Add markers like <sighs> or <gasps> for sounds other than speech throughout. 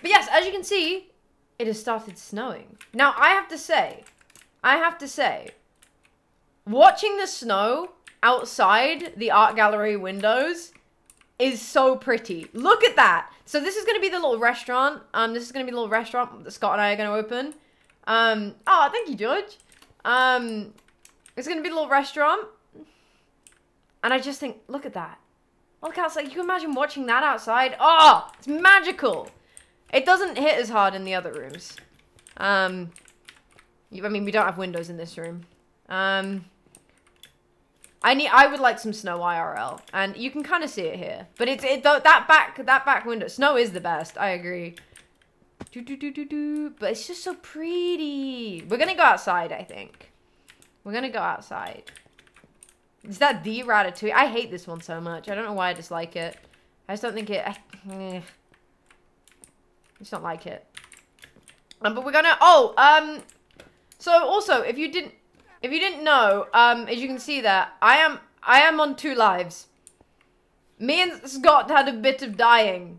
But yes, as you can see, it has started snowing. Now, I have to say, I have to say, watching the snow outside the art gallery windows is so pretty. Look at that. So this is going to be the little restaurant. Um, this is going to be the little restaurant that Scott and I are going to open. Um, oh, thank you, George. Um, it's going to be the little restaurant. And I just think, look at that. Look outside. You can imagine watching that outside. Oh, it's magical. It doesn't hit as hard in the other rooms. Um, I mean, we don't have windows in this room. Um, I need. I would like some snow IRL, and you can kind of see it here. But it's it that back that back window. Snow is the best. I agree. Do do do do do. But it's just so pretty. We're gonna go outside. I think. We're gonna go outside. Is that the Ratatouille? I hate this one so much. I don't know why I dislike it. I just don't think it. I, eh. I just don't like it. Um, but we're gonna. Oh, um. So also, if you didn't if you didn't know, um, as you can see there, I am I am on two lives. Me and Scott had a bit of dying.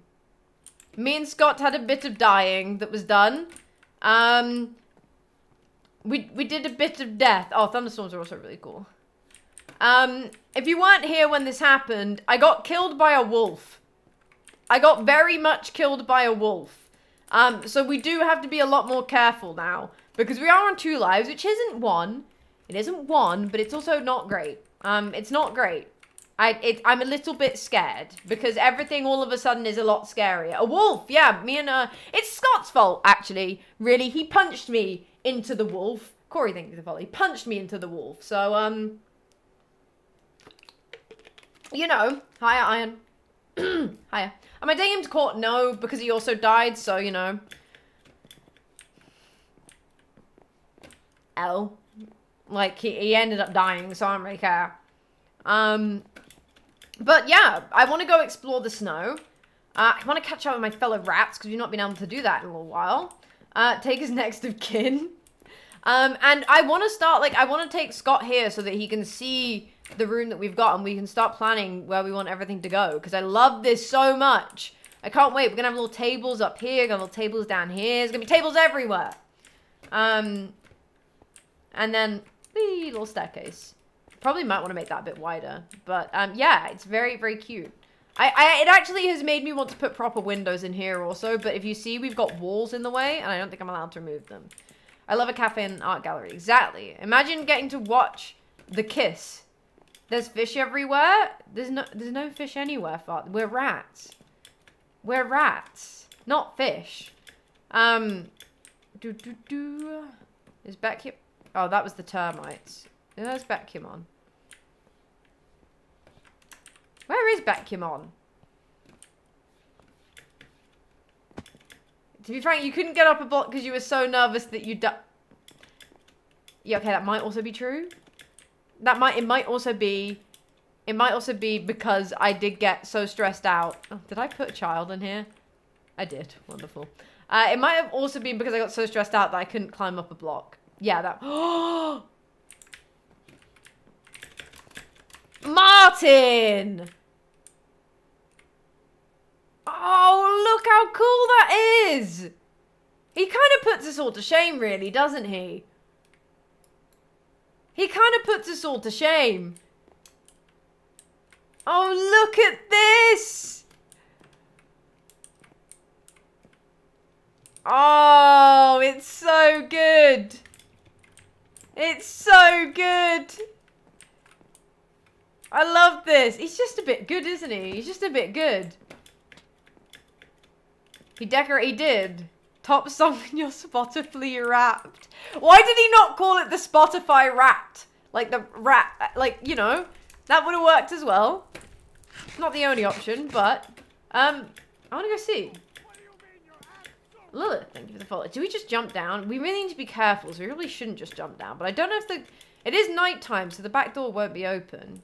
Me and Scott had a bit of dying that was done. Um, we we did a bit of death. Oh, thunderstorms are also really cool. Um, if you weren't here when this happened, I got killed by a wolf. I got very much killed by a wolf. Um, so we do have to be a lot more careful now. Because we are on two lives, which isn't one. It isn't one, but it's also not great. Um, it's not great. I, it, I'm a little bit scared because everything all of a sudden is a lot scarier. A wolf, yeah, me and uh, it's Scott's fault actually. Really, he punched me into the wolf. Corey, thank you the follow. He punched me into the wolf. So um, you know, hiya, Iron. <clears throat> hiya. Am I dating him to court? No, because he also died. So you know. L. Like, he, he ended up dying, so I don't really care. Um, but yeah, I want to go explore the snow. Uh, I want to catch up with my fellow rats, because we've not been able to do that in a little while. Uh, take his <laughs> next of kin. Um, and I want to start, like, I want to take Scott here so that he can see the room that we've got and we can start planning where we want everything to go. Because I love this so much. I can't wait. We're going to have little tables up here, got little tables down here. There's going to be tables everywhere. Um, and then Whee, little staircase. Probably might want to make that a bit wider. But um, yeah, it's very, very cute. I, I, it actually has made me want to put proper windows in here also, but if you see, we've got walls in the way, and I don't think I'm allowed to remove them. I love a cafe and art gallery. Exactly. Imagine getting to watch The Kiss. There's fish everywhere. There's no, there's no fish anywhere. We're rats. We're rats, not fish. Um, do do do. Is back here? Oh, that was the termites. Where's Beckymon? Where is Beckymon? To be frank, you couldn't get up a block because you were so nervous that you. Yeah, okay, that might also be true. That might, it might also be, it might also be because I did get so stressed out. Oh, did I put a child in here? I did. Wonderful. Uh, it might have also been because I got so stressed out that I couldn't climb up a block. Yeah, that. <gasps> Martin! Oh, look how cool that is! He kind of puts us all to shame, really, doesn't he? He kind of puts us all to shame. Oh, look at this! Oh, it's so good. It's so good. I love this. He's just a bit good, isn't he? He's just a bit good. He decorate. He did. Top song in your Spotify Wrapped. Why did he not call it the Spotify Wrapped? Like the rat, like, you know, that would have worked as well. Not the only option, but, um, I want to go see. Lilith, thank you for the follow. Do we just jump down? We really need to be careful, so we really shouldn't just jump down. But I don't know if the... It is nighttime, so the back door won't be open.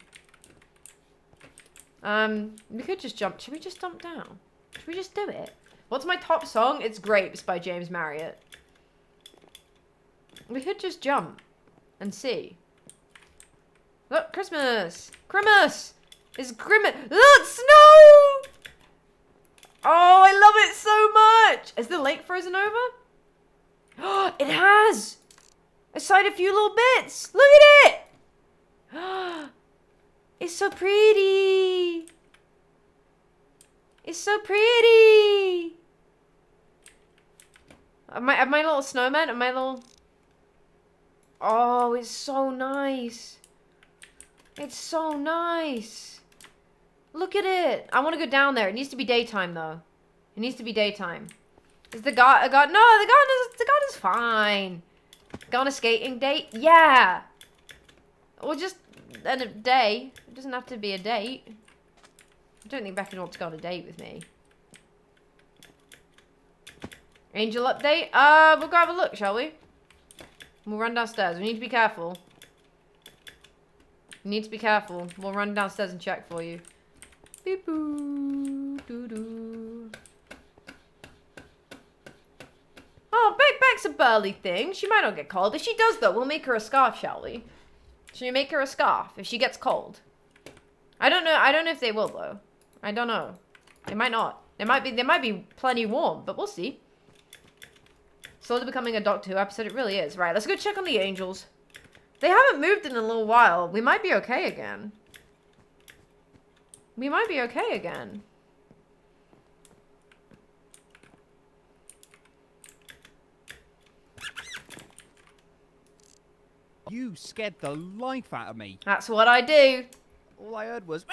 Um, we could just jump. Should we just jump down? Should we just do it? What's my top song? It's Grapes by James Marriott. We could just jump and see. Look, Christmas! Christmas! It's Christmas! Look, snow! Oh, I love it so much! Is the lake frozen over? <gasps> it has! Aside a few little bits! Look at it! <gasps> it's so pretty! It's so pretty! Are my, are my little snowmen? Are my little... Oh, it's so nice. It's so nice. Look at it. I want to go down there. It needs to be daytime, though. It needs to be daytime. Is the god... God no, the god is, the god is fine. Go on a skating date? Yeah. Or just a day. It doesn't have to be a date. I don't think Becca wants to go on a date with me. Angel update? Uh, we'll go have a look, shall we? We'll run downstairs. We need to be careful. We need to be careful. We'll run downstairs and check for you. Beep boo. Doo doo. Oh, Beck Beck's a burly thing. She might not get cold. If she does, though, we'll make her a scarf, shall we? Should we make her a scarf if she gets cold? I don't know. I don't know if they will, though. I don't know. They might not. They might be. They might be plenty warm, but we'll see. Slowly becoming a Doctor Who episode. It really is. Right. Let's go check on the angels. They haven't moved in a little while. We might be okay again. We might be okay again. You scared the life out of me. That's what I do. All I heard was.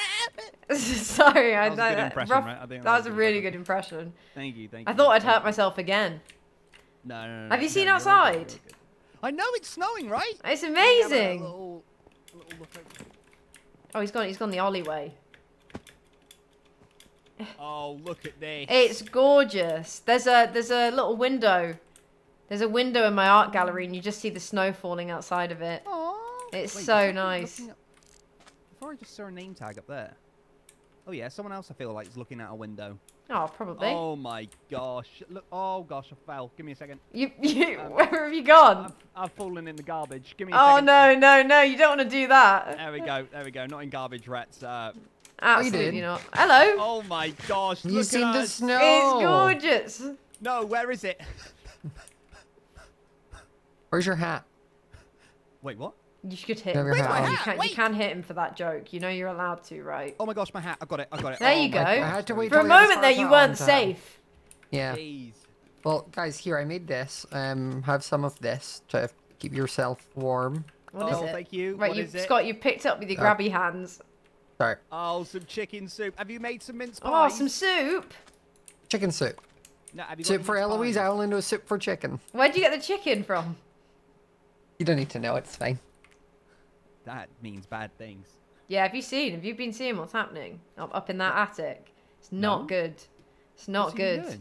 <laughs> Sorry, That was a good impression, rough- right? I think that was a really good impression. Thank you, thank you. I thought I'd hurt myself again. No, no, no. Have you seen no, good, outside? I know it's snowing, right? It's amazing. little- little Oh, he's gone. He's gone the alleyway. Oh, look at this. It's gorgeous. There's a there's a little window. There's a window in my art gallery, and you just see the snow falling outside of it. Aw. It's Wait, so nice. Before I just saw a name tag up there. Oh yeah, someone else I feel like is looking out a window. Oh, probably. Oh my gosh! Look! Oh gosh, I fell. Give me a second. You, you, Um, <laughs> where have you gone? I've, I've fallen in the garbage. Give me a Oh second. no, no, no! You don't want to do that. There we go. There we go. Not in garbage rats. Uh, Absolutely did. not. Hello. oh my gosh! You look seen at the us. snow? It's gorgeous. No, where is it? Where's your hat? Wait, what? You should hit him. your for hat You can, you can hit him for that joke. You know you're allowed to, right? Oh my gosh, my hat! I got it! I got it! There oh you go. I had to wait For a till we had to moment there, you weren't time. safe. Yeah. Jeez. Well, guys, here I made this. Um, have some of this to keep yourself warm. What is oh, it? thank you. Right, What you is it? Scott, you picked up with your Oh. grabby hands. Sorry, Oh, some chicken soup. Have you made some mince pies? Oh, some soup. chicken soup. No, have you got Soup for mince Eloise. pies? I only know soup for chicken. Where'd you get the chicken from? You don't need to know. It's fine. That means bad things. Yeah, have you seen? Have you been seeing what's happening up, up in that attic? It's not No. good. It's not What's good.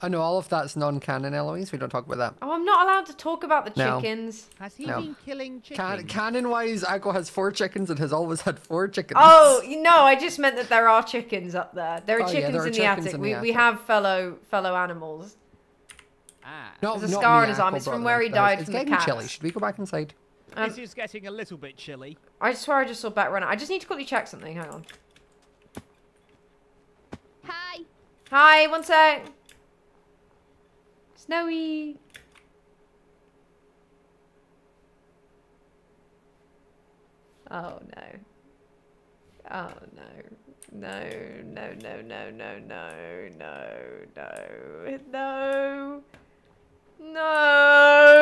I know all of that's non-canon, Eloise. We don't talk about that. Oh, I'm not allowed to talk about the No. chickens. Has he No. been killing chickens? Can- canon-wise, Aqua has four chickens and has always had four chickens. Oh, you know, I just meant that there are chickens up there. There are Oh, yeah, chickens there are in the attic. in we the we attic. have fellow fellow animals. Ah. no, there's a scar on his arm. It's from where he died It's from the getting chilly. Should we go back inside? Um, this is getting a little bit chilly. I swear I just saw Bat run. out. I just need to quickly check something. Hang on. Hi. Hi, one sec. Snowy. Oh no. Oh no. No, no, no, no, no, no, no, no, no. No.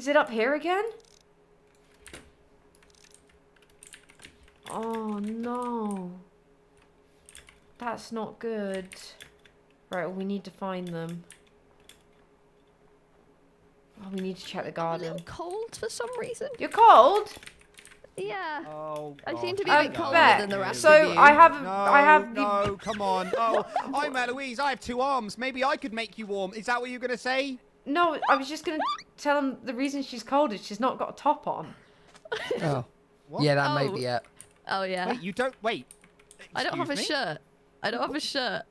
Is it up here again? Oh no. That's not good. Right, well, we need to find them. Oh, we need to check the garden. I'm a garden. little cold for some reason. You're cold? Yeah. Oh, I seem to be a Um, bit colder Beck, than the rest so of you. I have, No, I have the. no, come on. Oh, I'm Eloise. I have two arms. Maybe I could make you warm. Is that what you're gonna say? No, I was just gonna tell him the reason she's cold is she's not got a top on. <laughs> Oh. What? Yeah, that might Oh. be it. Oh yeah. Wait, you don't. Wait. I don't have a shirt. I don't have a shirt.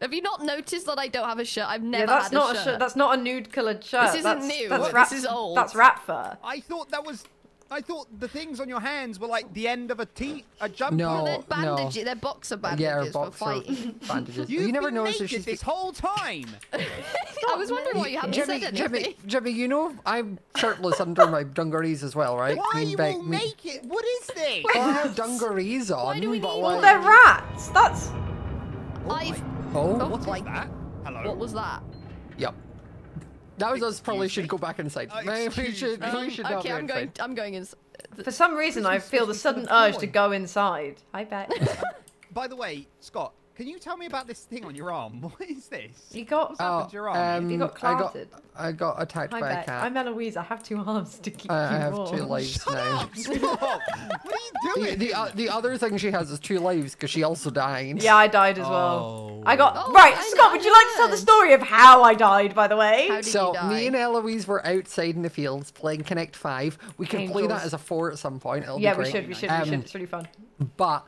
Have you not noticed that I don't have a shirt? I've never yeah, that's had not a shirt. shirt. That's not a nude coloured shirt. This isn't that's, new. That's This rat, is old. That's rat fur. I thought that was. I thought the things on your hands were like the end of a T, a jump. No. rope. they're no. bandages. They're boxer Oh, yeah, bandages for boxer fighting. <laughs> bandages. You've you never been noticed naked that she's this whole time. <laughs> I was wondering why you haven't Jimmy, said Jimmy, anything. Jimmy, you know I'm shirtless under my dungarees as well, right? Why are Me and you Beck- all me- naked? What is this? Well, I have dungarees on. do we but need like- Well, they're rats. That's. Oh I've. my- Oh, Oh, What is like, that? Hello. what was that? yep. That was us. Probably Excuse should go back inside. Uh, Maybe we should. me. we Um, should not okay, be I'm going. inside. I'm going in. For some reason, I feel the sudden urge to go inside. I bet. <laughs> By the way, Scott, can you tell me about this thing on your arm? <laughs> What is this? You got. What's happened to your arm? um, You got I got. I got attacked I by a cat. I'm Eloise. I have two arms to keep I, I have warm. two <laughs> lives Shut now. up! Stop! what are you <laughs> doing? the, uh, the other thing she has is two lives because she also died. Yeah, I died as well. Oh. I got Oh, right. I Scott, would you like to tell the story of how I died? By the way. How did So you die? me and Eloise were outside in the fields playing Connect Five. We can play that as a four at some point. It'll yeah, be we great. should. We should. Um, we should. It's really fun. But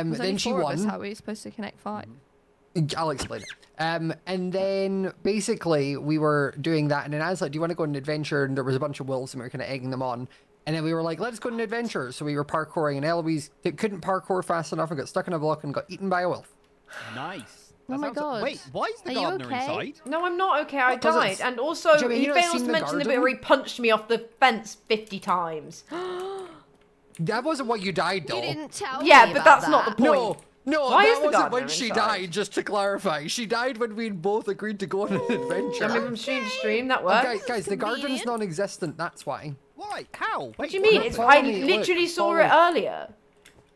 um, There's then only she four of us, won. How are we supposed to connect five? I'll explain it. Um, and then basically we were doing that, and then I was like, "Do you want to go on an adventure?" And there was a bunch of wolves, and we were kind of egging them on. And then we were like, "Let's go on an adventure." So we were parkouring, and Eloise it couldn't parkour fast enough and got stuck in a block and got eaten by a wolf. Nice. Oh That my sounds- God. Wait, why is the Are gardener okay? inside? No, I'm not okay. I What, 'cause died, and also Jimmy, he you not fails to the mention the bit where he punched me off the fence fifty times. <gasps> <gasps> That wasn't what you died, though. You didn't tell Yeah, me but about that's not the point. No, no, Why is that the wasn't when she inside? died. Just to clarify, she died when we both agreed to go on an adventure. I mean, from stream to stream, that works. Okay, guys, the garden's convenient. non-existent. That's why. Why? How? What do you mean? It's, I literally look, saw follow it earlier.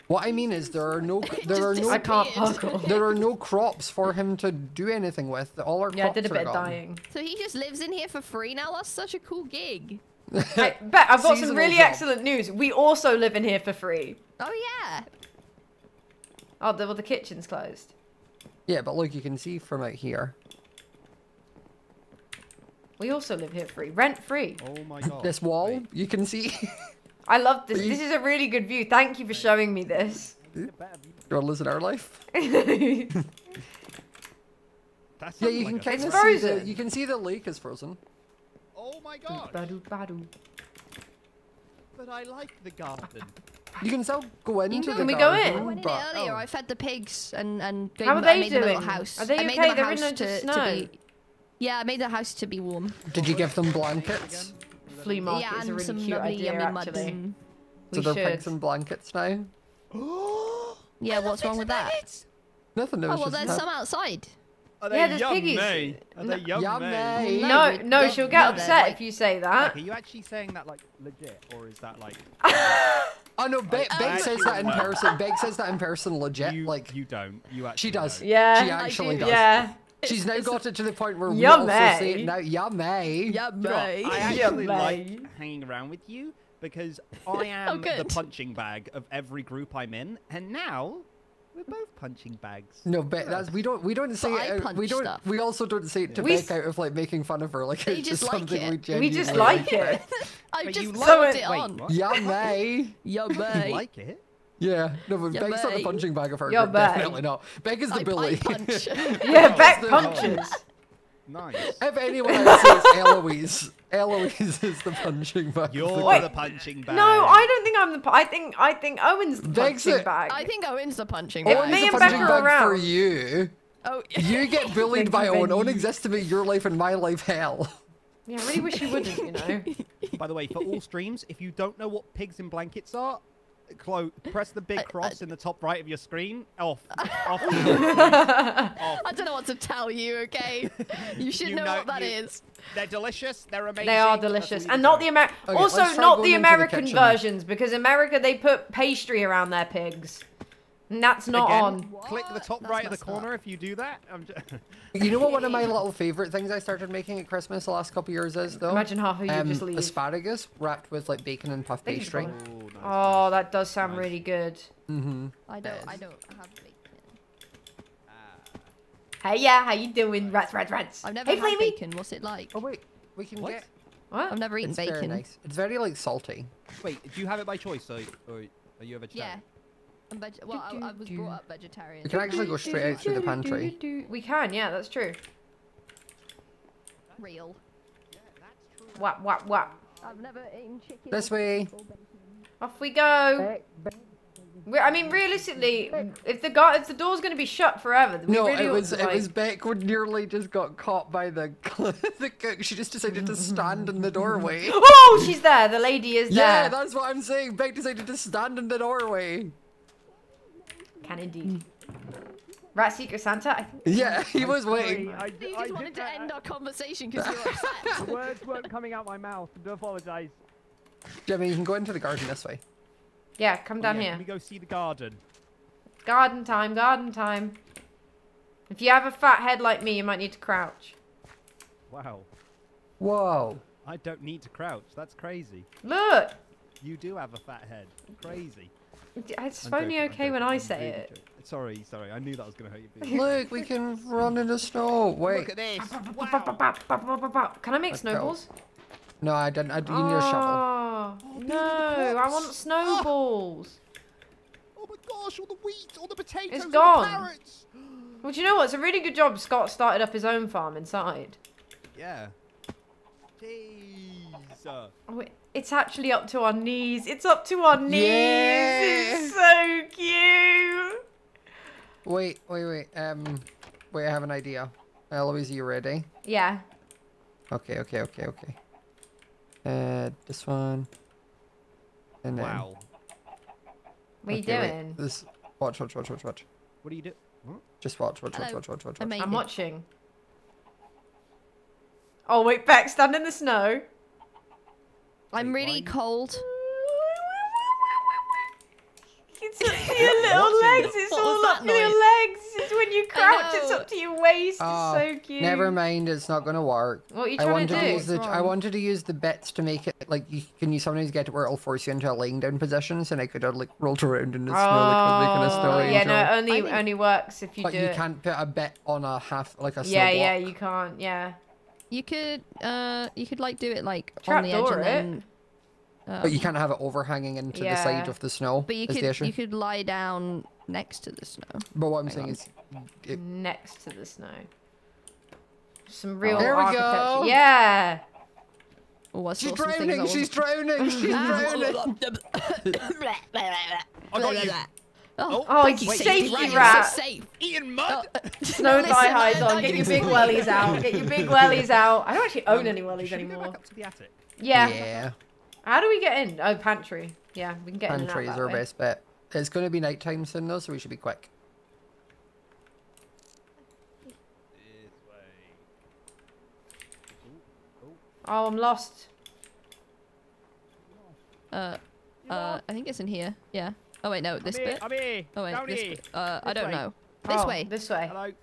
What I mean is there are no <laughs> there are no I can't parkour. there are no crops for him to do anything with. All our Yeah, I crops did a are bit of dying. So he just lives in here for free now? That's such a cool gig. I <laughs> bet I've got some really job. excellent news. We also live in here for free. Oh yeah. Oh, the, well, the kitchen's closed. Yeah, but look, you can see from out here. We also live here free, rent free. Oh my <laughs> god. This wall, Wait. you can see. <laughs> I love this. Please. This is a really good view. Thank you for showing me this. you want to listen to our life? That Yeah, you like can kind of see the you can see the lake is frozen. Oh my god. Badu, badu. But I like the garden. You can still go into go- the Can we go in? I went in but- earlier. oh. I fed the pigs and and gave How are them, I they made them a little house. Are they I made okay? them a They're in house the to, snow. to be. Yeah, I made the house to be warm. Did you give them blankets? Flea market yeah, is a really some cute lovely idea, yummy actually. mutton. So they're should. pigs and blankets now. <gasps> Yeah, what's wrong with that? Nothing. It Oh well, just there's that. some outside. Are Yeah, they there's yummy? piggies. Are they yummy? Yummy. No, No, no, she'll get that, upset like- if you say that. Are you actually saying that like legit, or is that like <laughs> Oh no, Beck, I- Beck I says that in person. Beck says that in person, legit. you? like you don't. You actually she does. don't. Yeah. She actually do. does. Yeah. She's now It's- got it to the point where we also say it Yummy. now. Yummy. Yeah, Do you know. I Yeah, actually like hanging around with you because <laughs> I am the punching bag of every group I'm in, and now we're both punching bags. No, Beck, that's we don't we don't say I it. out- we don't. stuff. We also don't say it to We Beck out of like making fun of her. Like They it's just just like something it. we We just like like. it. <laughs> I But just you So put it- it Wait, on. what? Yummy. Yeah, <laughs> <laughs> You like it? Yeah, no, but Yeah, Beck's not the punching bag of her Yeah, group. Definitely not. Beck is the I, bully. I punch. Yeah, Beck the- punches. Nice. if anyone else is <laughs> Eloise, Eloise is the punching bag. You're group. Wait, the punching bag. No, I don't think I'm the. pu- I think I think Owen's the Beck's punching it. bag. I think Owen's the punching If Owen's me the and punching Becca are bag for you. Oh, You get <laughs> bullied by Owen. Owen exists to make your life and my life hell. Yeah, I really wish you wouldn't. You know. <laughs> By the way, for all streams, if you don't know what pigs in blankets are, clo- press the big I- cross I- in the top right of your screen. Off. <laughs> Off. Off. <laughs> I don't know what to tell you. Okay, you should You know, know- what that you- is. They're delicious. They're amazing. They are delicious, and not the Amer. Okay, also, let's try not the into the American versions because America they put pastry around their pigs, and that's not Again, on. Click the top That's right of the messed up. corner if you do that. I'm just... <laughs> You know what one of my little favorite things I started making at Christmas the last couple years is though? Imagine half of you um, just leave. asparagus wrapped with like bacon and puff Thank pastry. Oh, nice, Oh, nice. that does sound Nice. really good. Mm-hmm. I don't. I don't have bacon. Hey, yeah, how you doing, rats, rats, rats? I've never hey, had Flamey. bacon. What's it like? Oh wait, we can What? get. What? I've never eaten It's very bacon. nice. It's very like salty. Wait, do you have it by choice, or, or are you a vegetarian? Yeah. Vegetarian? I'm veg- well, I, I was brought up vegetarian. We can actually go straight out through the pantry. We can, yeah, that's true. Real. Whap, whap, whap. I've never eaten chicken. This way. Off we go. we I mean, realistically, if the guy, if the door's going to be shut forever, then we No, really it was to, it like- was Beck who nearly just got caught by the <laughs> the cook. She just decided to stand in the doorway. <laughs> Oh, she's there. The lady is there. Yeah, that's what I'm saying. Beck decided to stand in the doorway. Can indeed. Mm. Rat Secret Santa. I think Yeah, <laughs> he was Sorry, waiting. I, You d- I just did wanted to that- end our conversation because you were <laughs> upset. Words weren't coming out my mouth. I do apologise. Jimmy, you can go into the garden this way. Yeah, come oh, down Oh, yeah, here. Can we go see the garden? Garden time, garden time. If you have a fat head like me, you might need to crouch. Wow. Whoa. I don't need to crouch. That's crazy. Look! You do have a fat head. Crazy. It's I'm only joking, I'm okay when joking, I say really it. joking. Sorry, sorry. I knew that was going to hurt your feelings. Look, we can run in the snow. Wait. Look at this. Can I make Let's go. snowballs? No, I don't. I, you need a shovel. Oh, no, I want snowballs. Oh, oh my gosh, all the wheat, all the potatoes, It's all gone. the carrots. Well, do you know what? It's a really good job Scott started up his own farm inside. Yeah. Jeez. Oh, it- it's actually up to our knees. It's up to our knees. Yeah. It's so cute. Wait, wait, wait. Um, wait. I have an idea. Eloise, are you ready? Yeah. Okay, okay, okay, okay. Uh, this one. And then. Wow. What are you okay, wait, doing? This. Watch, watch, watch, watch, watch. What do you do? What? Just watch, watch, watch, Hello. watch, watch, watch. I watch. made I'm watching. Oh wait, Beck, stand in the snow. I'm really why- cold. It's up to your <laughs> little legs. It's What all that up to your legs. It's when you crouch. It's up to your waist. Oh, it's ah, so cute. Never mind, it's not gonna work. What are you I trying wanted to to do? use the What's I wanted to use the bits to make it like you can you sometimes get it where it'll force you into a laying down position, and I could have like rolled around in the snow like was making a snow Oh, yeah, angel. no, it only think- only works if you but do you it. can't put a bit on a half like a snow yeah, block. yeah, you can't. Yeah. You could, uh, you could like do it like on the edge door and it. then. Um, But you can't have it overhanging into the side of the snow. But you is the could, you could lie down next to the snow. But what I'm hang saying on. is, it, Next to the snow. Some real There we go. Yeah. Oh, I she's saw some things drowning. She's drowning. She's <laughs> drowning. <laughs> I got you. Oh, Oh, thank you, wait, safety safety rat. rat. You're so safe. Eating mud. Snow Listen, thigh highs on. Get your big see- wellies out. Get your big wellies out. I don't actually own any wellies Should we go anymore. back up to the attic? Yeah. yeah. How do we get in? Oh, pantry. Yeah, we can get in and out Pantry is our best bet. It's going to be nighttime soon though, so we should be quick. Oh, I'm lost. Uh, uh, I think it's in here. Yeah. Oh wait, no, this I'm here. bit. I'm here. Oh wait, Down this here. bit. Uh, I don't way. know. This Oh, way. This way. Hello. I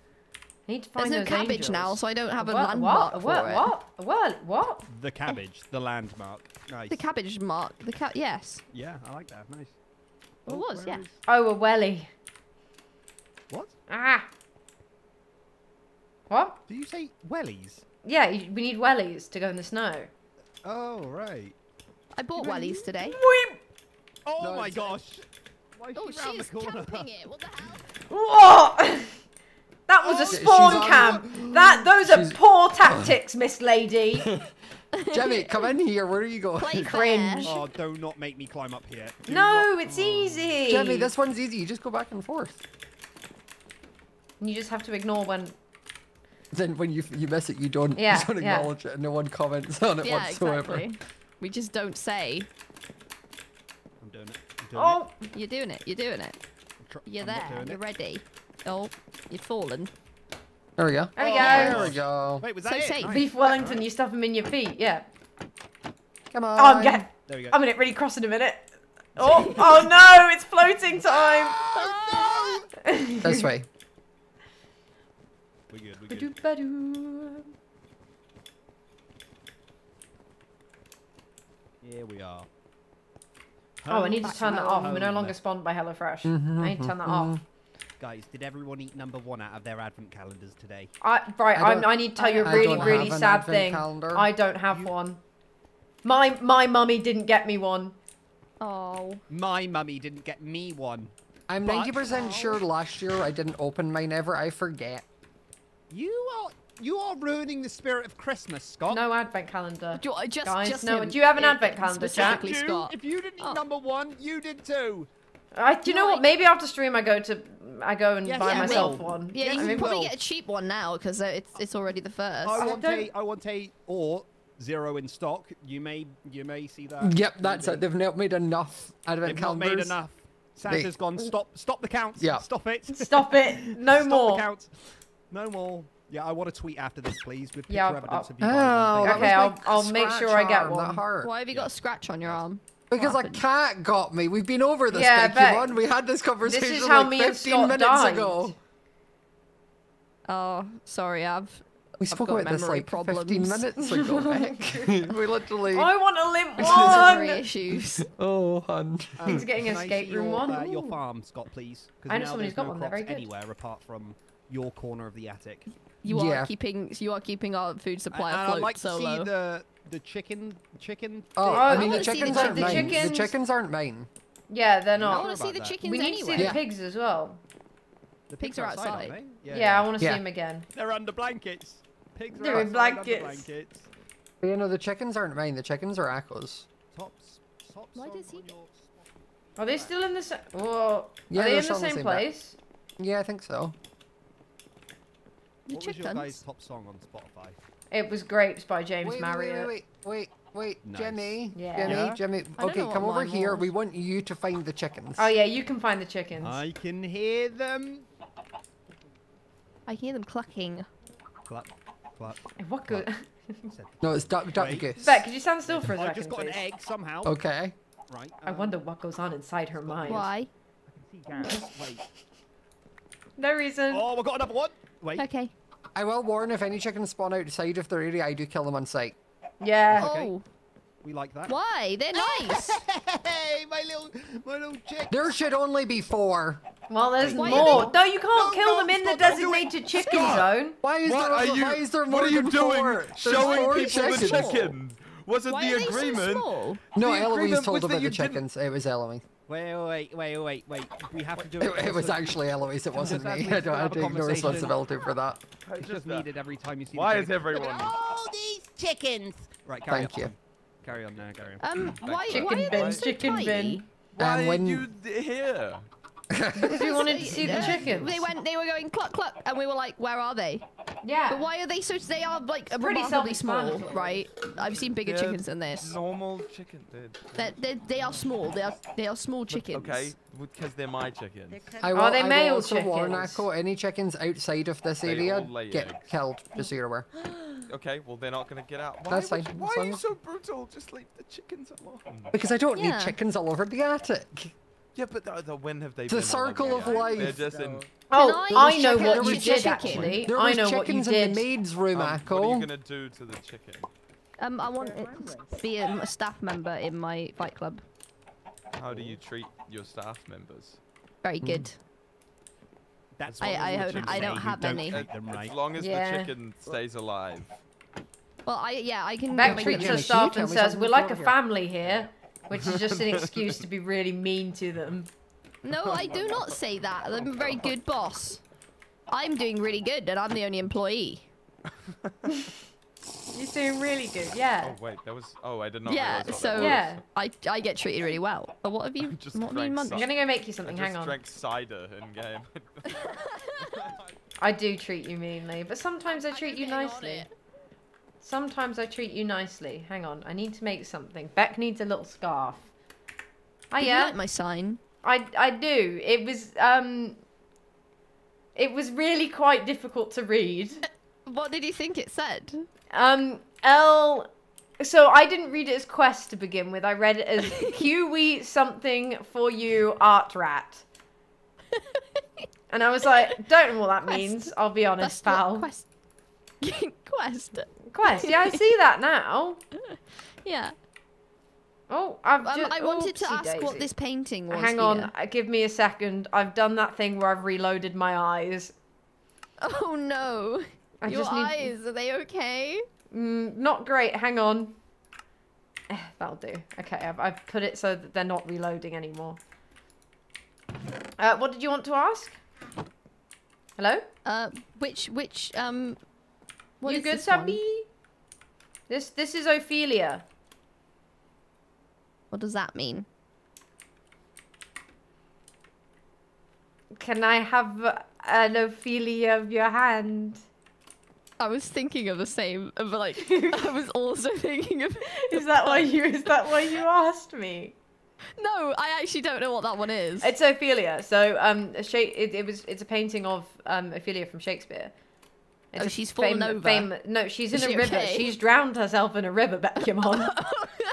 need to find There's no those cabbage now, so I don't have a what? landmark what? for what? it. What? What? What? The cabbage, the landmark. Nice. The cabbage mark. The cat. Yes. Yeah, I like that. Nice. It Oh, was. where Yeah. is- Oh, a welly. What? Ah. What? Did you say wellies? Yeah, you, we need wellies to go in the snow. Oh right. I bought wellies today. Weep. Oh No, my it's- gosh. Why is Oh, she round the she's corner? camping it. What the hell? What? <laughs> That was Oh, a spawn on- cam. That those are poor tactics, Miss Lady. <laughs> <laughs> Jimmy, come in here. Where are you going? Play Cringe. Oh, do not make me climb up here. Do No, not- it's oh. easy. Jimmy, this one's easy. You just go back and forth. You just have to ignore when. Then when you you miss it, you don't, Yeah, you don't yeah. acknowledge it, and no one comments on it Yeah, whatsoever. exactly. We just don't say. I'm oh, it. Oh, You're doing it. You're doing it. it. I'm tr- You're I'm there. You're it. ready. Oh, you've fallen. There we go. there we Oh, go. There we go. Wait, was So that it? safe. Nice. Beef Wellington, you stuff them in your feet. Yeah. Come on. Oh, I'm getting. There we go. I'm gonna really cross in a minute. <laughs> Oh, oh no! It's floating time. <laughs> This way. We're good. We're good. Ba-doo-ba-doo. Here we are. Oh, I need to turn that off. We're no longer spawned by HelloFresh. Mhm, I need to turn that off. Guys, did everyone eat number one out of their advent calendars today? I right. I I'm, I need to tell you a really, don't really have an sad advent thing. calendar. I don't have one. My my mummy didn't get me one. Oh. My mummy didn't get me one. I'm But- 90% sure last year I didn't open mine ever. I forget. You are you are ruining the spirit of Christmas, Scott. No advent calendar. Do you, uh, just, Guys, just no, him, do you have an i- advent calendar, chat? specifically You, Scott. if you didn't Oh. number one, you did too. I, do you know what? I- Maybe after stream I go to I go and Yes, buy you myself will. one. Yeah, Yes, you you can probably will. get a cheap one now because uh, it's it's already the first. I I want don't- a, I want a or zero in stock. You may, you may see that. Yep, that's Maybe. it. They've not made enough advent They've not calendars. made enough. Santa's gone. Stop, stop the counts. Yeah. Stop it. Stop it! No <laughs> Stop more. the counts. No more. Yeah, I want a tweet after this, please, with picture Yeah, evidence of you Oh, buying one. that Thank Okay, I'll- I'll make sure I get arm that one. hurt. Why have you got a scratch on your arm? Because a cat got me. We've been over this, Yeah, Becky but one. We had this This conversation is how like 15 minutes died. ago. Oh, sorry, I've. We spoke got about this memory like problems. 15 minutes <laughs> ago, <laughs> we literally. I want a limp <laughs> Memory one. issues. Oh, hun. Um, He's getting can I escape room your, one? Uh, your farm, Scott, please. 'Cause I know now someone who's there's got no one, they're very good. anywhere apart from your corner of the attic. You Yeah. are keeping you are keeping our food supply and afloat I'd like so to see the the chicken chicken. Oh, thing. I I mean, the wanna see the chickens aren't chick- the mine. The chickens- chickens aren't mine. Yeah, they're not. I want to see the that. chickens We need to anyway. see Yeah. the pigs as well. The pigs are aren't outside. they? Yeah, I want to Yeah. see them again. They're under blankets. Pigs are They're in outside under blankets. blankets. You know, the chickens aren't mine. The chickens are Akko's. Top, top Why does he on get- your- Are they still in the same? Whoa. Yeah, Are they in the still the same same bit. place? Yeah, I think so. The What was your guys' top song on Spotify? It was Grapes by James wait, wait, Marriott. wait, wait, wait, wait, Nice. Jimmy, Yeah. Jimmy, Yeah? Jimmy. Okay, come over here. was. We want you to find the chickens. Oh yeah, you can find the chickens. I can hear them. I hear them clucking. Cluck, clap. What good? No, it's duck, duck Wait. goose. Beck, could you stand still for a second, I just got please? an egg somehow. Okay. Right. I um, wonder what goes on inside her mind. Why? I can see Gareth. Wait. No reason. Oh, we got another one. Wait. Okay. I will warn if any chickens spawn outside of their area, I do kill them on sight. Yeah. Okay. Oh, We like that. why? They're nice. Hey, my little, my little chick. There should only be four. Well, there's Why more. No, you can't No, kill no, them in the stop, don't do it. designated chicken Stop. zone. Why is What there? are you? why is there more what are you than doing? four? Showing four people the chickens. chicken. Was it Why the are they so agreement? No, The Eloise agreement told was about the chickens. It was Eloise. Wait, wait, wait, wait, wait. We have to do It, it. it was actually Eloise. It wasn't Just me. <laughs> I don't have a take no responsibility for that. <laughs> It's just needed every time you see. Why is everyone? All these chickens. Right, carry Thank on. you. Carry on now, carry on. Um, why? Chicken why are they so chicken tiny? bin. Why And when- are you d- here? Because we <laughs> wanted to see the chickens. They went. They were going cluck cluck, and we were like, "Where are they?" Yeah. But why are they so? They are like pretty remarkably small, right? I've seen bigger They're chickens than this. Normal chicken, dude. They're, they're, they are small. They are they are small But- chickens. Okay, because they're my chickens. I Are will, they I will male also warn chickens? Akko, any chickens outside of this They area get eggs. killed, just so you're aware. <gasps> Okay, well they're not gonna get out. Why That's would fine, you- Why are you so brutal? Just leave the chickens alone. Because I don't Yeah. need chickens all over the attic. Yeah, but the, the, when have they The been? circle along of the life. They're just in. Oh, I- I, know what there you was did actually. There I was know what you chickens in did. the maid's room, Um, what are you gonna do to the chicken? Um, I want it to be a, a staff member in my fight club. How do you treat your staff members? Very Hmm. good. That's I- what I don't- chickens I don't say, you have any. treat them right. As long as Yeah. the chicken stays alive. Well, I yeah, I can. Beck treats it- her staff and says, "We're like a before here?" family here," which is just an excuse to be really mean to them. No, I do not say that. I'm a very good boss. I'm doing really good, and I'm the only employee. <laughs> You're doing really good, yeah. Oh wait, that was. Oh, I did not. yeah, what so was. Yeah. I I get treated really well. But what have you? <laughs> Just what have you drank? I'm gonna go make you I something. just Hang on. drank cider in game. <laughs> I do treat you meanly, but sometimes I treat you getting on nicely. Sometimes I treat you nicely. Hang on, I need to make something. Beck needs a little scarf. Oh Did you like my sign? I I do. It was um. It was really quite difficult to read. What did you think it said? Um, L. So I didn't read it as quest to begin with. I read it as <laughs> Huey something for you art rat. <laughs> And I was like, don't know what that Quest. means. I'll be honest, That's pal. quest. <laughs> quest. Quest. Yeah, I see that now. <laughs> Yeah. Oh, I've Um, just. I wanted to ask what this painting was. Hang on, here. uh, give me a second. I've done that thing where I've reloaded my eyes. <laughs> Oh no. I Your need. eyes, are they okay? Mm, not great. Hang on. Eh, that'll do. Okay, I've, I've put it so that they're not reloading anymore. Uh, what did you want to ask? Hello? Uh, which which um What you is good, this one? This this is Ophelia. What does that mean? Can I have an Ophelia of your hand? I was thinking of the same, but like <laughs> I was also thinking of. Is that why <laughs> you is that why you asked me? No, I actually don't know what that one is. It's Ophelia. So um, a Sha- it, it was it's a painting of um Ophelia from Shakespeare. It's Oh, she's fallen over. no, she's in Is a she river. okay? She's drowned herself in a river, Beckymon. <laughs>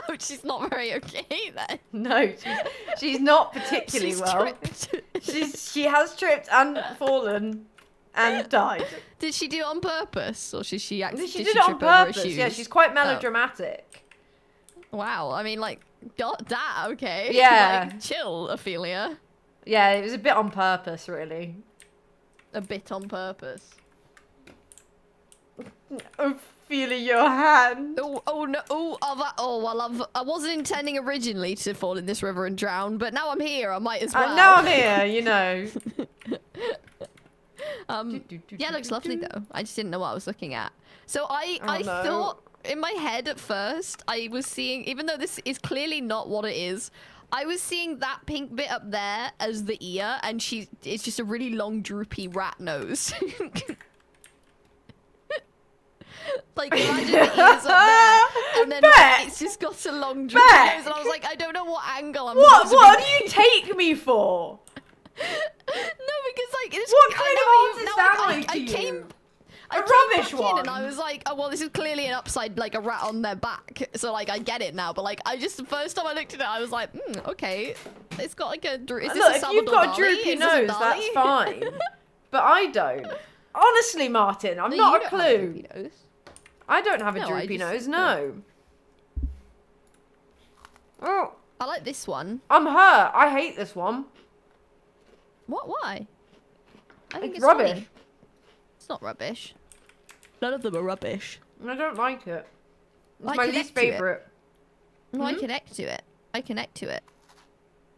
Oh, no, she's not very okay then. <laughs> no, she's, she's not particularly She's well. <laughs> She's she has tripped and fallen and died. Did she do it on purpose, or did she actually? She did it on trip over her purpose. Yeah, she's quite Oh. melodramatic. Wow, I mean, like, got that, okay? Yeah. like, chill, Ophelia. Yeah, it was a bit on purpose, really. A bit on purpose. Ophelia, your hand. Oh, oh no! Oh, oh, that, oh well, I've, I wasn't intending originally to fall in this river and drown, but now I'm here. I might as well. Uh, now I'm here, you <laughs> know. <laughs> Um, yeah, it looks lovely though. I just didn't know what I was looking at. So I, Oh, I no. thought in my head at first I was seeing, even though this is clearly not what it is, I was seeing that pink bit up there as the ear, and she, it's just a really long droopy rat nose. <laughs> like imagine the ears up there, and then like, it's just got a long droopy nose, and I was like, I don't know what angle I'm. What? What do you take me for? <laughs> No, because like it's What I kind of know artist no, I- am I I, came. A I came rubbish in and I was like, oh well, this is clearly an upside, like a rat on their back. So like, I get it now. But like, I just the first time I looked at it, I was like, hmm, okay, it's got like a. Is this Look, a if you've got a droopy Is a nose, that's fine. <laughs> But I don't. Honestly, Martin, I'm No, not you a don't have a clue. I don't have a No, droopy just- nose, no. Oh, I like this one. I'm her. I hate this one. What? Why? I think It's it's, funny. rubbish. It's not rubbish. None of them are rubbish. And I don't like it. It's I my least to it. favourite. No, I Hmm? connect to it. I connect to it.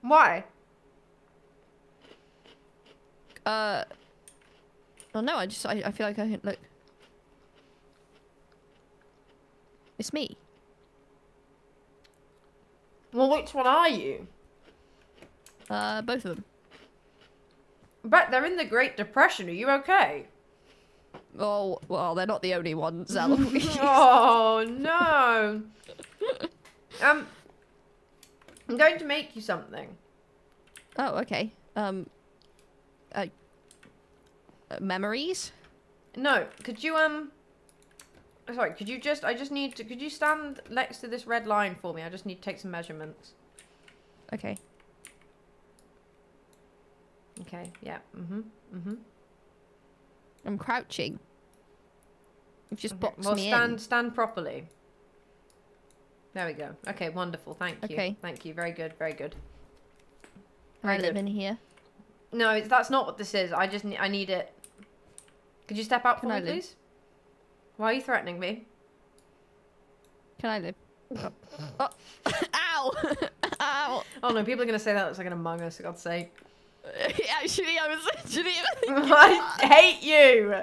Why? Uh. Oh no, I just I, I feel like I can look. It's me. Well, which one are you? Uh, both of them. But they're in the Great Depression. Are you okay? Oh well, they're not the only ones, Eloise. <laughs> <laughs> oh no. um, I'm going to make you something. oh, okay. Um. Uh, uh, memories. No, could you um? Sorry, could you just? I just need to. Could you stand next to this red line for me? I just need to take some measurements. Okay. Okay. Yeah. mm-hmm, mm-hmm. I'm crouching. You've just Okay, boxed Well, me stand in. stand properly. There we go. Okay, wonderful. Thank you. Okay. Thank you. Very good. Very good. I live good. in here. No, it's, that's not what this is. I just need. I need it. Could you step out Can for I me, live? please? Why are you threatening me? Can I live? oh. <laughs> Ow! <laughs> Ow! Oh no, people are gonna say that looks like an Among Us. For God's sake. <laughs> Actually, I was literally. I hate you.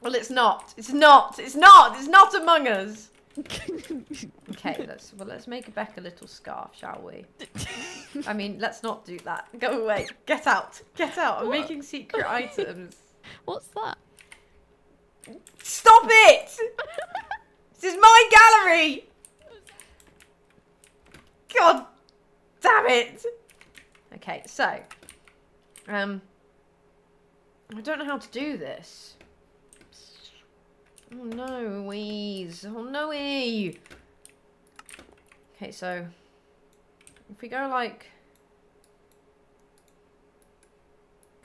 Well, it's not. It's not. It's not. It's not Among Us. Okay, let's well let's make Becca a little scarf, shall we? I mean, let's not do that. Go away. Get out. Get out. I'm What? making secret items. What's that? Stop it! <laughs> this is my gallery. God damn it. Okay, so um I don't know how to do this. Oh no, Louise. Oh no, -y. Okay, so if we go like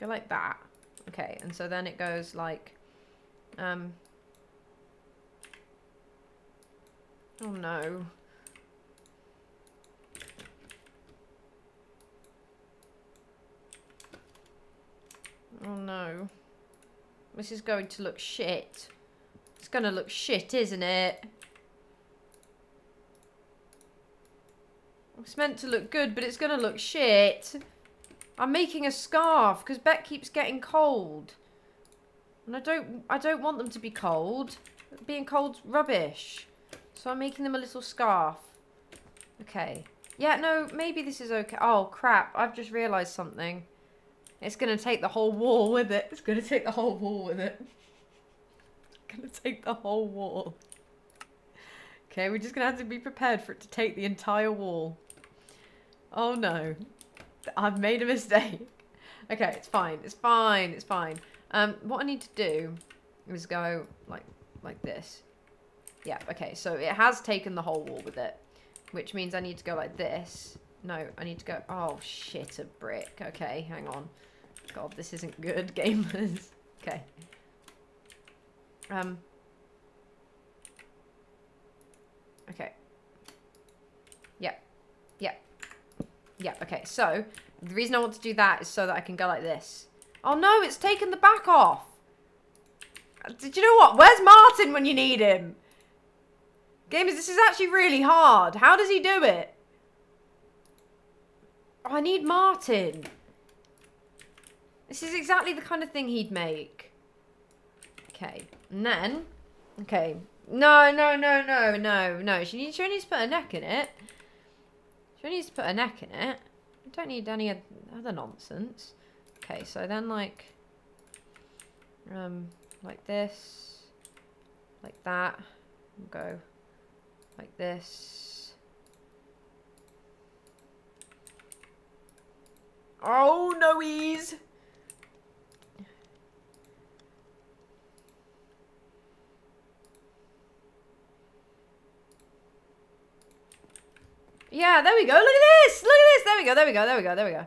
go like that. Okay, and so then it goes like um Oh no. Oh no. This is going to look shit. It's gonna look shit, isn't it? It's meant to look good, but it's gonna look shit. I'm making a scarf because Beck keeps getting cold. And I don't I don't want them to be cold. Being cold's rubbish. So I'm making them a little scarf. Okay. Yeah, no, maybe this is okay. Oh, crap. I've just realised something. It's going to take the whole wall with it. It's going to take the whole wall with it. <laughs> Going to take the whole wall. Okay, we're just going to have to be prepared for it to take the entire wall. Oh, no. I've made a mistake. Okay, it's fine. It's fine. It's fine. Um, what I need to do is go like like this. Yeah, okay, so it has taken the whole wall with it. Which means I need to go like this. No, I need to go... Oh, shit, a brick. Okay, hang on. God, this isn't good, <laughs> gamers. okay. Um. Okay. Yeah. Yeah, okay, so... The reason I want to do that is so that I can go like this. Oh no, it's taken the back off. Did you know what? Where's Martin when you need him? Gamers, this is actually really hard. How does he do it? Oh, I need Martin. This is exactly the kind of thing he'd make. Okay, and then... Okay. No, no, no, no, no, no. She needs, she needs to put her neck in it. She needs to put a neck in it. I don't need any other nonsense. Okay, so then like... Um, like this. Like that. Go like this. Oh, no ease. Yeah, there we go. Look at this. Look at this. There we go. There we go. There we go. There we go.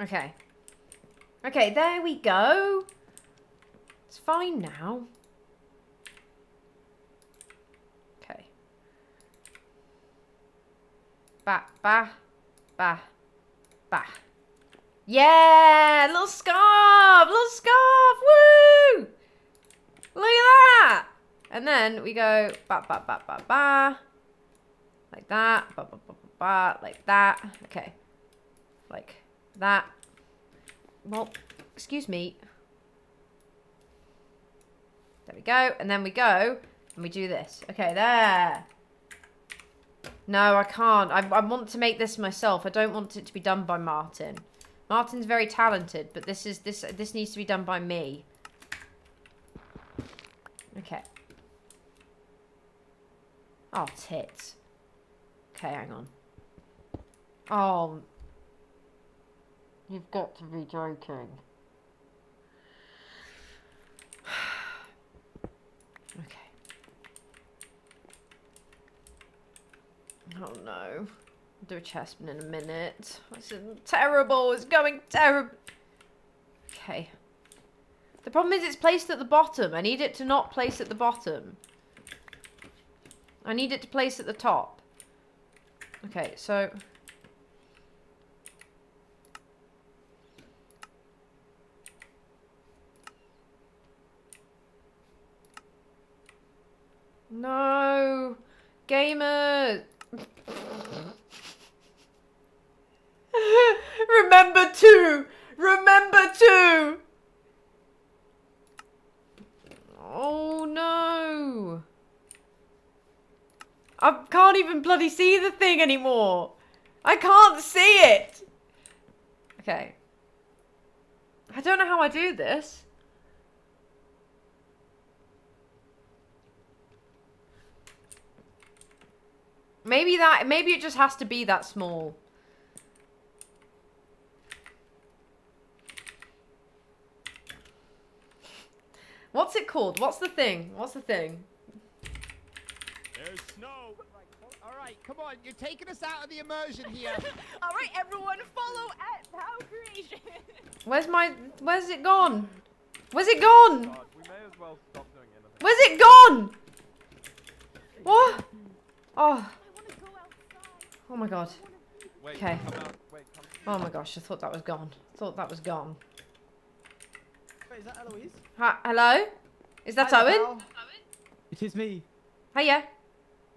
Okay. Okay, there we go. It's fine now. Okay. Ba, ba, ba, ba. Yeah, little scarf, little scarf, woo! Look at that! And then we go ba, ba, ba, ba, ba. Like that, ba, ba, ba, ba, ba, like that. Okay. Like that. Well, excuse me. There we go. And then we go and we do this. Okay, there. No, I can't. I, I want to make this myself. I don't want it to be done by Martin. Martin's very talented, but this is this this needs to be done by me. Okay. Oh, tits. Okay, hang on. Oh, You've got to be joking. <sighs> okay. Oh no. do a chestman in a minute. This is terrible. It's going terrible. Okay. The problem is it's placed at the bottom. I need it to not place at the bottom. I need it to place at the top. Okay, so... No! Gamer! <laughs> Remember to! Remember to! Oh no! I can't even bloody see the thing anymore! I can't see it! Okay. I don't know how I do this. Maybe that, maybe it just has to be that small. What's it called? What's the thing? What's the thing? There's snow. All right, come on. You're taking us out of the immersion here. <laughs> All right, everyone, follow at Pow Creation. <laughs> Where's my, where's it gone? Where's it gone? God, we may as well stop doing anything. Where's it gone? What? Oh. Oh my god. Okay. come out. Wait, come. Oh my gosh, I thought that was gone. I thought that was gone. Wait, is that Eloise? Hi, hello? Is that Hi, Owen? pal. It is me. Hiya.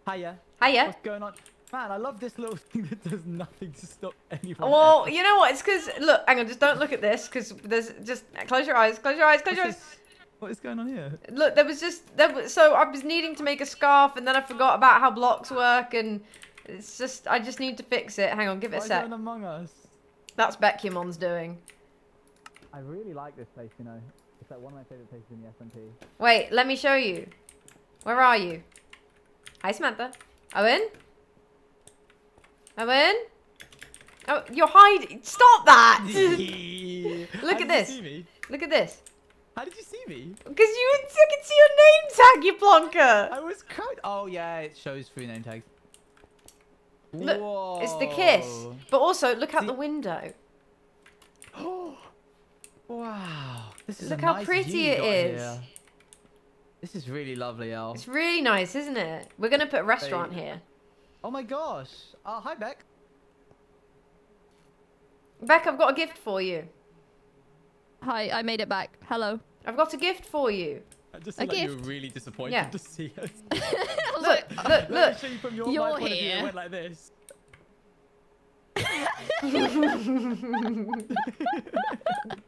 Hiya. Hiya. What's going on? Man, I love this little <laughs> thing that does nothing to stop anyone. Well, you know what? It's because look, hang on, just don't look at this because there's just close your eyes, close your eyes, close your eyes. What is going on here? Look, there was just there was so I was needing to make a scarf and then I forgot about how blocks work and it's just I just need to fix it. Hang on, give it a Why sec. going Among Us? That's Bekyamon's doing. I really like this place, you know. It's like one of my favorite places in the SMP. Wait, let me show you. Where are you? Hi, Samantha. Owen? Owen? Oh, you're hiding. Stop that! <laughs> Look at this. Look at this. How did you see me? Because you, I can see your name tag, you plonker. I was code. Oh yeah, it shows through name tags. Look, it's the kiss. But also, look out See- the window. <gasps> <gasps> Wow. This is Look a how nice pretty view you it got is. here. This is really lovely, El. It's really nice, isn't it? We're going to put a restaurant Hey. here. Oh my gosh. Uh, hi Beck. Beck, I've got a gift for you. Hi, I made it back. Hello. I've got a gift for you. I just A feel like you were gift. really disappointed Yeah. to see us. I was Look, look, Let me look. show you from your You're my point of view. here. It went like this. <laughs> <laughs> <laughs>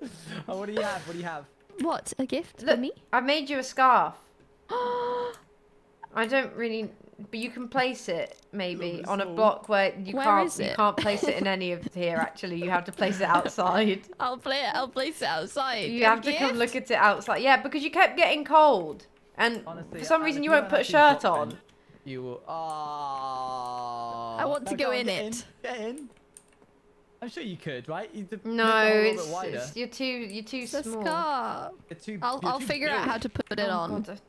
<laughs> Oh, what do you have? What do you have? what? A gift Look, for me? I made you a scarf. <gasps> I don't really, but you can place it maybe on a block where you Where can't. is You can't place it in <laughs> any of here. Actually, you have to place it outside. <laughs> I'll play it. I'll place it outside. You A have to come look at it outside. Yeah, because you kept getting cold, and Honestly, for some I- reason you you won't put a shirt on. You will. Oh. I want to go in get it. Get in. I'm sure you could, right? You d- No, make the hole a little it's, it's you're too you're too It's small. scarf. You're too- I'll, you're I'll too figure out how to put it Oh, on God,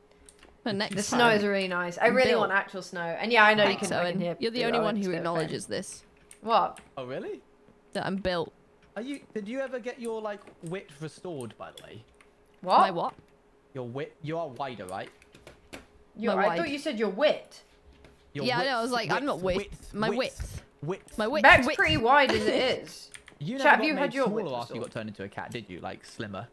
for next the time. snow is really nice. I really Built. want actual snow, and yeah, I know you Thanks, can. I can Owen. hear You're the only one who bit, okay. acknowledges this. What? Oh really? That I'm built. Are you? Did you ever get your like width restored? By the way, What? My what? your width. You are wider, right? You're, I wide. thought you said your wit. Your yeah, I know. I was like, I'm not width. width. My width. width. Width. My width. Beck's width. pretty wide as it is. <laughs> You Chat, have you had your smaller width after you got turned into a cat, did you? Like slimmer.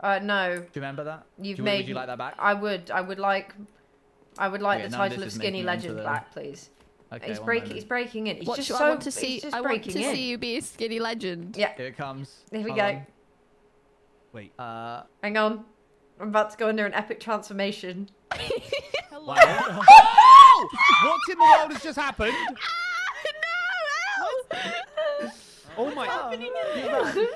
Uh, no. Do you remember that? You've you, made. Would you like that back? I would. I would like. I would like Okay, the title of Skinny making it onto Legend the- back, please. Okay, he's one breaking. He's breaking in. He's What just so. I want to see? I want to in. see you be a skinny legend. Yeah. Here it comes. Here we Hold go. on. Wait. Uh, Hang on. I'm about to go under an epic transformation. <laughs> Hello. <laughs> oh! What in the world has just happened? Oh my! <laughs>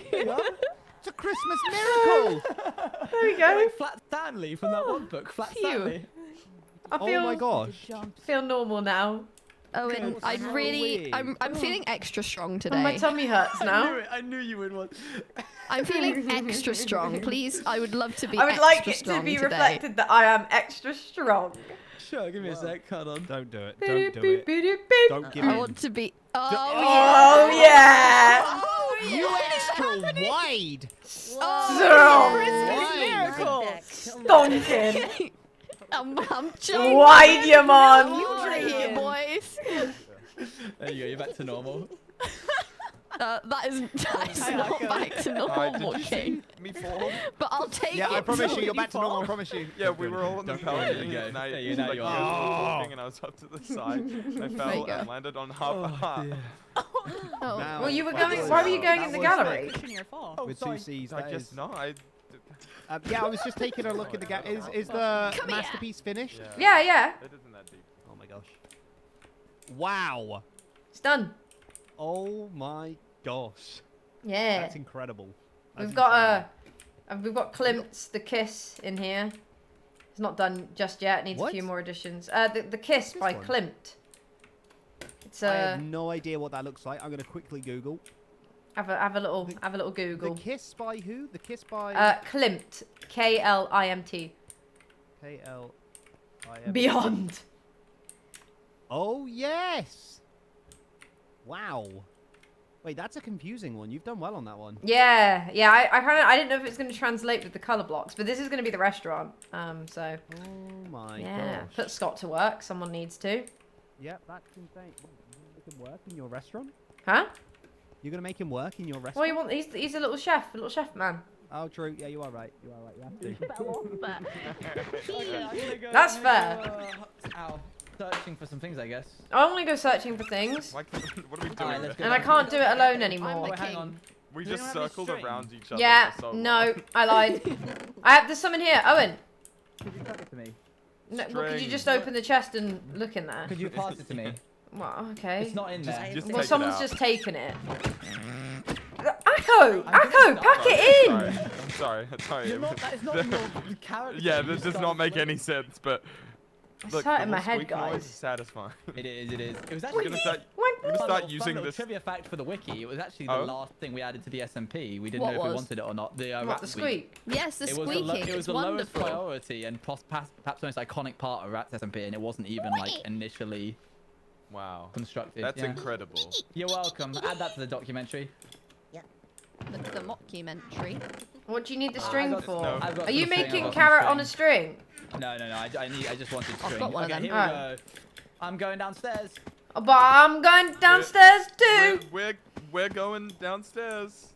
It's a Christmas miracle. <laughs> There we you're go. like Flat Stanley from that one book. Flat Phew. Stanley. I Oh feel. my gosh. Feel normal now. Oh, Owen, I How really. I'm, I'm oh. feeling extra strong And my tummy hurts <laughs> I knew now. it. I knew you would want. I'm feeling extra strong. Please, I would love to be I would extra like it to be today. reflected that I am extra strong. Sure, give me a sec. Hold on. Don't do it. Don't do it. Boop-a-doop-boop-boop. Don't give I in. want to be. Oh, Oh yeah! You extra wide. Oh, Stonking. <laughs> I'm, I'm joking. Wide you man. Right here, boys. <laughs> There you go. You're back to normal. <laughs> Uh, that is, <laughs> that is Hey, not okay. back to normal, did King. me fall? But I'll take Yeah, it. I promise you, you're back to normal. I promise you. Yeah, we were all on the Don't worry, balcony there you go. and I There you was like, you're was walking and I was up to the <laughs> side. and I fell and landed on half a heart. <laughs> Oh. Now- Well, you were going. was- Why were you going that in the gallery? Cushion your. Oh, With two C's, I that guess not. I, Um, yeah, I was just taking a look at the ga- Is is the Come here. masterpiece finished? Yeah, yeah. It isn't that deep. Oh my gosh. Wow. It's done. Oh my gosh. Yeah. That's incredible. That's We've got insane. a. Uh, we've got Klimt's The Kiss in here. It's not done just yet. It needs a few more additions. Uh, the, the Kiss This by one? Klimt. It's I uh, have no idea what that looks like. I'm gonna quickly Google. have a have a little have a little Google. The Kiss by who? The Kiss by Uh, Klimt, K L I M T. K L I M. Beyond. Oh yes. Wow. Wait, that's a confusing one. You've done well on that one. Yeah, yeah. I, I kind of I didn't know if it's going to translate with the color blocks, but this is going to be the restaurant. Um, so Oh my yeah, gosh. put Scott to work. Someone needs to. Yep, that's insane. You gonna make him work in your restaurant? Huh? You're gonna make him work in your Well, restaurant? you want? He's he's a little chef, a little chef man. Oh, true. Yeah, you are right. You are right. You have to. <laughs> <laughs> <laughs> That's fair. Ow. Searching for some things, I guess. I want to go searching for things, Why can- <laughs> what are we doing? Alright, let's here? go. and I can't do it alone I'm anymore. the hang king. on. We Do you just circled around each other. Yeah, so no. <laughs> I lied. <laughs> I have there's someone here. Owen, Could you chuck it to me? no, well, could you just open the chest and look in there? Could you pass it to me? Well, okay. It's not in there. just well, someone's just taken it. Akko, I'm Akko, pack it in. I'm sorry. I'm sorry. You're not, that is not in your character. yeah, You that does not make any sense, but It's look, hurting the my little head, squeaky noise guys. is satisfying. <laughs> It is, it is. It was We're <laughs> actually gonna start. We're gonna Fun start little- using little this. trivia fact for the wiki. It was actually Oh? the last thing we added to the SMP. We didn't What know if we wanted it or not. The uh, What, rat the squeak. squeak? Yes, the It was the, squeaking. it was it's the lowest priority and perhaps the most iconic part of Rats SMP, and it wasn't even like initially Wow, constructed. that's yeah. incredible. You're welcome. Add that to the documentary. The, the mockumentary. What do you need the I string got- for? no. Are you some string, I've making carrot on a string. String? No, no, no. I, I need. I just wanted string. got one of them. here we Alright. go. I'm going downstairs. Oh, But I'm going downstairs We're, too. we're we're going downstairs.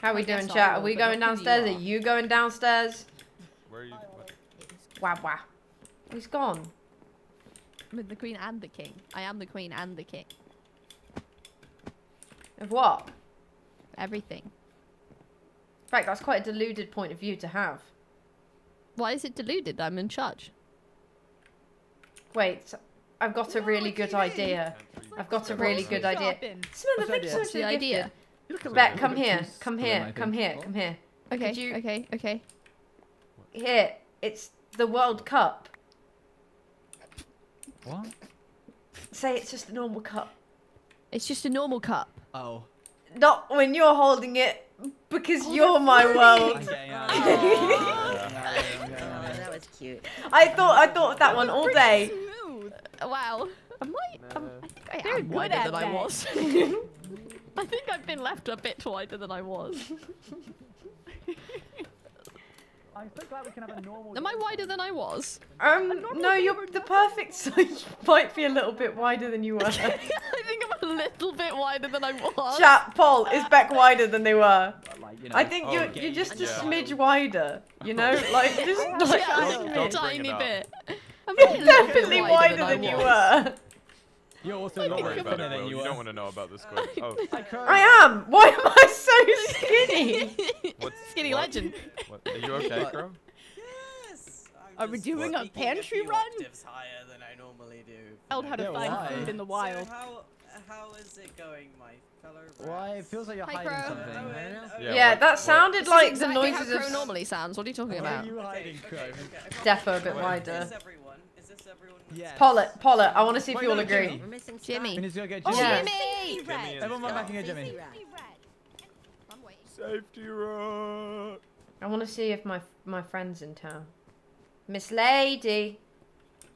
How are we I doing, I chat? Are we going not 'cause you downstairs? are. Are you going downstairs? Where are you? what- Wow, wow. He's gone. With the queen and the king. I am the queen and the king. Of what? Everything. In fact, that's quite a deluded point of view to have. Why is it deluded? I'm in charge. Wait, I've got a really good idea. I've got a really good idea. Samantha, thank you so much What's for the the idea? idea. Bet, come here, come here, come here, come here. Okay, you- okay, okay. Here, it's the World Cup. What? Say it's just a normal cup. It's just a normal cup. Oh. Not when you're holding it, because you're my world. I'm getting out. that was cute. I thought I thought of that one all day. Smooth. Wow. Am I? Um, I think I Very am good wider at than I was. <laughs> <laughs> I think I've been left a bit wider than I was. <laughs> I'm so glad we can have a normal. Am I wider than I was? Um, no, you're the perfect <laughs> size. You might be a little bit wider than you were. <laughs> I think I'm a little bit wider than I was. Chat, Paul, is Beck wider than they were? Like, you know, I think Oh, you're okay. you're just a Yeah. smidge wider. You know, <laughs> like just like Yeah, a tiny bit. I'm a you're little bit definitely wider than you were. You're also Don't not worry very about it, than Will. you You don't want to know about the squid. <laughs> Oh, I. I am. <laughs> Why am I so skinny? <laughs> what's Skinny what? legend. What, are you okay, Crow? Yes. Are we doing a pantry run? higher than I normally do. Held how to Yeah, find why? food in the wild. how how is it going, my fellow? Why? It feels like you're Hi, hiding Crow. something. Oh, oh, yeah, oh. Yeah, what- that what- sounded This like is the exactly noises how crow of. normally sounds. What are you talking Why are about? you hiding, Crow? Defo a bit Wait. wider. Everyone? Is this everyone? Yes. Paulette, Paulette, I want to see if you all agree. Jimmy. We're missing Jimmy. We need to go get Oh, Jimmy. Yeah. Jimmy! Jimmy Everyone run back and get Jimmy. Safety run. I want to see if my my friend's in town. Miss Lady,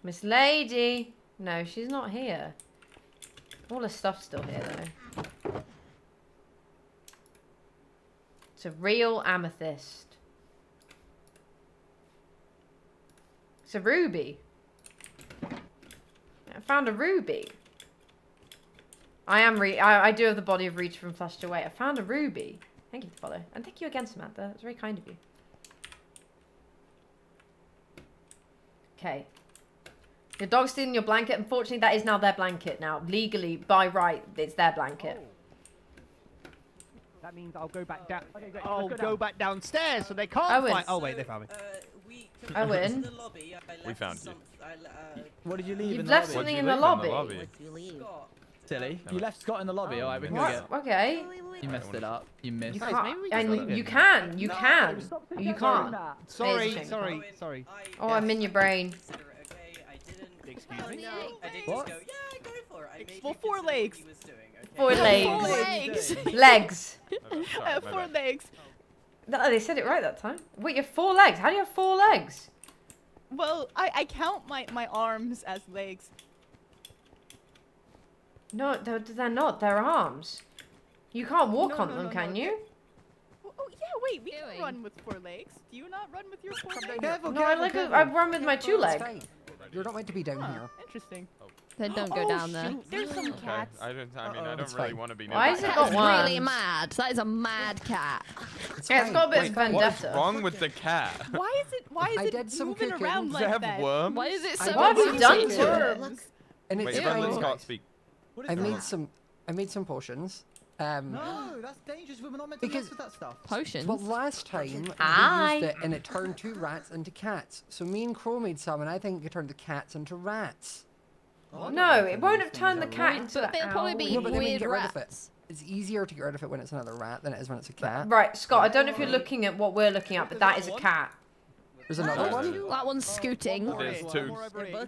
Miss Lady. No, she's not here. All her stuff's still here though. It's a real amethyst. It's a ruby. I found a ruby. I am re- I, I do have the body of Reach from Flushed Away. I found a ruby. Thank you for the follow. And thank you again, Samantha. It's very kind of you. Okay. Your dog's stealing your blanket. Unfortunately, that is now their blanket now. Legally, by right, it's their blanket. That means I'll go back down. Okay. I'll Let's go, back downstairs so they can't Owen. find. Oh wait, they found me. Uh, we Owen. lobby. I <laughs> left We found you. I, uh, What did you leave You've in the left lobby? something you in the leave lobby. lobby? you leave? Scott. Silly. You left Scott in the lobby. Oh, Alright, we can What? go Okay. You messed it up. You missed. You can't. maybe we just And leave you can. You No, can. Stop You can't. Sorry, sorry, sorry. Oh, I'm in your brain. consider it, okay? I didn't. Excuse me? didn't- I didn't What? just go. Yeah, go for it. I made Well, four legs. he was doing, okay? Four Four legs. legs. Legs. Sorry, I my have four legs. <laughs> No, they said it right that time. Wait, you have four legs. How do you have four legs? Well, I, I count my, my arms as legs. No, they're, they're not. They're arms. You can't walk No, on no, them, no, can no, you? Oh, oh, yeah, wait, we can run with four legs. Do you not run with your four legs? Careful, No, I careful, like a, careful. I run with my two legs. You're not meant to be down Huh, here. interesting. Oh. Then don't go oh, down there. shoot, There's some Okay, cats. I don't. I mean, Uh-oh. I don't really fine. want to be. near Why is it cat. got That's really mad. That is a mad cat. It's Yeah, it's fine. got a bit It's of fine. What is wrong with the cat? <laughs> Why is it why is I it did some moving cooking. around Does like it have that? worms? Why is it I so What have you done exciting? to it? Worms. And Wait, it's everyone fine. let Scott speak. I made some. I made some potions. Um, <gasps> No, that's dangerous. We're not meant to Because- mess with that stuff. Potions. Well, last time Aye. we used it and it turned two rats into cats. So me and Crow made some, and I think it turned the cats into rats. Oh, No, it won't have turned the cat into But an they'll probably owl. be No, but weird get rid of it. It's easier to get rid of it when it's another rat than it is when it's a cat. Right, Scott, I don't know if you're looking at what we're looking at, but that is a cat. There's another Oh, one. no. That one's oh, scooting. There's two.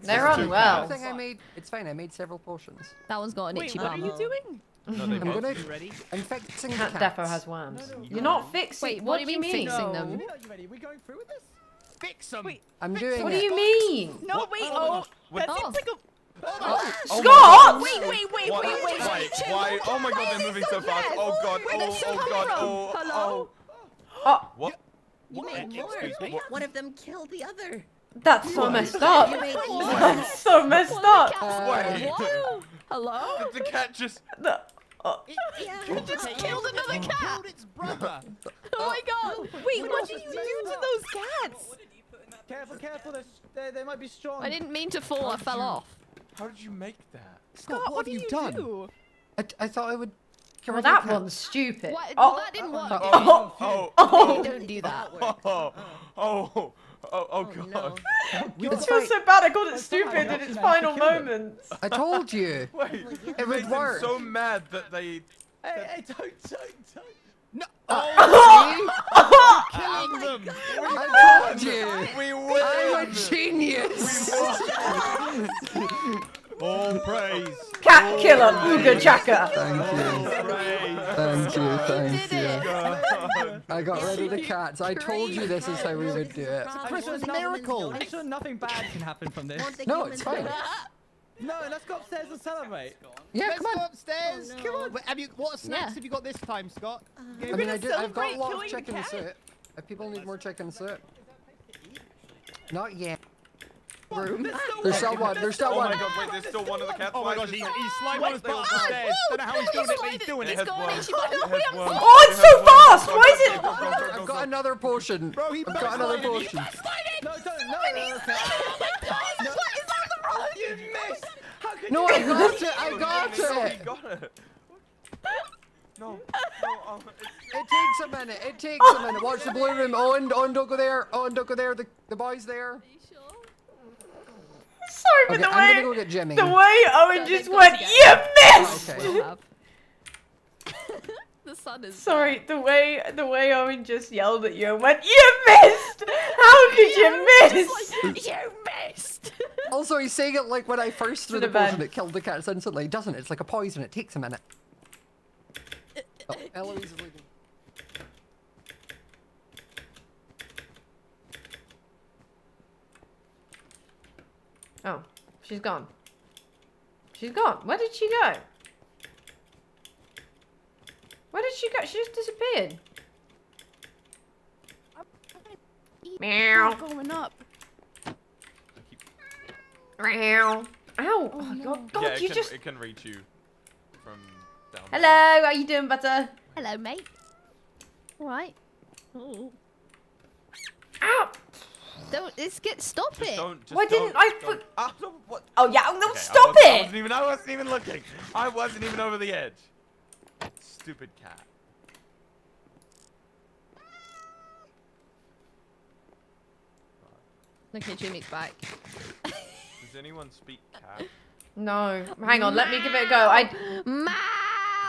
They're two unwell. I I made. It's fine. I made several portions. That one's got an Wait, itchy what are you doing? No, I'm gonna. You ready? I'm fixing Cat cats. defo has worms. You're not fixing. Wait, what do you mean fixing No. them? Are you ready? Are we going through with this? Fix them. Wait, I'm doing What do you mean? no, wait. Oh, Oh, What? that Oh. seems like a. Oh Scott! Oh wait, wait, wait, What? wait, wait. Why? Why? Oh my god, they're moving so fast. Oh god. Where Oh, oh god. from? Oh, Hello? Oh, uh, What? You made more. Excuse me? One of them killed the other. that's so messed up. That's so messed up. Wait. Whoa! <laughs> Hello? Did the cat just? The- uh, Yeah. You just killed another cat! Killed its brother. Oh my god! Uh, wait, what did you do to those cats? careful, careful. They're, they they might be strong. I didn't mean to fall, I fell off. How did you make that? Scott, Scott, what, have you, you done? do? I, I thought I would. get Well, rid that the cat. one's stupid. What? Oh, Well, that didn't work. Oh, oh, oh, oh. oh. oh. Don't do that. <laughs> oh, oh, oh, oh, oh god. no. We I could feel so bad. I called it stupid in its final moments. I told you. <laughs> Wait, It you would made them work. so mad that they. Hey, hey, don't, don't, don't. No. Oh, Killing them. I told you. We win. I'm a win. genius. All praise. Cat killer, Ooga Chaka. Thank you. Thank you. Thank you. I got rid of the cats. I told you this is how we would do it. It's a Christmas miracle. I'm sure nothing bad can happen from this. No, it's fine. No, let's go upstairs and celebrate. Yeah, Let's come go upstairs. Oh, Come on. Wait, Have you, what snacks Yeah. have you got this time, Scott? Uh, I mean, I gonna did, I've got a lot of chicken the cat? soup. If people need more chicken soup. Not yet. Room. There's still one. There's still one. Oh my god, wait, there's still one of the cats. Oh my Why gosh, is he's, it- he's sliding on his butt up the stairs. Don't know how he's doing it, but he's doing It it. has got an worms. itchy bum. It has worms. Oh, it's It so has worms. fast. Go, Why is go, it- I've go, got go. another potion. Bro, he I've got another backslided. potion. No, don't, no, no, no, No, I got it. I got No, he it. got it. No, no, oh, It takes a minute. It takes a minute. Watch the blue room. Oh, Owen, Owen, oh, don't go there. Oh, Owen, don't go there. The, the boy's there. Sorry, but Okay, the I'm gonna way go get Jimmy. the way Owen No, just they've went, you get- missed. Okay. <laughs> Will have. the sun is. Sorry, the way the way Owen just yelled at you and went, you missed. How could you <laughs> miss? Like, <laughs> you missed. Also, he's saying it like when I first threw the the potion, vent. it killed the cats instantly. Doesn't. It? It's like a poison. It takes a minute. <laughs> Oh, Eloise is leaving. Oh, she's gone. She's gone. Where did she go? Where did she go? She just disappeared. Meow. Going up. Meow. Ow. Oh, no. God, God yeah, you can, just... it can reach you from down. Hello, how you doing, butter? Hello, mate. All right. Oh. Ow. Don't. Let's get. Stop Just it. don't. Just Why didn't don't- I don't- put- Ah, what? Oh, yeah, no, Okay, I stop wasn't- I it! wasn't even. I wasn't even looking. I wasn't even over the edge. Stupid cat. Okay, Jimmy's back. Does anyone speak cat? No. Hang on, let me give it a go. I... Meow.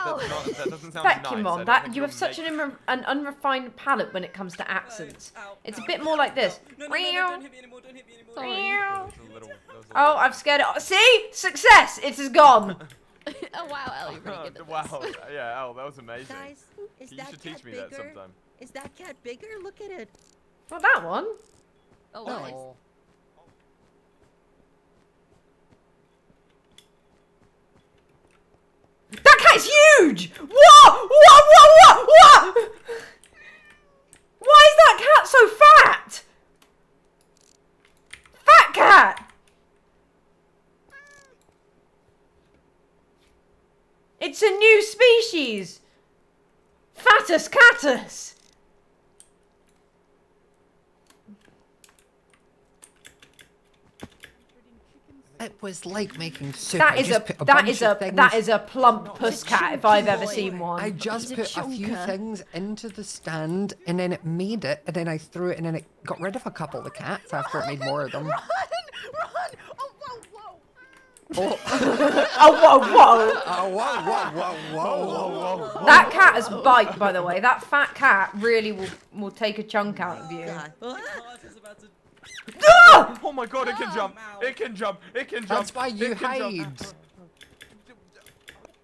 That's not, that doesn't sound Thank nice. you, I Mom. don't That you have such an, unre- an unrefined palate when it comes to accents. Ow, It's a bit ow, more like this. No, no, no, no, Meow. don't hit me anymore, don't hit me anymore. Sorry. Meow. That was a little- that was a Oh, I've scared it. See? Success! It is gone. <laughs> <laughs> oh wow, Elle, you're really oh, good at wow, <laughs> yeah, Al, that was amazing. Guys, is you that should cat teach me bigger? that sometime. Is that cat bigger? Look at it. Not that one. Oh, nice. No. That cat's huge! What? What? What? What? What? Why is that cat so fat? Fat cat! It's a new species! Fatus catus! It was like making soup. That I is just a put that bunch is of a that things- is a plump puss cat if I've ever seen one. I just He's a put a few things into the stand and then it made it and then I threw it and then it got rid of a couple of the cats after it made more of them. <laughs> Run! Run! Oh, whoa, whoa! Oh, Oh whoa whoa! oh whoa, whoa, whoa, whoa. That cat has bite, by the way. That fat cat really will will take a chunk out of you. God. Ah! Ah! Oh my god, it can jump. It can jump. It can jump. That's why you it jump. hide.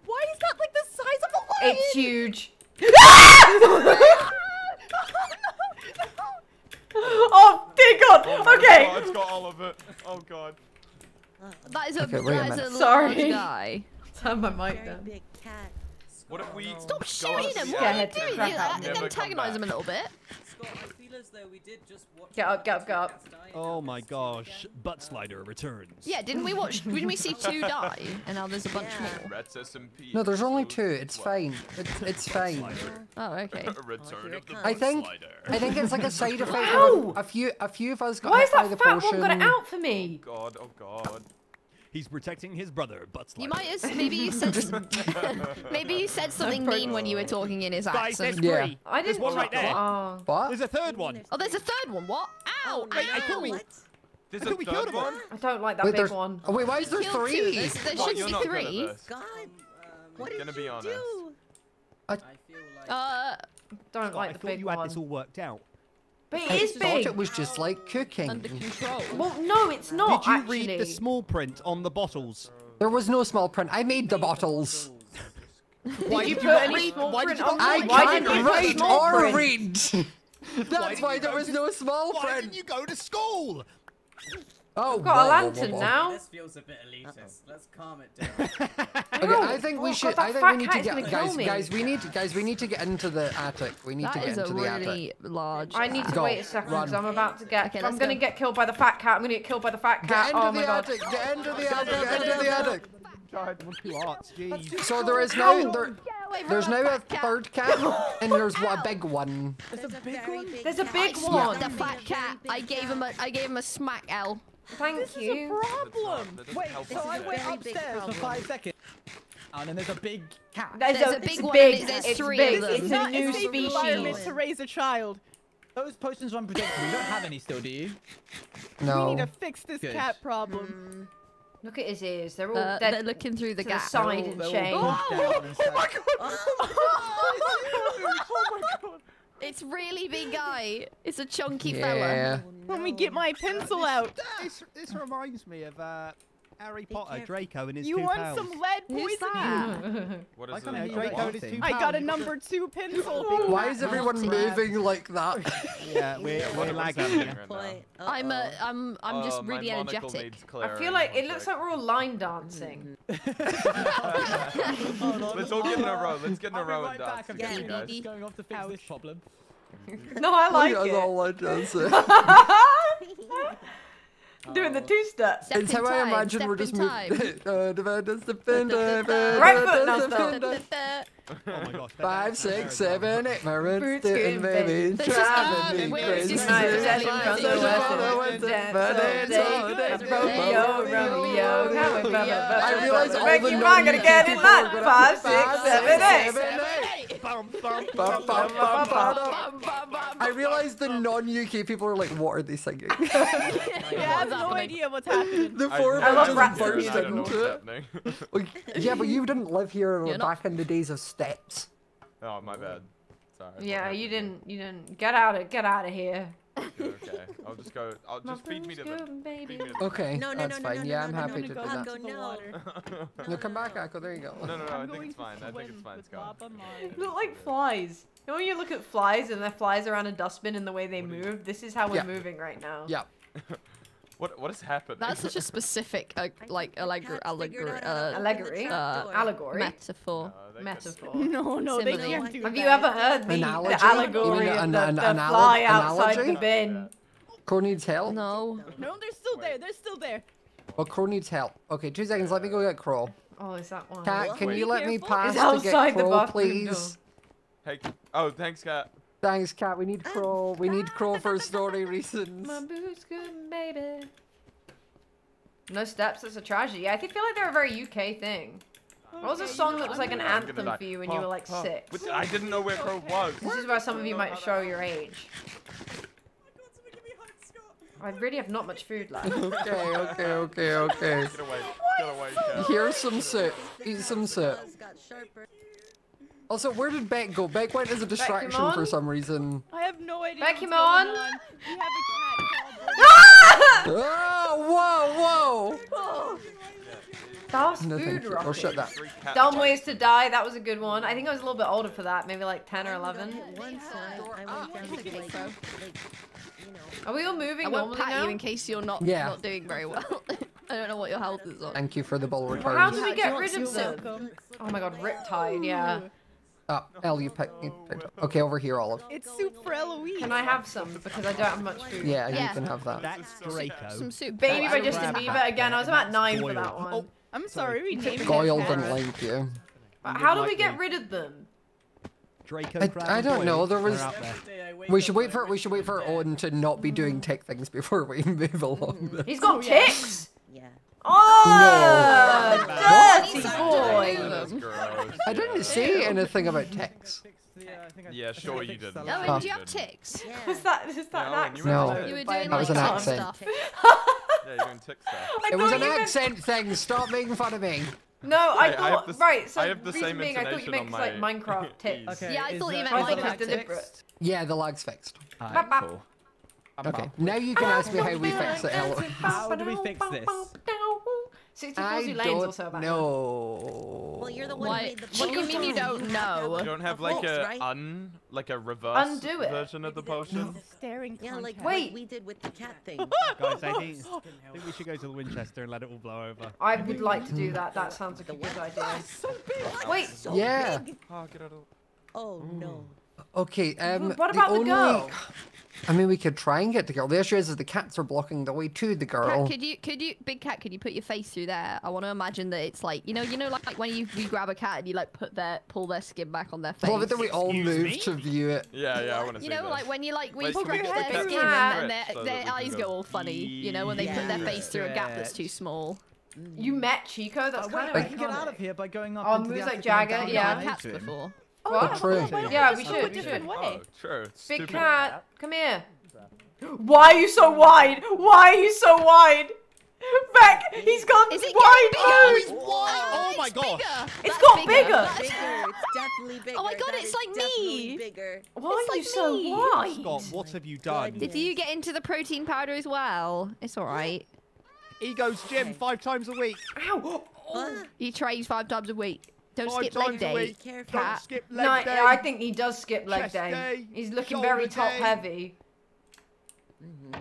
Why is that like the size of a lion? It's huge. <laughs> <laughs> oh dear God! Oh okay. God, it's got all of it. Oh god. That is a Okay, wait a that is a minute. Sorry. large guy. <laughs> Turn my mic down. What if we Stop shooting him. What are you doing? and You crack out. Never come antagonize him a little bit. Scott, I feel as though we did just watch. Get up, get up, get up. Oh my gosh. Butt slider returns. Yeah, didn't we watch? Didn't we see <laughs> two die? And now there's a bunch Yeah. more. Red Sesame No, there's only two. It's What? fine. It's, it's fine. Oh, okay. <laughs> Return here of the. I think Slider. I think it's like a side effect Ow! a few a few of us got Why hit is by that the fat potion. one got it out for me? Oh God, oh god. He's protecting his brother, Butt Slider. You might have maybe you said <laughs> maybe you said something mean when you were talking in his Guys, there's accent. Yeah. I didn't. one right there. Oh. What? There's a third one. Oh, there's a third one. What? Ow! Oh, Wait, I no, thought we- what? There's I a thought we killed third him. one? I don't like that Wait, big there's one. Oh wait, why is there Killed two. three? There's, there should be not good at three. this. God. What gonna did be you honest. do? I feel like. Uh, Don't Scott, like I the thought big you had this all worked out. But it I is thought big. it was just like cooking. under control. Well, no, it's not Did you actually. read the small print on the bottles? There was no small print. I made the bottles. Why Did you did put not any read? small Why print did you not I? Why can't didn't you write or print? read. <laughs> Why That's did why there was to- no small Why print. didn't you go to school? Oh, I've got a whoa, whoa, whoa, lantern whoa. now. This feels a bit elitist. Let's calm it down. <laughs> Okay, I think we Oh, should. God, I think we need to get guys. me. Guys, we need guys. We need to get into the attic. We need to get is a into the attic. That is a really large. I need to Go. wait a second because I'm about to get. Okay, I'm gonna get killed by the fat cat. I'm gonna get killed by the fat Get cat. into Oh my the god. attic. Get into the attic. Get into the attic. Two hearts, jeez. So there is now there, there's now a third cat, and there's a big one. There's a big one. There's a big one. the fat cat. I gave him a I gave him a smack L. Thank This is a problem. Wait, so I went upstairs for five seconds. And then there's a big cat. There's, There's a, a big it's one, big. and there's it's three big. of them. It's It's a not new a safe environment species. to raise a child. Those potions are unpredictable. You don't have any still, do you? No. We need to fix this Good. cat problem. Look at his ears. They're all Uh, dead they're looking through the to the side They're and all- chain. they're all bunched down <laughs> and stuff. <laughs> oh my god. <laughs> It's really big guy. It's a chunky Yeah. Let me get my pencil out. This, this reminds me of uh, Harry Be Potter, careful. Draco and his You two want pals. some lead Who's poisoning? that? What I is kinda it? Draco and his thing. two I got a number two pencil. <laughs> Why is everyone moving like that? <laughs> Yeah, we're, we're What's lagging happening here. right Play. I'm a I'm I'm just Uh, my really energetic. I feel like it looks like we're all line dancing. <laughs> Let's all get in a row. Let's get in a I'll be row right and back. dance I'm together, just guys. just going off to fix this problem. No, I like That's it. all I just say. Doing the two step. Step It's in how I imagine step we're just moving. <laughs> Uh, defenders, defenders, Right foot now, defenders, stop. Oh my gosh. that <laughs> Five, dance is six, very seven, eight, my roots Boots sitting, getting baby. big. There's just Driving me where is crazy. this Night Nice. setting from the west. Dance all day. Romeo, Romeo, I realize all the you mind gonna get in line. non-music Five, people six, are seven, gonna- eight. I realize the non-UK people are like, what are they singing? <laughs> Yeah, <laughs> I have no idea what's happening. the I- four of I us love just rap burst music. I don't know what's into it. yeah, but you didn't live here back in the days of steps. Oh, my bad. Sorry. Yeah, you didn't. You didn't. Get out of. Get out of here. Okay, I'll just go. I'll just feed me to blues them. good, baby. Feed me to them. Okay, No, no, that's no, no, fine. no, yeah, no, I'm no, happy I'm to do gonna go that. into Akko, the no. <laughs> No, come back, Akko. There you go. No, no, no. I I'm think going it's fine. I think it's fine. Let's with go. Baba Mario. Look like flies. You know when you look at flies and they're flies around a dustbin and the way they move? This is how we're Yeah. moving right now. Yeah. <laughs> What What is happening? That's such a <laughs> specific uh, like allegor Cats allegory out how to uh, Allegory? Uh. Allegory. metaphor. Uh, they could- Metaphor. <laughs> No, no, they can't do Have that. you ever heard the, Analogy? the allegory You of an- the, an the analo- fly outside analogy? the bin? Crow needs help. No. No, they're still there. They're still there. Well, Crow needs help. Okay, two seconds. Let me go get Crow. Oh, is that one? Cat, can Wait. you let me pass It's to get the Crow, please? Hey. Oh, thanks, cat. Thanks, Cat. We need ah, Crow. We need ah, Crow ah, for story reasons. My boots good, baby. No steps, that's a tragedy. I think feel like they're a very UK thing. Oh, what was a song that was like an gonna- I'm gonna anthem for you when you were like Oh, oh. six? I didn't know where Crow was. This is where some of you might show your age. I really have not much food left. <laughs> Okay, okay, okay, okay. Get away. Get away, Here's some soup. Eat some soup. Claws got sharper. Also, where did Beck go? Beck went as a distraction for some reason. I have no idea. Becky what's going Mon? on. We have a cat <laughs> called. Oh, ah, whoa, whoa! That was No, food you. rocket. Or shut that. Dumb ways to die. That was a good one. I think I was a little bit older for that. Maybe like 10 or 11. hit once I, I went down ah, to like, like, you know. Are we all moving I won't normally pat now? you in case you're not Yeah. not doing very well. <laughs> I don't know what your health is on. Thank you for the ball Well, how returns. do we get rid of them? Oh my god, Riptide, yeah. Oh, Elle, you picked. you picked- Okay, over here, Olive. It's soup for Eloise. Can I have some? Because I don't have much food. Yeah, you can have that. That's Draco. Some soup. Baby by I'll Justin grab Bieber that. again. I was about nine for that oh, one. Oh, I'm sorry, we named it Goyle cat. didn't like you. But How do we get rid of them? Draco. I- I don't know, there was- there. We should wait for we should wait for Odin to not be doing mm. tech things before we <laughs> move along. He's got oh, ticks! Oh, <laughs> yeah. Oh! Dirty boy! I didn't say anything about ticks. Yeah, sure you didn't. Oh, Yeah, and do you you have ticks? Yeah. <laughs> Is that, is that No, an accent? No. You were doing That was like an some accent. stuff. <laughs> Yeah, you're doing tick stuff. It was an you accent thing. Stop making fun of me. No, I I have thought the right. So I have the reason same being, I thought you meant like Minecraft tips. Okay. Yeah, I is thought you meant I is thought it that was like deliberate. Yeah, the lag's fixed. Bop, Alright, cool. Okay, now you can ask me how we fix it, How do we fix this? 64 I lanes also don't about know. Well, you're the one What? who made the What do you mean you don't know? You don't have like a right? un, like a reverse Undo it. version of the potion. Staring Yeah, like. Wait. we did with the cat thing. <laughs> Guys, I think, I think we should go to the Winchester and let it all blow over. I would like to do that. That sounds like a good idea. <laughs> Wait, So Yeah. big. Oh, get out of. Oh no. Okay, um, what about the only... girl? I mean, we could try and get the girl. The issue is that the cats are blocking the way to the girl. Cat, could you, could you, big cat, could you put your face through there? I want to imagine that it's like, you know, you know, like, like when you, you grab a cat and you like put their, pull their skin back on their face. Love it that we all Excuse move me? to view it. Yeah, yeah, I want to see You know, this. like when you like when you can we stretch get their skin to and then their, so their eyes go- go all funny. You know, when they put their face through a gap that's too small. You met Chico. That's Uh, kind wait, of we can get out of here by going up Oh, into the moves like African and Jagger, yeah. the I've way cats to him. before. What? true. Yeah, we we should, we should. way? Oh, true. Big cat, come here. Why are you so wide? Why are you so wide? Beck, he's gone Is it wide. getting bigger? Oh, dude. Oh my it's gosh. bigger. It's That's got bigger. Bigger. It's definitely bigger. Oh my God, That it's like me. Bigger. Why are It's you so me. wide? Scott, what have you done? Did you get into the protein powder as well? It's all right. He goes gym five times a week. Ow. <gasps> What? You train five times a week. Don't Five skip leg times a day. week. Careful. Don't skip leg No, day. I think he does skip leg Chest day. day, He's looking very top day. heavy. Mm-hmm.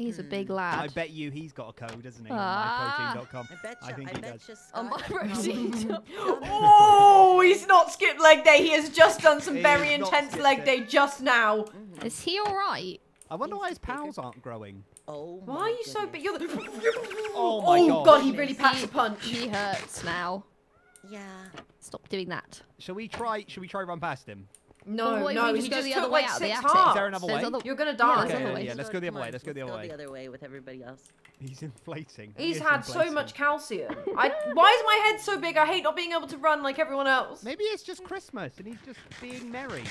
He's a big hmm. lad. I bet you he's got a code, hasn't he? Ah. On myprotein.com. I bet I think I, he does. you. On my protein. <laughs> <laughs> Oh, he's not skipped leg day. He has just done some He very intense leg it. day just now. Mm-hmm. Is he all right? I wonder why his pals aren't growing. Oh. Why are you so big? You're the. <laughs> Oh, oh my oh gosh. god, he really packs He- a punch. He hurts now. Yeah. Stop doing that. Shall we try? Shall we try run past him? No, Well, why no, don't he just go just the took other way like out six hearts. Is there another There's way? other- You're gonna die. there's Okay, other yeah, ways. yeah, let's go the other way. on, Let's go the other way. the other way with everybody else. He's inflating. He's is had so much calcium. I, why is my head so big? I hate not being able to run like everyone else. Maybe it's just Christmas and he's just being merry.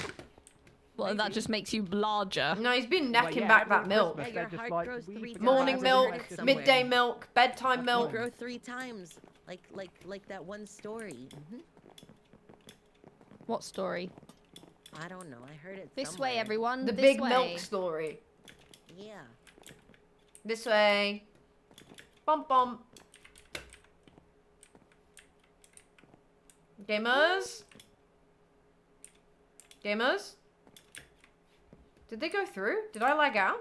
Well, that just makes you larger. No, he's been Well, yeah, back that milk. Christmas Yeah, your heart like, grows three forgot Morning times about every milk, midday milk, bedtime milk. grow three times, like like like that one story. hmm What story? I don't know. I heard it. This somewhere. way, everyone. The this big way. milk story. Yeah. This way. Bump bump. Gamers? Gamers? Did they go through? Did I lag out?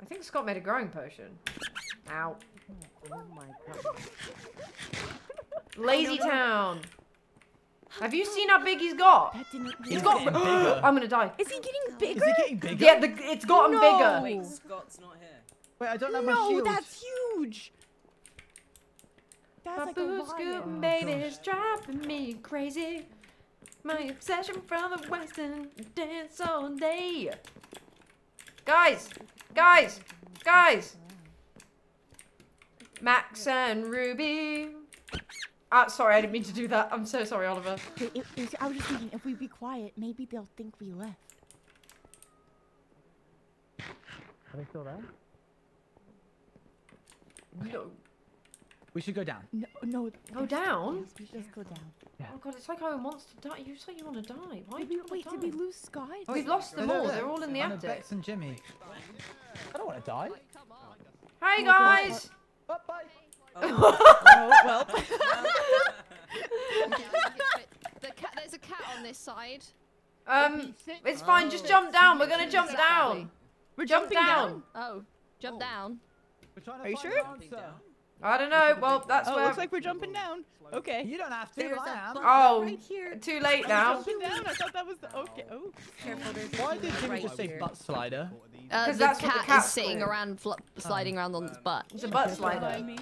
I think Scott made a growing potion. Ow. Oh my god. Lazy Town. Have you seen how big he's got? That didn't He's He's got. bigger. <gasps> I'm gonna die. Is he getting bigger? Is bigger? he getting bigger? Yeah, the, it's gotten No. bigger. Wait, Scott's not here. Wait, I don't have my shield. No, that's huge. That's My like a boo lion. scoop baby is driving me crazy. My obsession from the western dance all day. Guys, guys, Guys! Max and Ruby. Ah, sorry, I didn't mean to do that. I'm so sorry, Oliver. Okay, it, it, I was just thinking, if we be quiet, maybe they'll think we left. Are they still there? No. We should go down. No, no. Go down? Yes, we should just go down. Oh god, it's like Owen wants to die. You say you want to die. Why Did do we, you wait, did we lose Sky? Oh, We've lost them No, no, all. no. They're all in the attic. Bex and Jimmy. I don't want to die. Hey guys! Bye bye. Oh, well. the cat, there's a cat on this side. Um, it's fine. Just jump down. We're gonna jump down. We're Jump jumping down. Oh, jump down. We're trying to Are you sure? An answer. I don't know. Well, that's Oh, where. looks like we're jumping down. Okay. You don't have to, There's but I a am. Oh, right here. too late now. jumping down. I thought that was the. Okay. Oh. Careful, Why did Jimmy right just say here. butt slider? Because the that's what the cat cat's is sitting called. around, sliding around on its butt. It's a butt slider. me.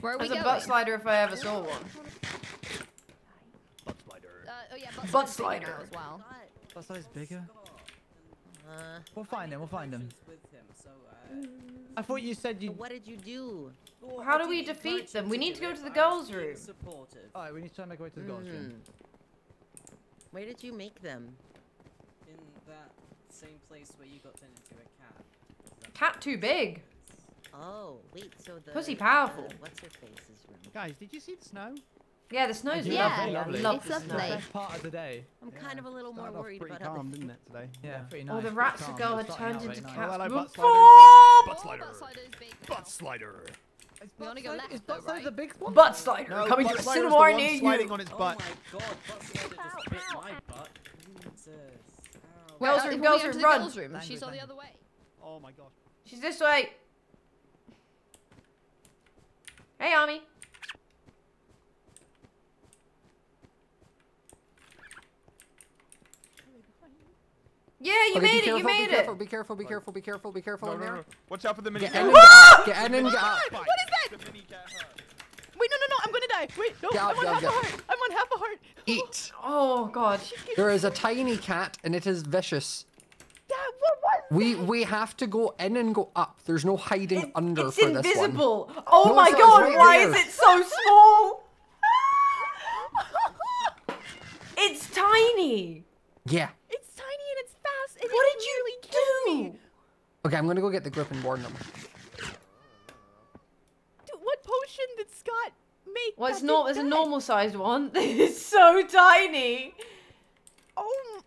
Where are we It's a going? butt slider if I ever saw one. Butt slider. Uh, oh yeah, butt, Butt slider. now as well. Butt slider's bigger. Uh, We'll find him. We'll find him. With him, so, uh, I thought you said you. what did you do? well, How I do we defeat them? We need to go to the girls' room. All right, we need to try and make our way to the girls' room. Hmm. Where did you make them? In that same place where you got turned into a cat. Cat too big. Oh, wait, so the... Pussy powerful. the- what's her face's room? Guys, did you see the snow? Yeah, the snow's do Yeah, lovely. I lovely. love It's the lovely. snow. Best part of the day. I'm kind of a little more Started off worried pretty about how calm, the... didn't it, today? Yeah, pretty nice. Oh, the pretty rats calm, girl had turned into very nice. cat. Oh, hello, Boom. butt slider. Oh, Butt slider. butt slider is big Butt slider. We only go left Is butt slider the big one? Butt slider No, coming butt to a slider's the cinema one near sliding you. on its Oh my god, Butt Slider just bit my butt. Jesus. Girls' room, girls' room, the run. girls' room. She's on the other way. Oh my god. She's this way. Hey, Army. Yeah, you Okay, be made it. careful, You be made careful, it. Be careful, be careful, be careful, be careful No, in no, there. no. Watch out for the mini Get cat. in get in and get out. What is that? The mini cat. Wait, no, no, no. I'm gonna die. Wait, no. Get I'm on half get a heart. I'm on half a heart. Eat. Oh, oh God. There is a tiny cat and it is vicious. Dad, what was We we have to go in and go up. There's no hiding It- under it's for this one. It's invisible. Oh No, my God. right Why there. is it so small? <laughs> <laughs> it's tiny. Yeah. It's tiny and it's fast. And What did can you really me. do? Okay, I'm gonna go get the group and warn them. Dude, what potion did Scott make? Well, it's not. did It's a normal sized one. <laughs> it's so tiny. Oh.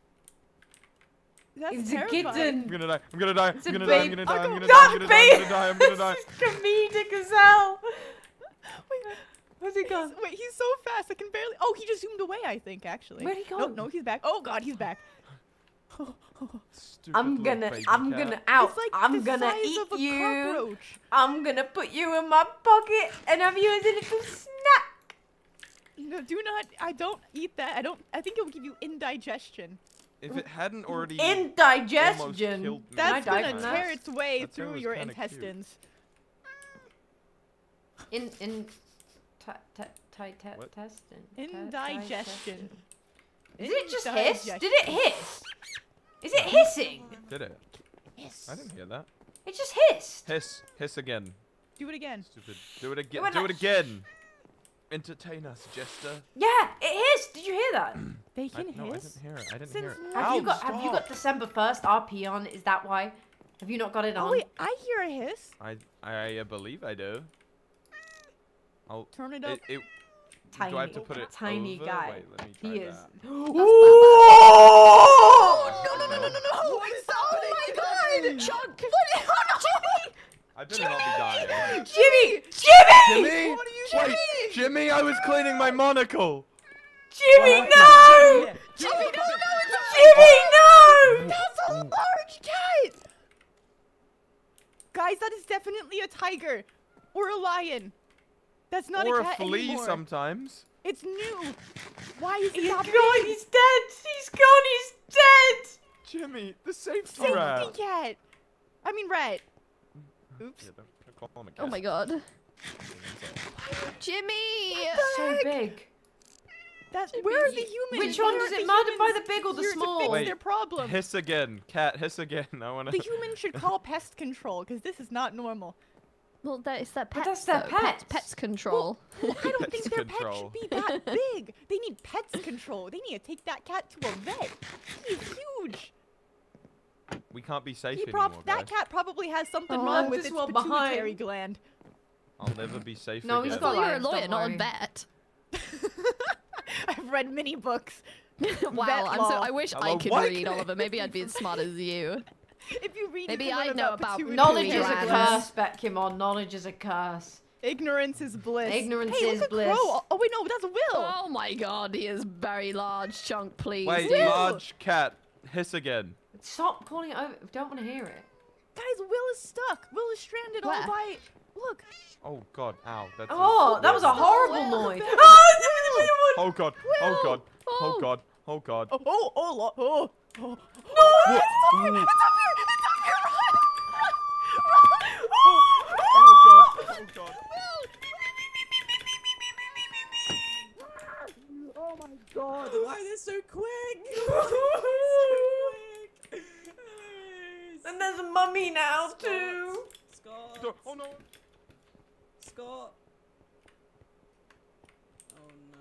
That's It's a terrifying. I'm kitten. gonna die. I'm gonna die. It's I'm oh, gonna die. I'm gonna die. I'm gonna die. I'm gonna die. I'm gonna die. I'm gonna die. Comedic as hell. <laughs> Wait, Where's he he's, gone? wait, he's so fast. I can barely. Oh, he just zoomed away. I think actually. Where'd he go? No, no, he's back. Oh God, he's back. Stupid I'm gonna. I'm cat. gonna out. It's like I'm the gonna size eat of a you. cockroach. I'm gonna put you in my pocket and have you as a little snack. No, do not. I don't eat that. I don't. I think it will give you indigestion. If it hadn't already Indigestion. me. That's I gonna from tear its way That through your kinda cute. intestines. In in. Ta- Indigestion. Is it just hiss? Did it hiss? Is it hissing? Did it? Hiss. I didn't hear that. It just hissed. Hiss. Hiss again. Do it again. Stupid. Do it again. Do like- it again. Entertain us, Jester. Yeah, it hissed. Did you hear that? <clears throat> They I, can no, I didn't hear it. I didn't Since hear it. when? Have you Ow, got Have you got. December first RP on? Is that why? Have you not got it on? Oh wait, I hear a hiss. I I uh, believe I do. I'll Turn it up. It, it, tiny, do I have to put it tiny over? guy. Wait, let me try he is. <gasps> <gasps> that. Ooh! No, no, no, no, no, no! What is oh happening, my guys? God! Chunk! What? <laughs> Oh no! Jimmy! I better not be dying. Jimmy! Jimmy! Jimmy! What are you Wait, doing? Jimmy, I was cleaning my monocle. Jimmy, What? no! Jimmy, no, no, it's a Jimmy, no! That's a large cat! Guys, that is definitely a tiger. Or a lion. That's not or a a cat flea anymore. sometimes. It's new. Why is it He's that gone. He's dead. He's gone. He's dead. Jimmy, the safety, Safety rat. cat. I mean rat. Oops. Yeah, don't, don't call him a Oh my god. Jimmy! So big. That where are the humans? Which one Why does aren't it the by the big or the here to small? fix Wait. their problem. Hiss again, cat. Hiss again. <laughs> I wanna. The humans should call pest control because this is not normal. Well, that, it's their But pets. that's their though. Pets, pets. pets control. Well, I don't <laughs> think Pest their pet should be that <laughs> big. They need pets control. They need to take that cat to a vet. He's huge. We can't be safe He anymore, prob- that guys. cat probably has something Oh, wrong left with its one pituitary behind. gland. I'll never be safe No, again. he's I thought got you were a lawyer, don't a worry. vet. <laughs> I've read many books. wow, I'm so. I wish I Hello, could what? read all of them. Maybe I'd be as smart as you. <laughs> If you read, Maybe you I know about about Knowledge is a Glands. curse, Bekyamon. Knowledge is a curse. Ignorance is bliss. Ignorance hey, is look at bliss. Crow. Oh wait, no, that's Will. Oh my god, he is very large chunk, please. Wait, dude. large cat. Hiss again. Stop calling it over. Don't want to hear it. Guys, Will is stuck. Will is stranded Where? all by. Look. Oh god, ow. That's a- Oh, that was a horrible Will. noise. Will. <laughs> Oh, Oh god. Oh god. Oh god. Oh god. Oh, oh, oh, lo- oh, oh. No, It's up here. It's up here. It's up here. Run. Run. Oh god. Oh god. <laughs> Oh my god! Why are they so quick? <laughs> and there's a mummy now too. Scott. Oh no. Scott. Oh no.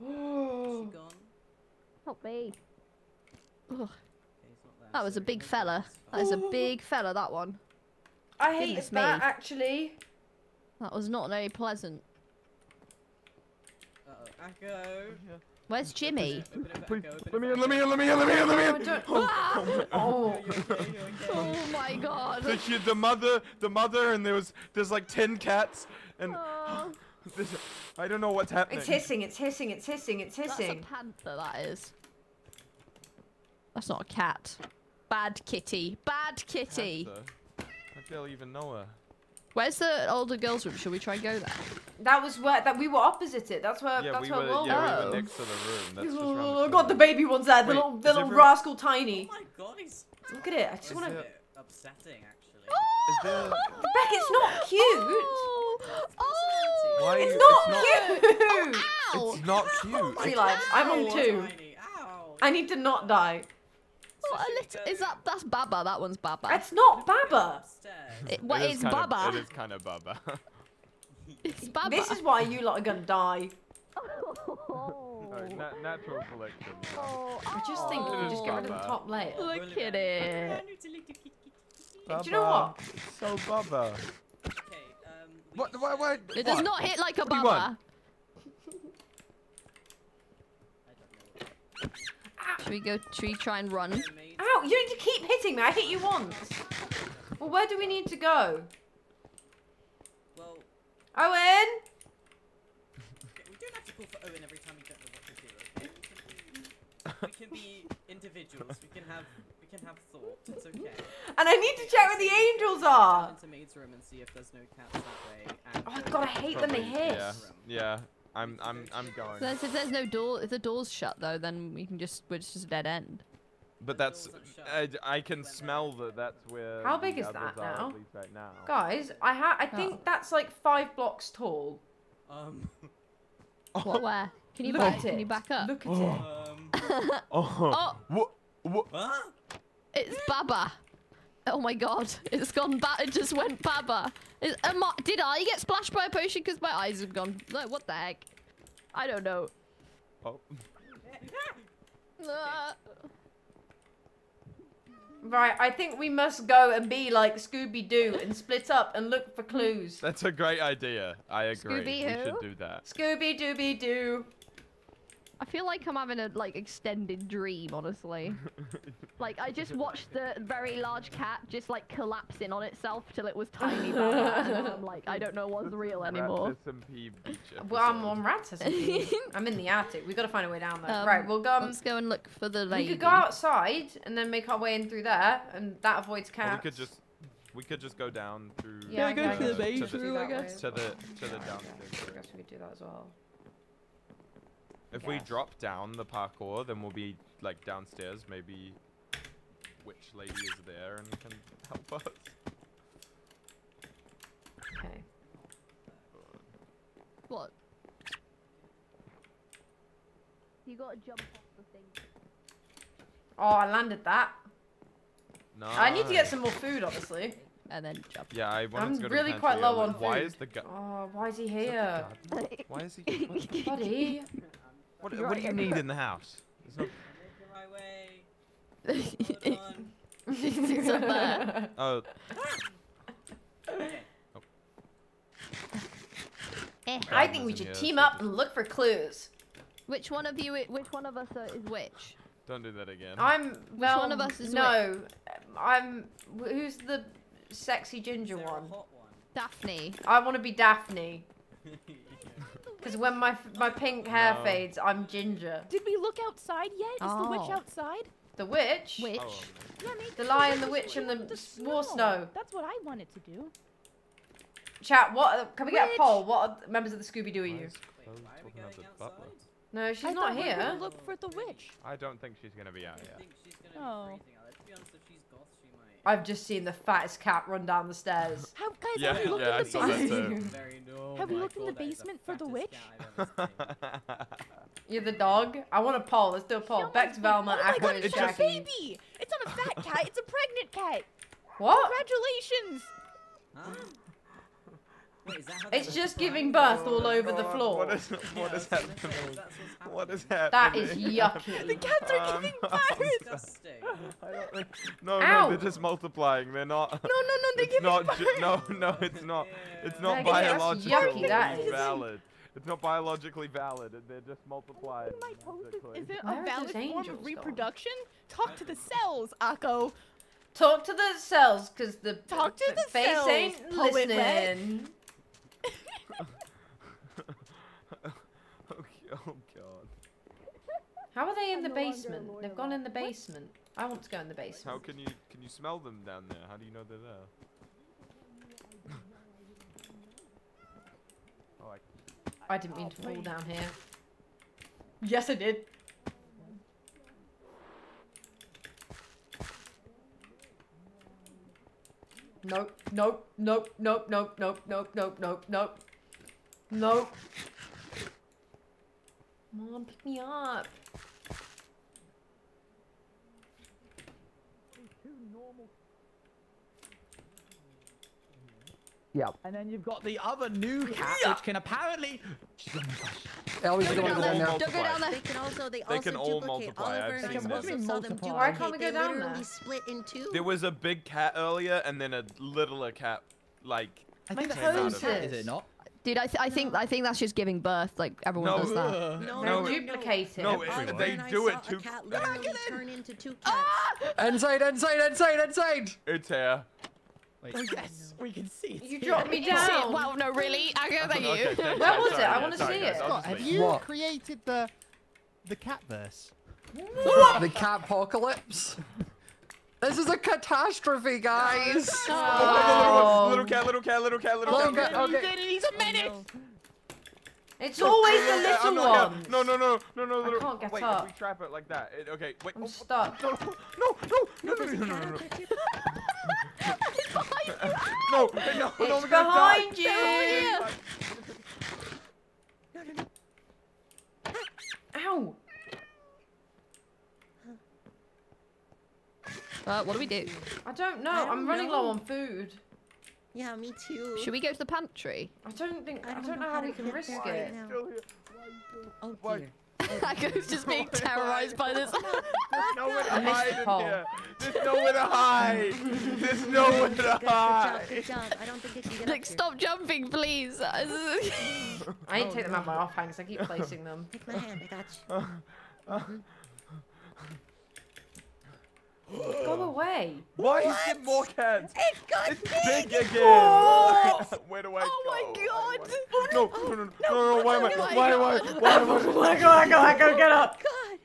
Is <gasps> Oh. she gone? Help me. Ugh, Okay, he's not there, that was a big fella. go That is a Oh. big fella, that one. I hate Goodness that me. actually. That was not very pleasant. Uh oh, Echo. Where's Jimmy? Open it for Please, Echo, open let me in, let me in, let me in, let me in, let me in. Oh, <laughs> Oh. You okay? You okay? Oh my god. The, kid- the mother, the mother, and there was, there's like ten cats, and Oh, <gasps> there's, I don't know what's happening. It's hissing. It's hissing. It's hissing. It's hissing. that's a hissing. panther, that is. That's not a cat. Bad kitty. Bad kitty. Panther. I barely even know her. Where's the older girls' room? Shall we try and go there? That was where that we were opposite it. That's where. Yeah, that's we where were, Will yeah, was. we Oh. were next to the room. That's just Oh, round God, the baby one's there. The Wait, little, is the little everyone- rascal Oh my god, he's. Look at it. I just want a to. bit upsetting, actually. <gasps> Is there? Beck, it's not cute. Oh, oh, Why It's you- oh, not it's cute. ow. It's not cute. See, lives. I'm on two. Tiny. Ow. I need to not die. What a little, is that that's Baba? That one's Baba. It's not Baba. Upstairs. It, what It is kinda- Baba? It is kind of Baba. <laughs> It's Baba. This is why you lot are gonna die. <laughs> Oh. No, na- natural selection. I just think if you just get rid of the top layer. Look at man. it. Do you know what? It's so Baba. Okay, um. we What? should- What? What? It does not hit like a What Baba. Want? I don't know what Should we go? Should we try and run? Ow! You need to keep hitting me. I hit you once. Well, where do we need to go? Well, Owen. we don't have to call for Owen every time we don't know what to do. Okay? We can be, we can be individuals. We can have we can have thought. It's okay. And I need to check where the angels are. Into Maid's room and see if there's no cats that way. Oh God, I hate to when they Maid's hiss. Yeah. Yeah. I'm. I'm. I'm going. So if there's no door, if the door's shut though, then we can just we're just a dead end. But The that's. doors are shut. I, I can smell that. That's where. How big the is that now? At right now. Guys, I ha I think Oh. that's like five blocks tall. Um. What? <laughs> Where? Can you Look back? at Can you back up? Look at Oh. it. Um. <laughs> Oh. <laughs> Oh. What? What? Huh? It's Baba. Oh my god, it's gone back. It just went Baba. Is, am I, did I get splashed by a potion because my eyes have gone? Like, what the heck? I don't know. Oh. Uh, <laughs> Right, I think we must go and be like Scooby Doo and split up and look for clues. That's a great idea. I agree. We Scooby-Who? should do that. Scooby Dooby Doo. I feel like I'm having a like extended dream, honestly. <laughs> like I just watched the very large cat just like collapsing on itself till it was tiny. Baba, and I'm like, I don't know what's real anymore. SMP Well, I'm on rats. <laughs> I'm in the attic. We gotta find a way down there. Um, right, we'll go. Um, Let's go and look for the lady. we could go outside and then make our way in through there, and that avoids Or cats. we could just. We could just go down through. Yeah, I go guess to the we main room, I guess. To the to the Yeah, downstairs. I guess we could do that as well. If we drop down the parkour, then we'll be like downstairs. Maybe which lady is there and can help us. Okay. What? you gotta jump off the thing. Oh, I landed that. No. I need to get some more food, obviously. And then jump. Yeah, I wanted I'm to go to really the quite low earlier. on Why is the gu- Oh, why is he is that the here? Why is he? <laughs> Buddy. <laughs> what, what do you need in the house? There's no- Making my way. Hold on. It's up there. Oh, Eh. I think we should team up and look for clues. Which one of you? Which one of us uh, is which? don't do that again. I'm well. one of us is no? I'm. Who's the sexy ginger Is there a one? one? Daphne. I want to be Daphne. <laughs> Because when my my pink hair No. fades, I'm ginger. Did we look outside yet? Is the witch Oh. outside? The witch. Which? Oh, Yeah, The lion, the witch, and do the it with war snow. That's what I wanted to do. Chat. What? Can we get a poll? What are- members of the Scooby Doo are you? is Chloe Why are we going the outside? butler? No, she's I not thought we here. look for the witch. I don't think she's gonna be out yet. think she's gonna Oh. be freezing out. Let's be honest, if she's goth, she might. I've just seen the fattest cat run down the stairs. <laughs> How, guys, Yeah, have we looked yeah, in the saw that basement? too. Very no. Have we my looked in the God, that is basement for the witch? cat I've ever seen. <laughs> You're the dog. I want a poll. Let's do a poll. Someone's Bex, Velma, Oh my Aqua, god, and it's a baby! It's not a fat cat, it's a pregnant cat! What? Congratulations! Huh? Wait, that It's just giving birth Oh all my over the floor. What is, Yeah, what I is was gonna say, happening? what's happening. That is yucky. <laughs> The cats are Um, giving um, birth! <laughs> Disgusting. Think- no, Ow. no, they're just multiplying. They're not. No, no, no, they're it's giving not. birth! no, no, it's not. It's not Maggie, that's biologically yucky, that is. valid. It's not biologically valid. and They're just multiplying. My is, is it a valid form angels of gone? reproduction? Talk to the cells, Akko. Talk to the cells, because the Talk to the face cells, ain't poet rat. listening. <laughs> Oh, okay, oh god. How are they in I'm the no basement? They've gone in the now. What? basement. I want to go in the basement. How can you can you smell them down there? How do you know they're there? <laughs> oh, I, I didn't mean to fall down here. Yes, I did. Nope, nope, nope, nope, nope, nope, nope, nope, nope, nope. Nope. Mom, pick me up. Yeah. And then you've got the other new cat, which can apparently. Elvis, you They don't to go all in there. Don't go down there. They can also they, They also can all duplicate. multiply, I've Oliver and I seen this. What do you saw them multiply? do Why can't we go down literally there? split in two. There was a big cat earlier, and then a littler cat. Like I think came out that's of the cat, it. is it not? Dude, I, th- I think I think that's just giving birth. Like everyone No. does that. no, They're no, no, duplicating. No, it- they and do saw it too. A cat <laughs> literally turn into two ah! cats. Inside, inside, inside, inside! It's here. Wait. Oh, yes, we can see it. You dropped me You can see it. down. Wow, no, really? Okay, thank Okay, you. thanks, Where I'm was it? I wanna see guys, it. Scott, have you What? created the the catverse? the cat apocalypse. This is a catastrophe, guys. Oh. Little cat, little cat, little cat, little Little cat. cat, okay. He's a menace! It's always the little not- ones. No, no, no, no, no. I little- can't get wait, up. if we trap it like that, it, okay. Wait. I'm oh, stuck. No, no, no, no, no, no, no, no, no. No, no, no, no, It's we're gonna die. behind you. Ow. Uh, what do we do? I don't know. I I'm running know. low on food. Yeah, me too. Should we go to the pantry? I don't think. I I don't, don't know know how how we can risk it. right. Oh dear. <laughs> Akko's just being terrorized by this. <laughs> There's nowhere to I missed hide the in here. There's nowhere to hide. There's nowhere Good, to good, good hide. jump, good jump. I don't think it can get like, up here. stop jumping, please. <laughs> I need to take them no. out my offhangs. I keep placing them. Take my hand, I got you. Mm-hmm. Go <gasps> away. Why is there more cats? It got It's big! big again. <laughs> Where do I Oh my go? God. No, no, no, no, no, no, why am I, Oh my why am I, God. why am I? Let go, let go, let go, get up. God!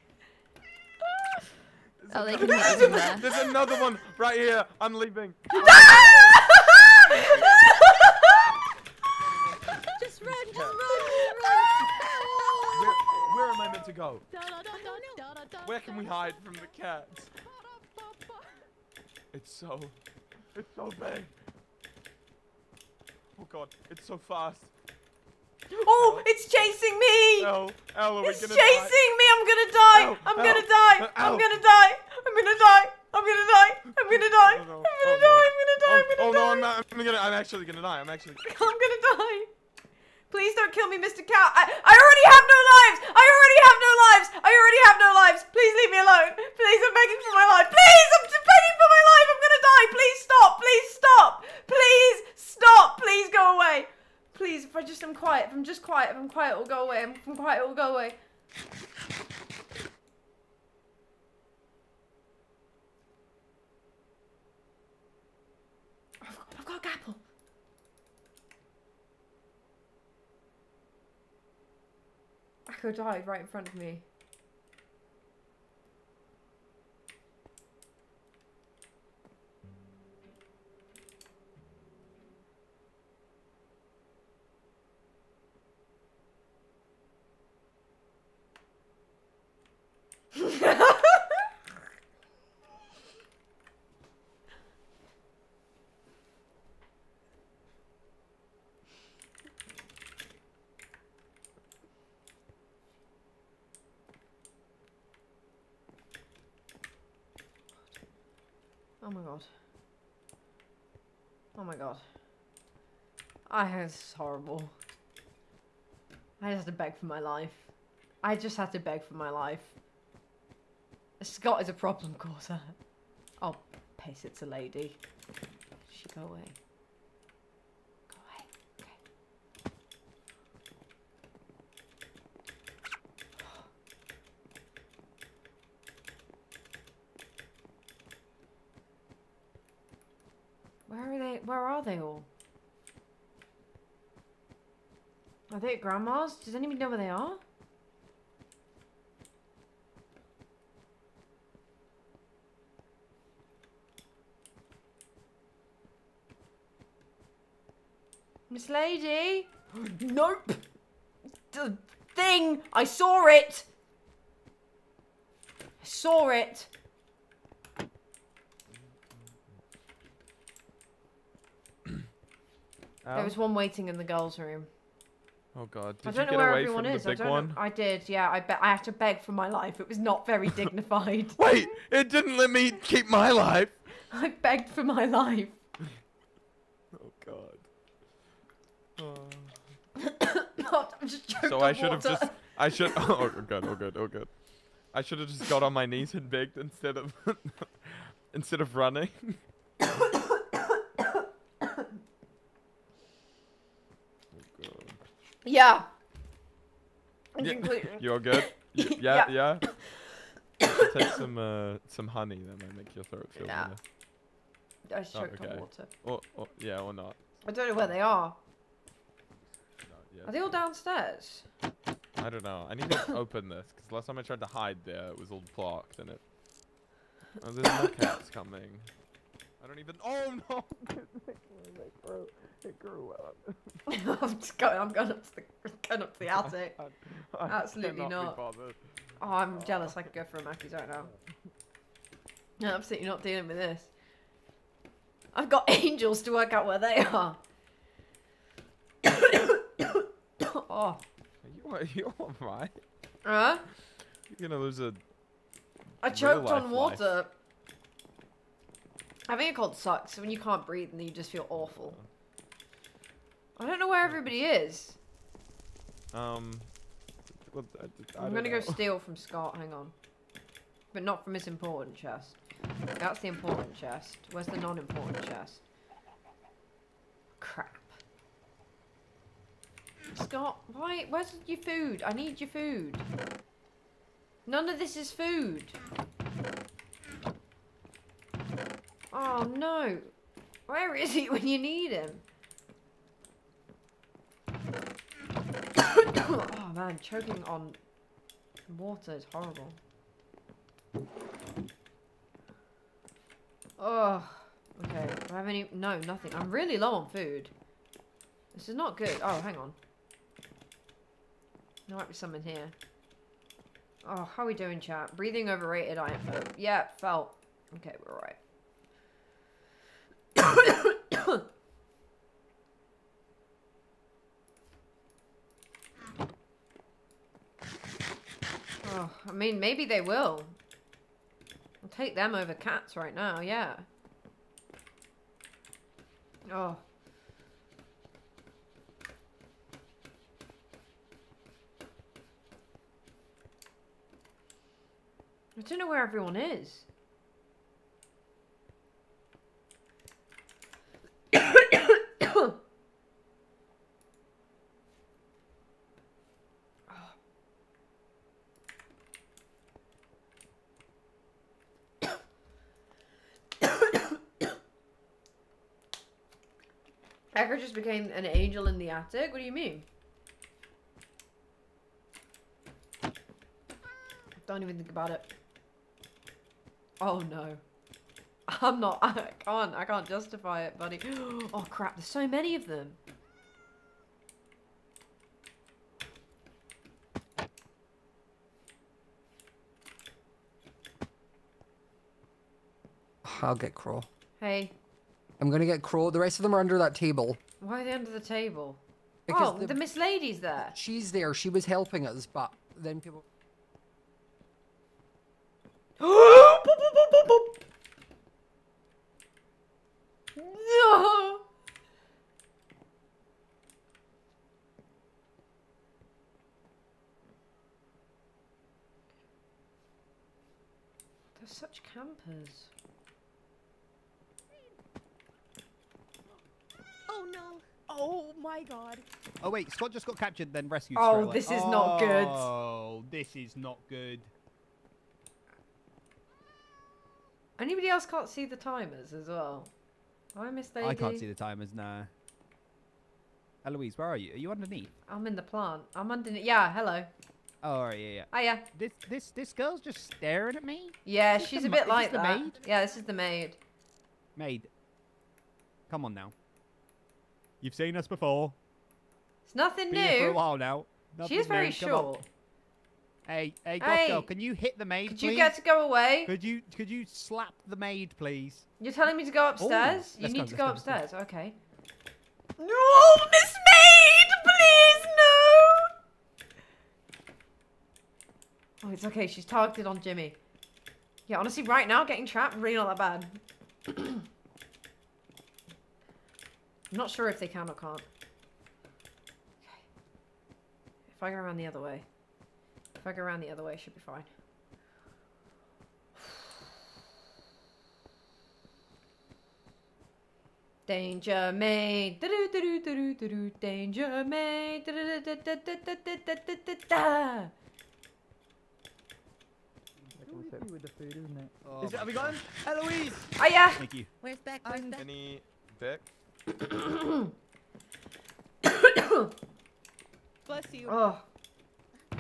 oh, they can hide us in there. There's another one right here. I'm leaving. <laughs> Just run, just run, Where, where am I meant to go? Where Where can we hide from the cats? It's so, it's so big. Oh god, it's so fast. Oh, it's chasing me! Are we It's chasing me! I'm gonna die! I'm gonna die! I'm gonna die! I'm gonna die! I'm gonna die! I'm gonna die! Oh. I'm gonna Oh, die! I'm gonna die! I'm Oh, gonna oh die! no, I'm not. I'm gonna. I'm actually gonna die. I'm actually. <laughs> I'm gonna die. Please don't kill me, Mr. Cow. I, I already have no lives. I already have no lives. I already have no lives. Please leave me alone. Please, I'm begging for my life. Please, I'm begging my life. I'm gonna die. Please stop. Please stop. Please stop. Please go away. Please, if I just am quiet, if I'm just quiet, if I'm quiet, it'll go away. If I'm quiet, it'll go away. I've got, I've got a gapple. Echo died right in front of me. My god. Oh my god. I is horrible. I just had to beg for my life. I just had to beg for my life. Scott is a problem causer. <laughs> Oh, piss, it's a lady. She go away. Go away. Okay. Where are they? Where are they all? Are they at grandma's? Does anybody know where they are? Miss Lady? <gasps> nope! The thing! I saw it! I saw it! <clears throat> There was one waiting in the girls' room. Oh god. Did I don't you know get where away everyone from is. the I big don't one? know. I did, yeah. I bet I had to beg for my life. It was not very dignified. Wait! It didn't let me keep my life. I begged for my life. Oh god. Oh. God, I'm just choked So I should have just. I should. Oh, god, Oh, good. Oh, good. I should have just got on my knees and begged instead of instead of running. oh, God. Yeah. Yeah. You're good. <laughs> Y- yeah, Yeah. yeah. <coughs> Take some uh, some honey. That might make your throat feel Nah. better. I just Oh, choked on okay. water. Or, or yeah, or not. I don't know where they are. No, yeah. Are they all downstairs? I don't know. I need to <coughs> open this because last time I tried to hide there, it was all blocked and it. Oh, there's more cats coming. I don't even. Oh no! <laughs> it grew. It grew up. <laughs> I'm just going. I'm going up to the going up to the attic. <laughs> I Absolutely cannot be not. bothered. Oh, I'm jealous. I could go for a Mackey's right now. No, absolutely not dealing with this. I've got angels to work out where they are. <coughs> oh, Are you, are you alright? uh, You're gonna lose a. I choked on life water. Having a cold sucks when you can't breathe and you just feel awful. I don't know where everybody is. Um. Well, I, I'm gonna go <laughs> steal from Scott. Hang on, but not from his important chest. That's the important chest. Where's the non-important chest? Crap. Scott, why? Where's your food? I need your food. None of this is food. Oh no. Where is he <laughs> when you need him? <coughs> oh man, choking on water is horrible. Oh, okay. Do I have any? No, nothing. I'm really low on food. This is not good. Oh, hang on. There might be some in here. Oh, how are we doing, chat? Breathing overrated. I uh, yeah, felt. Okay, we're alright. <coughs> Oh, I mean, maybe they will. I'll take them over cats right now, yeah. Oh. I don't know where everyone is. <coughs> Edgar just became an angel in the attic? What do you mean? Don't even think about it. Oh no. I'm not, <laughs> I can't, I can't justify it, buddy. <gasps> Oh crap, there's so many of them. I'll get Crow. Hey, I'm gonna get Crow. The rest of them are under that table. why are they under the table? Because oh, the- the Miss Lady's there. She's there. She was helping us, but then people. <gasps> Boop, boop, boop, boop, boop. No. They're campers. Oh no. Oh my god. Oh wait, Scott just got captured, then rescued. Oh, straight this is not good. Oh, this is not good. Anybody else can't see the timers as well? I Miss Lady. I can't see the timers now. Eloise, where are you? Are you underneath? I'm in the plant. I'm underneath. Yeah, hello. Oh, all right, yeah, yeah. Hiya. This this this girl's just staring at me. Yeah, she's the a bit like the that. maid? Yeah, this is the maid. Maid, come on now. You've seen us before. It's nothing Been here for a new. while now. She is Nothing very new, short. Hey, hey, goth Hey. girl, can you hit the maid, Could please? you get to go away? Could you could you slap the maid, please? You're telling me to go upstairs? you need go, to go go, let's go. upstairs. Okay. No, Miss Maid, please no. Oh, it's okay. She's targeted on Jimmy. Yeah, honestly, right now getting trapped really not that bad. I'm not sure if they can or can't. Okay. If I go around the other way, if I go around the other way, should be fine. Danger do-do-do-do-do-do-do, danger with the food, isn't it? Oh. Is it have we gone? Eloise! Oh yeah! Thank you. Where's Beck? Where's Beck? Any Beck? <coughs> Bless you. Oh.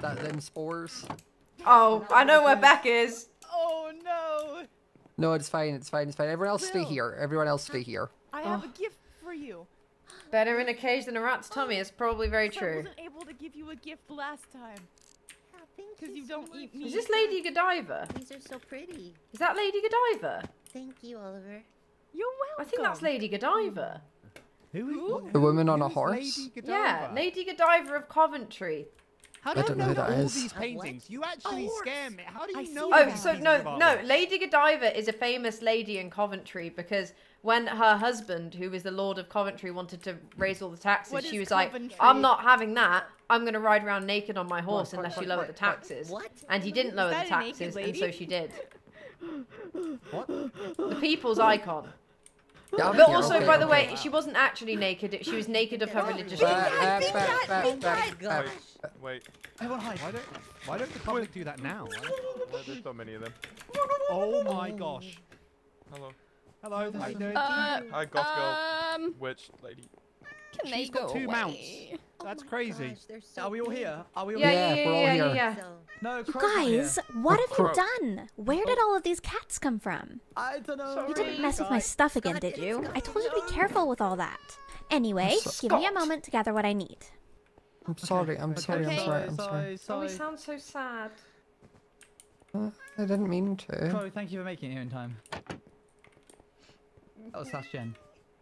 That them spores. Oh, I know where Beck is. Oh no. No, it's fine, it's fine, it's fine. Everyone else Will. stay here. Everyone else stay here. I have oh. a gift for you. Better in a cage than a rat's tummy is probably very true. I wasn't able to give you a gift last time. Oh, thank Because you so don't much. eat meat. Is this Lady Godiva? These are so pretty. Is that Lady Godiva? Thank you, Oliver. You're welcome. I think that's Lady Godiva. Who is Who? The woman on a horse? Lady Yeah, Lady Godiva of Coventry. How I do you don't know know who that all is. these paintings? You actually horse. scare me. How do you see know? Oh, so no, no. Lady Godiva is a famous lady in Coventry because when her husband, who was the Lord of Coventry, wanted to raise all the taxes, What she is was like, "I'm not having that. I'm gonna ride around naked on my horse quick, unless you lower quick, the taxes." What? And he didn't lower the that a naked taxes, and so she did. What? The people's icon. Yeah, But here, also, okay, by the okay. way, she wasn't actually naked. She was naked of her religious. Wait, Everyone hide. Why don't, why don't the public do that now? why there's so many of them? Oh my gosh. Hello. Hello, how you doing? Uh, Hi, goth girl. um, Witch lady. can they She's got go two mounts. That's oh crazy. Gosh, they're so Are we all here? Are we all Yeah, here? yeah, Yeah, yeah, we're all yeah, here. yeah, yeah. No, You guys, here. what have you done? Where did all of these cats come from? I don't know. You didn't Sorry, mess with my stuff again, Scott did did you? I told you to be careful with all that. Anyway, So- give me a moment to gather what I need. I'm sorry. I'm sorry. I'm sorry. I'm Sorry, sorry. Oh, he sorry. sounds so sad. Uh, I didn't mean to. Chloe, thank you for making it here in time. That was Sash Jen.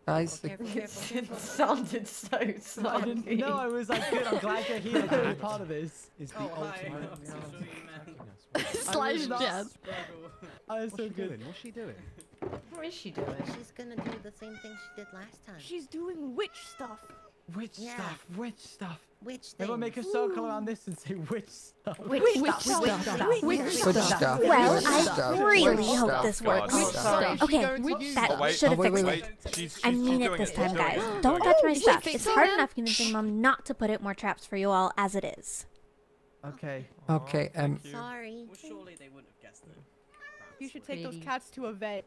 Guys, Careful, careful, <laughs> careful. it <laughs> sounded so I slimy. didn't know. I was like, good. I'm glad you're here to be <laughs> part of this. Is the Oh, hi. ultimate I'm so meow sure you meant- attacking us? Slash not- Jan. Struggle. What's so good. doing? What's she doing? What is she doing? She's gonna do the same thing she did last time. She's doing witch stuff. Witch Yeah. stuff. Witch stuff. Witch thing. Everyone make a circle around this and say witch stuff. Witch, Witch stuff. stuff. Witch stuff. Witch Good stuff. stuff. Well, Good I stuff. really Good hope stuff. this works. witch stuff. Okay, going to use that Oh, should have wait, fixed wait, it. Wait, she's, she's, I mean it this she's time, guys. she's Don't doing touch my stuff. It's hard them? enough convincing mom not to put out more traps for you all as it is. Okay. Oh, Okay, um. Sorry. Well, surely they wouldn't have guessed it. You should take those cats to a vet.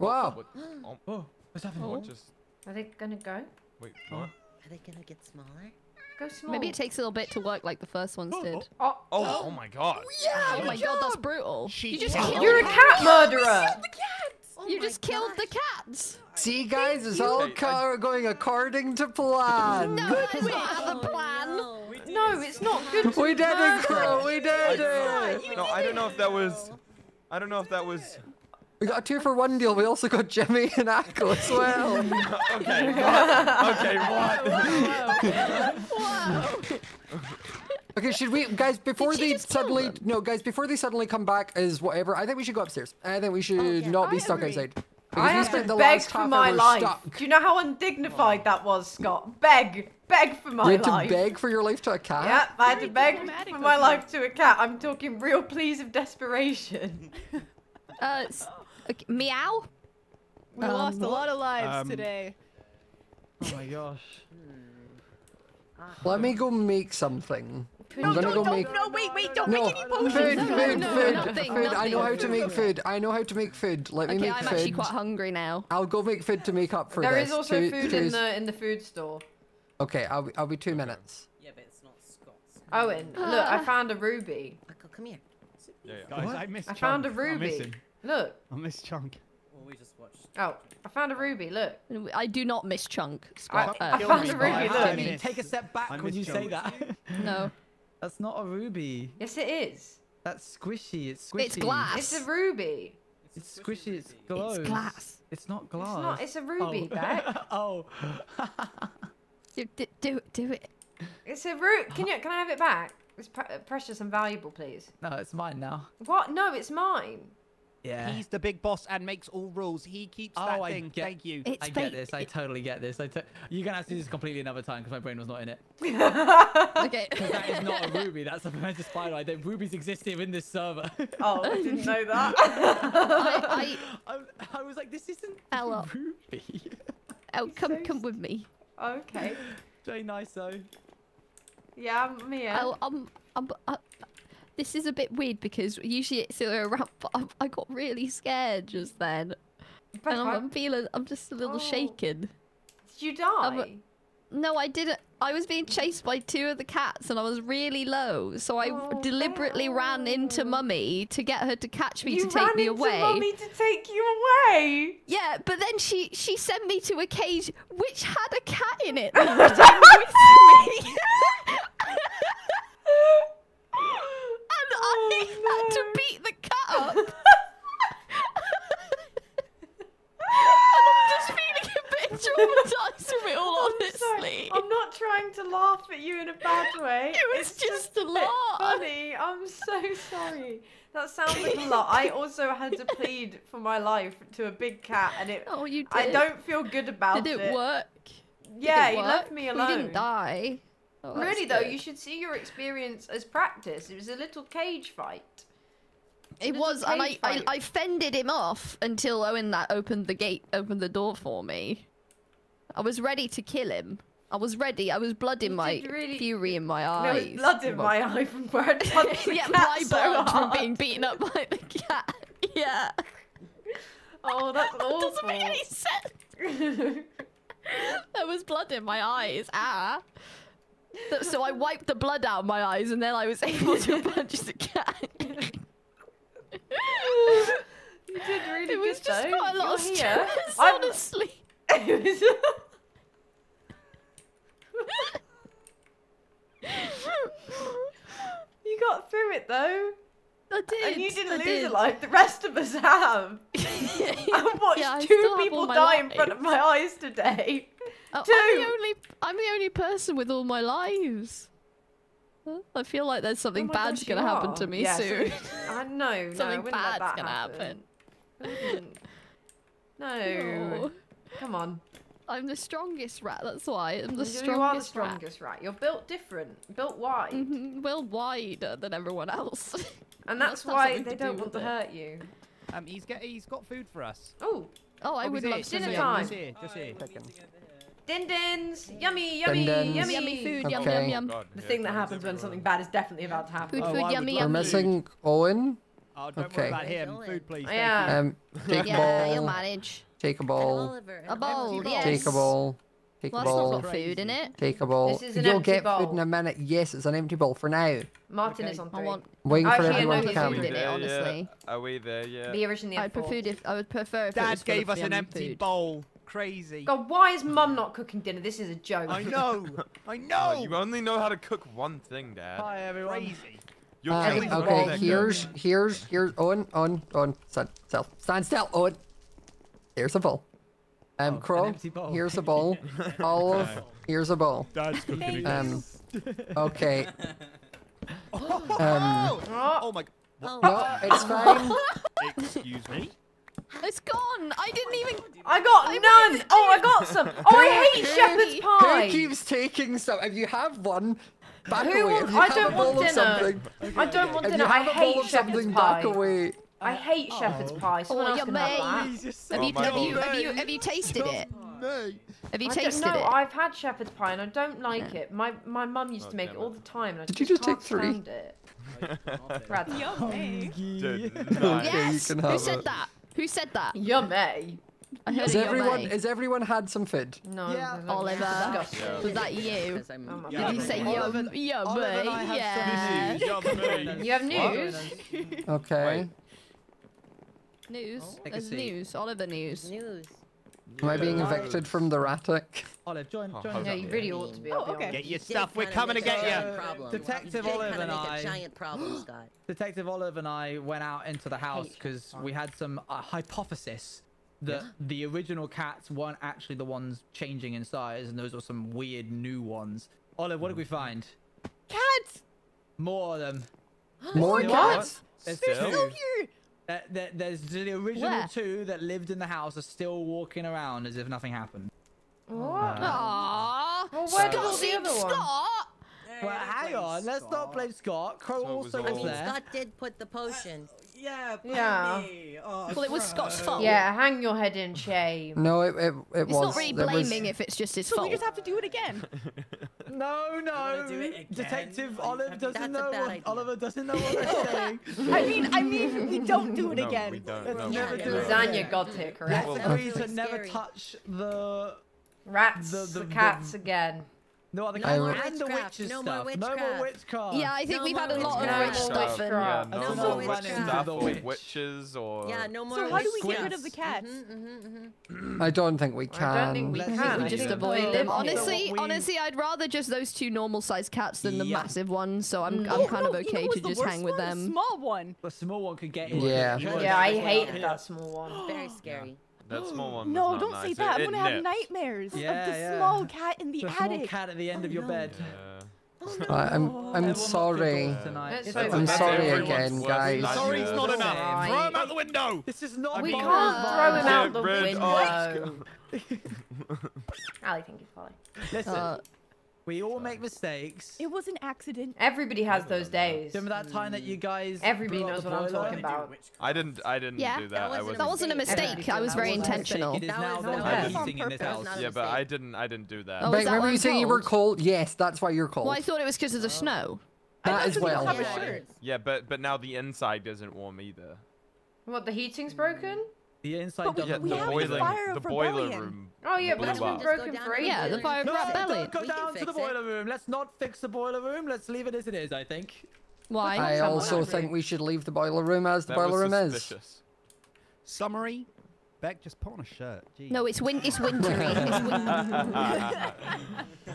Wow. What? Oh, Oh, what's happening? what just? Are they gonna go? Wait, Oh. what? Are they gonna get smaller? Go small. Maybe it takes a little bit to work like the first ones oh, did. Oh. oh, Oh, oh my god. Oh, yeah, Oh my god, that's brutal. She You just killed killed you're a the cat murderer. Oh You my just killed the gosh. cats. See, guys, it's all Hey, I- co- going according to plan. No, that is not the Oh, plan. no. No, it's not good to We did it, murder. Crow. We did I, it. no, I don't know if that was. I don't know if that was. We got a two for one deal. We also got Jimmy and Akko as well. <laughs> <laughs> Okay. What? Okay. What? Wow. Okay, should we, guys, before they suddenly, them? no, guys, before they suddenly come back as whatever, I think we should go upstairs. I think we should yeah. not be I stuck agree. outside. I Because we have spent to the beg last for my life. stuck. Do you know how undignified that was, Scott? Beg, beg for my You had to beg for your life to a cat? Yep, I had to beg for my life to a cat. I'm talking real pleas of desperation. Uh, <laughs> s- okay, meow. We Um, lost a lot of lives Um, today. Oh my gosh. Let me go make something. I'm gonna go don't, make. no, wait, wait, don't No, make any potions. food, No, food, no, food, nothing, food. I know how to make food. I know how to make food. Let me Okay, make I'm food. actually quite hungry now. I'll go make food to make up for There this. is also Two- food two in the in the food store. Okay, I'll be, I'll be two minutes. Yeah, but it's not Scott's. Owen, look, I found a ruby. Echo, come here. Yeah, yeah. Guys, I missed I Chunk. found a I miss ruby. Him. Look. I miss Chunk. Well, we just watched. Oh, I found a ruby. Look. I do not miss chunk. I, Scott. I uh, Kill found me, a ruby. Look. have take a step back I when miss you say that. <laughs> no, That's not a ruby. Yes, it is. That's squishy. It's squishy. it's glass. It's a ruby. It's squishy. It's glows. It's glass. It's not It's glass. not. It's a ruby, oh. Beck. <laughs> oh. <laughs> Do, do, do, do it. It's a root. Can you? Can I have it back? It's pre- precious and valuable, please. no, it's mine now. What? No, it's mine. Yeah. He's the big boss and makes all rules. He keeps that Oh, I thing. get- Thank you. It's I get this. I totally get this. I t- You're gonna have to do this completely another time because my brain was not in it. <laughs> Okay. <laughs> Because that is not a ruby. That's a Professor Spider. Eye. The rubies exist in this server. <laughs> Oh, I didn't know that. I, I, I was like, this isn't Ella. a ruby. I, oh, come, come with me. okay. Jay nice though. Yeah, I'm here. Oh, um, um, uh, this is a bit weird because usually it's around, but I, I got really scared just then, But and I'm, I'm feeling, I'm just a little Oh. shaken. Did you die? No, I didn't. I was being chased by two of the cats, and I was really low, so I Oh, deliberately ran into. Mummy to get her to catch me you to take ran me into away. Mummy to take you away. Yeah, but then she she sent me to a cage which had a cat in it <laughs> <laughs> that was with me. and I oh, had to beat the cat up. <laughs> and I'm just feeling a bit <laughs> traumatized from it all, I'm honestly. I'm not trying to laugh at you in a bad <laughs> way. It was It's just a bit laugh. Funny. I'm so sorry. That sounds like a lot. I also had to plead for my life to a big cat, and it. Oh, you did. I don't feel good about Did it. it work? Yeah, Did it he left work? me You alone. didn't die. Oh, really though, good. you should see your experience as practice. It was a little cage fight. It Little was, and I, I. I fended him off until Owen that opened the gate, opened the door for me. I was ready to kill him. I was ready. I was blood in You my really- fury in my There eyes. was blood in my eye from where I punched <laughs> the yeah, cat my so blood from being beaten up by the cat. <laughs> Yeah. Oh, that's <laughs> That doesn't make any sense. There was blood in my eyes. Ah so I wiped the blood out of my eyes and then I was <laughs> able to punch the cat. you did really it was just though. quite a lot You're of stress, I'm... honestly. You got through it though. I did. And you didn't I lose did. a life. The rest of us have. <laughs> I watched yeah, two people die life. in front of my eyes today. Oh, I'm the only I'm the only person with all my lives. I feel like there's oh something oh bad's gosh, gonna happen to me soon. <laughs> I know. <laughs> something no, bad's gonna happen. happen. no. Come on. I'm the strongest rat. That's why I'm the you strongest. You are the strongest rat. rat. You're built different, built wide. Mm -hmm. Well, wider than everyone else. <laughs> and that's why they don't want to hurt you. Um, he's got he's got food for us. Oh. Oh, I oh, would love dinner time. Just here, just here. Din-dins! Yummy, yummy, Din yummy! Yummy food, yum, okay. yum, yum. The thing that happens when something bad is definitely about to happen. Food, oh, food, oh, yummy, yummy. We're missing Owen. Oh, don't okay. worry about him. Owen. Food, please. Yeah. Um, take yeah, a ball. you'll manage. Take a ball. A ball, yes. Take a ball. Take well, a ball. Well, not got food in it. Take a ball. This is an You'll empty get bowl. food in a minute. Yes, it's an empty ball for now. Martin okay. is on three. I want. Waiting Actually, for everyone no to come. Food in it, honestly. Yeah. Are we there? Yeah. Be originally. I'd prefer if I would prefer if Dad it was gave us an empty food. bowl crazy. God, why is Mum not cooking dinner? This is a joke. I know. <laughs> I oh, know. Oh, you only know how to cook one thing, Dad. Hi, everyone. Crazy. You're uh, okay, here's, here's, here's, Owen, Owen, Owen, stand still, stand still, Owen. Here's a bowl. Um, oh, Crow, here's a bowl. <laughs> Olive, here's a bowl. Dad's cooking again. Um, <laughs> okay. Oh. um, oh, oh my oh. god. no, it's fine. Excuse me? It's gone. I didn't oh, even. I got I none. Oh, I got some. Oh, I <laughs> hate shepherd's pie. Who keeps taking some? If you have one, back Who away. If you I don't a bowl want of something, dinner. I don't want dinner. I hate shepherd's something, back pie. away. I hate Oh. shepherd's pie. Someone oh, else can have that. Have you, have, you, have, you, have you tasted it? Have you I tasted know. it? I've had shepherd's pie and I don't like it. My my mum used to make it all the time. And I Did you just take three? stand it. <laughs> Rather. Yummy. Dude, nice. Yes. Who said that? Who said that? Yummy. Has everyone has everyone had some food? No. Yeah. Oliver. Was that you? Oh Did you say yum? Yum. Yeah. <laughs> You have news. okay. Wait. News. Oh. There's news. Oliver news. News. Am I being evicted from the Ratic? Olive, join, oh, join. You really ought to be. Oh, okay. Get your stuff. We're coming to get you. Detective Olive and I. Giant problem, Scott. Detective Olive and I went out into the house because we had some uh, hypothesis that yeah. the original cats weren't actually the ones changing in size, and those were some weird new ones. Olive, what did we mm. find? Cats. More of them. More cats. There's They're still here. That, that, there's the original Where? two that lived in the house are still walking around as if nothing happened. What? Uh, Aww. Well, where did the other ones? Scott! Well, hang on. Let's not blame Scott. Crow so also was, was there. I mean, Scott did put the potion. Uh, yeah, yeah. Oh, well, it was Scott's fault. Yeah, hang your head in shame. No, it, it, it it's was. It's not really blaming was... if it's just his so fault. So we just have to do it again. <laughs> No, no. Detective Olive doesn't know what. Oliver doesn't know what I'm <laughs> saying. I mean, I mean, we don't do it no, again. We don't. No, never do it. Zanya got it correct. Let's agree to never touch the rats, the, the, the cats again. No other no and the witches no stuff. More witchcraft. No more witchcraft. Yeah, I think no we've had a lot of witch stuff. And yeah, no, no more, witchcraft. Or witches or yeah, no more. So how do we get rid of the cats? Mm -hmm, mm -hmm, mm -hmm. I don't think we can. I don't think we can. We just avoid them. Honestly, honestly, I'd rather just those two normal-sized cats than the yeah. massive ones. So I'm mm. I'm kind of okay you know, to just hang with them. The small one. The small one could get in. Yeah. Yeah, I hate that small one. Very <gasps> scary. That small <gasps> one. no, don't nice. say that. It, I'm gonna have nightmares yeah, of the yeah. small cat in the, the attic. Small cat at the end oh, of your no. bed. Yeah. Oh, no. I'm I'm sorry. I'm sorry again, guys. Sorry's not enough. Right. Throw him out the window. This is not. We can't throw him out the window. <laughs> <laughs> Ali, think he's falling. Listen, uh, we all make mistakes. It was an accident. Everybody has those days. Remember that time that you guys. Everybody knows what I'm talking about. I didn't. I didn't yeah. do that. That wasn't, that wasn't a mistake. I was very intentional. It is now there's eating in. Yeah, but I didn't. I didn't do that. Oh, Wait, remember you saying you were cold? Yes, that's why you're cold. Well, I thought it was because of the snow. That as well. Yeah, but but now the inside doesn't warm either. What? The heating's broken? The inside but doesn't. We, the boiler, fire the boiler room. Oh yeah, but that's broken for ages. Yeah, the fire no, belly. Go, go down to the boiler room. Let's not fix the boiler room. Let's leave it as it is. I think. Why? I also think we should leave the boiler room as the that boiler room is. Summary. Beck just put on a shirt. Jeez. No, it's win it's wintry. <laughs> it's <laughs>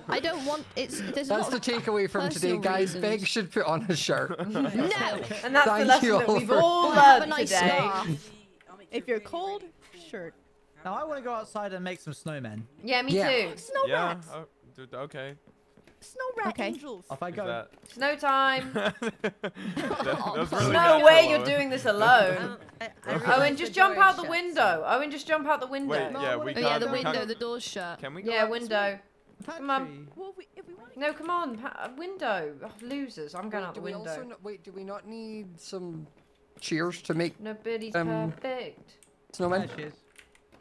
I don't want it's there's That's the takeaway from today, guys. Reasons. Beck should put on a shirt. <laughs> no. And that's Thank the lesson that we've all learned nice today. Scarf. If you're cold, shirt. Now I want to go outside and make some snowmen. Yeah, me Yeah. too. Snow yeah. rats. Oh, okay. Snow rat Okay. angels. Off I Who's go. that? Snow time. that, that There's really no good, way you're doing this alone. Um, I, I Okay. Owen, just jump out the shut, window. Owen, just jump out the window. Wait, No, yeah, we can't. yeah, the we window, can't- the door's shut. Can we go Yeah, window. Come on. Well, we, if we No, come on. Pa- window. Oh, losers. I'm going Wait, out the do we also window. not, wait, do we not need some cheers to make Nobody's Um, perfect. snowmen? There she is.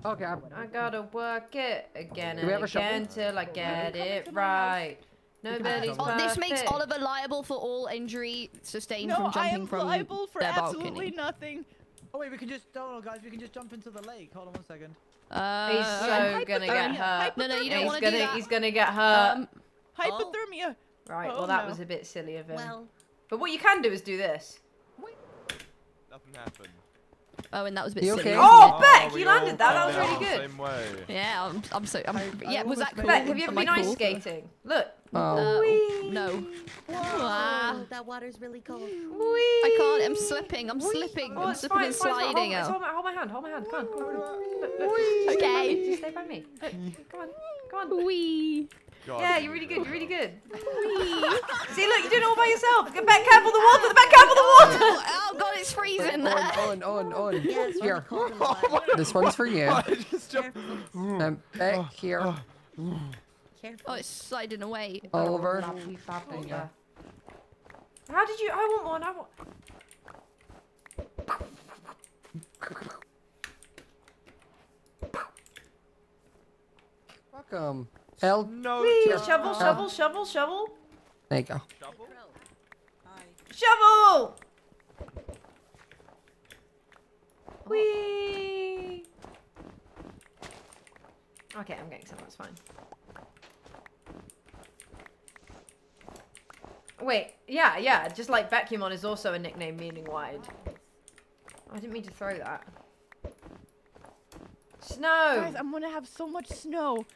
Okay. I- I gotta work it again Do and we have a again till I get come it to my house. right. Nobody's Oh, Oh, this makes. Oliver liable for all injury sustained No, from their balcony. No, I jumping am liable for absolutely balcony. nothing. Oh wait, we can just. Hold on, guys. We can just jump into the lake. Hold on one second. Uh, He's so gonna get hurt. No, no, you don't he's wanna do gonna, that. He's gonna get hurt. um, Hypothermia. right. oh, Well, that no. was a bit silly of him. Well, but what you can do is do this. Nothing happened. oh, and that was a bit You silly. okay? wasn't Oh. Beck, we you landed that. That was really good. Same way. Yeah, I'm, I'm so. I'm, I- I yeah, was that cool? Beck, have you ever been ice cool? skating? Look. Oh. Uh, Whee! no. whoa, Ah. that water's really cold. Whee! I can't. I'm slipping. I'm Whee! slipping. Oh, I'm it's slipping fine, and it's fine, sliding hold. Hold, my, hold my hand. Hold my hand. Come on. Come on. Look, look, just stay by me, Okay. Just stay by me. Look, come on. Come on. Wee. God, Yeah, you're really good. good. You're really good. <laughs> See, look, you're doing it all by yourself. Get back, careful the water. The back, careful the water. Oh, oh god, it's freezing there. On, on, on, on. Yeah, it's Here. cold in the. This one's for you. <laughs> I just jumped. Careful. Um, back <sighs> here. Careful. Oh, it's sliding away. Oliver. Lovely. How did you? I want one. I want. Welcome. Help. No. Whee! Here. Shovel, shovel, shovel, shovel, There you go. Shovel? shovel. Oh. Whee! Okay, I'm getting some. That's fine. Wait, yeah, yeah. Just like Bekyamon is also a nickname meaning wide. I didn't mean to throw that. Snow. Guys, I'm gonna have so much snow.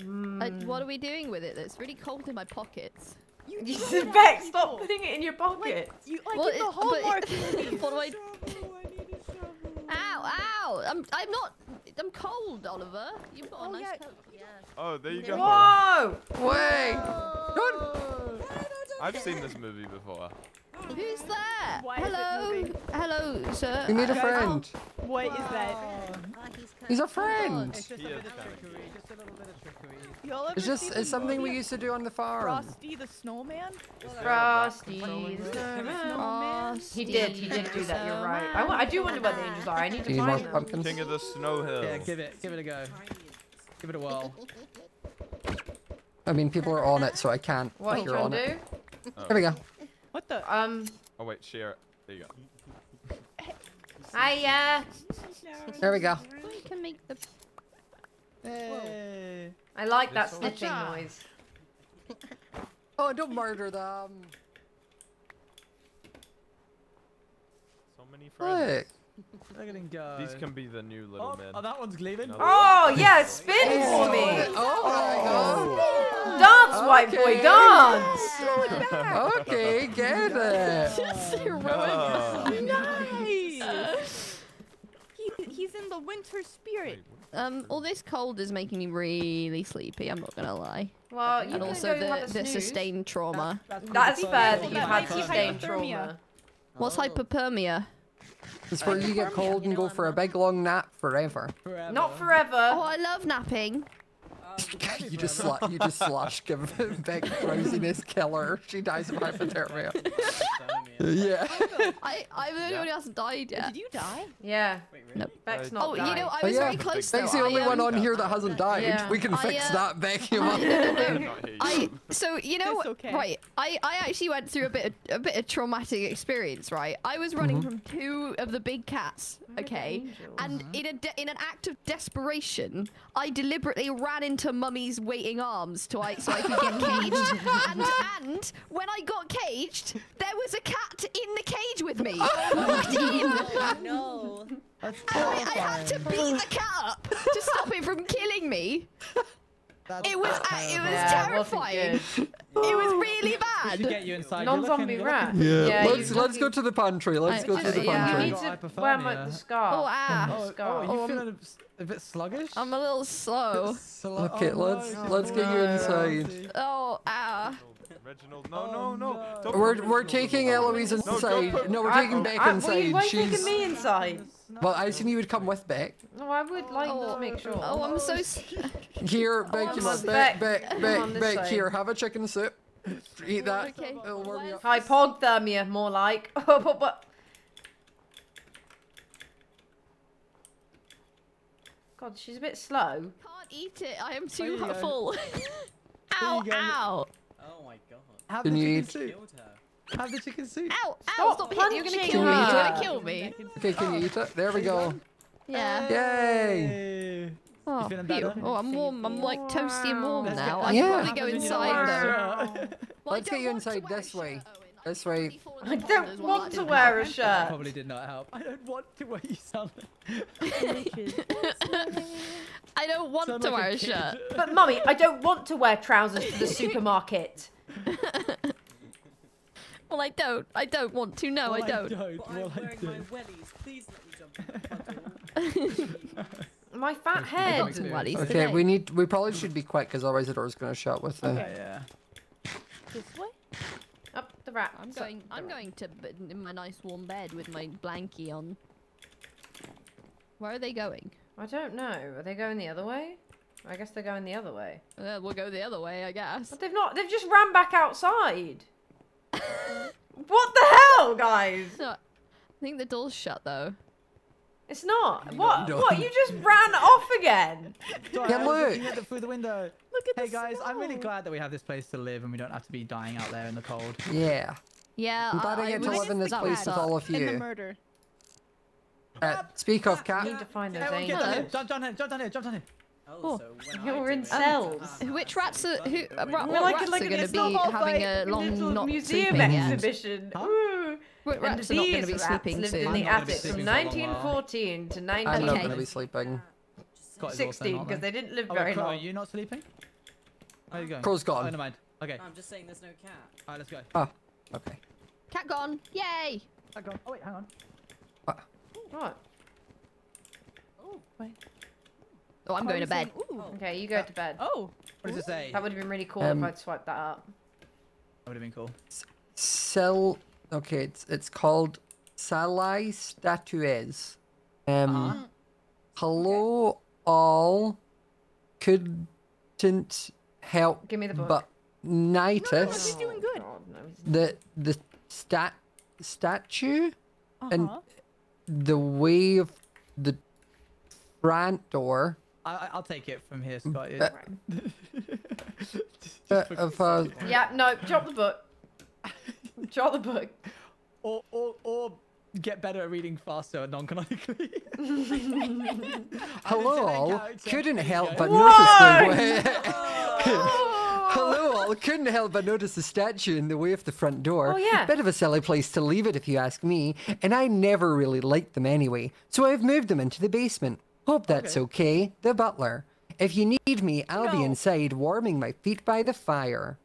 Uh, Mm. what are we doing with it? It's really cold in my pockets. You, You do said, that, Beck, people. stop putting it in your pocket. You like Well, in the it- but Hallmark <laughs> what do I? <laughs> Shovel, I need a shovel. Ow! Ow! I'm. I'm not. I'm cold, Oliver. You've got a Oh, nice yeah. coat. Yeah. Oh, there you There go. Whoa! Wait. I've seen this movie before. Who's there? Why Hello. Hello, sir. We need a Guys, friend. What is that? He's He's a friend. It's just a bit of trickery. Just a little bit of trickery. It's just it's something we used to do on the farm. Frosty the Snowman? Frosty the snowman. He did, he did do that, you're right. I, wa- I do wonder where the angels are. I need to you need more find them. pumpkins? King of the Snow Hill. Yeah, give it. Give it a go. Give it a whirl. I mean, people are on it, so I can't. What are you trying on to it. do? Oh. There we go. What the? Um, Oh wait, share it. There you go. <laughs> hiya. There we go. We can make the. Hey. I like that snitching one? noise. <laughs> Oh, don't murder them. So many friends. Look. Look at him go. These can be the new little Oh, men. oh, that one's leaving. No. Oh, yeah, spin for me. Oh Dance, white boy, Okay. dance. <laughs> my. Okay, get it. <laughs> Just heroic. Ah. Nice. he, he's in the winter spirit. Um, all this cold is making me really sleepy. I'm not gonna lie. Well, you and also the the sustained trauma. That's fair that you've had sustained trauma. What's Oh. Hypothermia? It's where you get cold and go for a big long nap forever. Forever. Not forever. Oh, I love napping. You just sla- you just slash give <laughs> big drowsiness killer. She dies of hypothermia. <laughs> yeah. <laughs> I I'm the only Yeah. one who hasn't died yet. Did you die? Yeah, Wait, really? Nope. Beck's not Oh, you know, I Oh, was yeah. very close though. Beck's the I, only one um, on here that hasn't died. Yeah. We can I, fix uh, that, Beck. You up. Did not hear. I so you know okay. right I I actually went through a bit of, a bit of traumatic experience right I was running Mm-hmm. from two of the big cats okay and in a de- in an act of desperation I deliberately ran into mummy's waiting arms to I so I could get caged. <laughs> And and when I got caged there was a cat in the cage with me. <laughs> Locked in. Oh, no. That's and I, I had to beat the cat up to stop it from killing me That's It was uh, it was Yeah, terrifying. good. <laughs> It was really <laughs> bad. get you inside. Non-zombie you're rat. looking- Yeah, let's let's go to the pantry. Let's I- go to the yeah. You need to wear my, the scarf. Oh, ah. The Oh, oh, scarf. you Oh, I'm- feeling a, s- a bit sluggish? I'm a little slow. Slu- Okay, oh, let's no, let's get you no. inside. Oh, ah. Reginald, no, Oh, no, no. no. Don't We're we're taking Eloise inside. No, we're taking Beck I- why you- inside. Why are you She's. taking me inside? Well, I assume you would come with Beck. No, I would like Oh, to make oh. sure. Oh, I'm so. Oh, s- Here, oh, Beck, come come on, on, Beck, Beck. Beck, Beck, Beck. Here, have a chicken soup. Eat that. Okay. It'll warm you up. Hypothermia, more like. <laughs> Oh, but, but. God, she's a bit slow. Can't eat it. I am too full. <laughs> ow, ow, Oh my god. Have Can the you chicken eat- soup. Killed her. Have the chicken soup. ow, ow! Stop Stop hitting! You're gonna punching kill me. You're gonna kill me. Okay, can you eat it? There we go. Yeah. Yay! Oh, feeling oh, I'm warm. I'm like toasty and warm Let's now. I Yeah. should probably go inside though. Well, I Let's get you inside this way. shirt, Owen. I This way. want to be falling I don't want to wear a happen. shirt. Probably did not help. I don't want to wear you sound. <laughs> I don't want sound to like wear a kid. shirt. But mummy, I don't want to wear trousers to the <laughs> supermarket. <laughs> Well, I don't. I don't want to. No, I Well, don't. But Well, I'm I wearing my wellies. Please let me jump in the <laughs> puddle. My fat head. some Okay, today. we need. We probably should be quick because otherwise the door's gonna shut with the. Yeah, yeah. This way? Up the rat. I'm going. I'm going to bed in my nice warm bed with my blankie on. Where are they going? I don't know. Are they going the other way? I guess they're going the other way. Uh, we'll go the other way, I guess. But they've not. They've just ran back outside. <laughs> what the hell, guys? No, I think the door's shut though. It's not. What? No. What? You just ran off again. Sorry, Yeah, I was looking look. the, through the window. Look at Hey the guys, I'm really glad that we have this place to live and we don't have to be dying out there in the cold. Yeah. Yeah, I'm glad I get to live in this place with all of And the you. murder. Uh, speak of I cat. need to find those Everyone get down here. angels. Jump down here, jump down here, jump down here. Oh, Oh, so when <laughs> you're in it, cells. ah, Which rats are- who- button, uh, but ra- when what I- rats are gonna be having a long not museum sleeping exhibition. Huh? Ooh. What And rats are not going to be rats sleeping lived soon? in the not gonna be attic from sleeping for a long while. 1914 to I'm not 1916 gonna be sleeping. Scott is also 16 because they didn't live Oh, very long. Crow, are you not sleeping? Where are you going? Crow's Oh, gone. never mind. Okay. I'm just saying there's no cat. Alright, let's go. Ah, okay. Cat gone! Yay! Hang on. Oh wait, hang on. What? What? Oh, I'm going to bed. Ooh. Okay, you go to bed. Oh. What does it say? That would have been really cool Um, if I'd swiped that up. That would have been cool. Cell. Okay, it's it's called Salai Statues. Um. Uh-huh. Hello, all. Couldn't help Give me the book. but notice he's doing good. God, no, the the stat statue and Uh-huh. the way of the front door I, I- I'll take it from here, Scott. Uh, <laughs> uh, of uh, Yeah, no, drop the book. <laughs> drop the book. or, or, or get better at reading faster non-canonically. <laughs> hello all couldn't help but Why? notice the way hello all couldn't help but notice the statue in the way of the front door Oh, yeah. bit of a silly place to leave it if you ask me and I never really liked them anyway so I've moved them into the basement hope that's okay, the butler if you need me I'll be inside warming my feet by the fire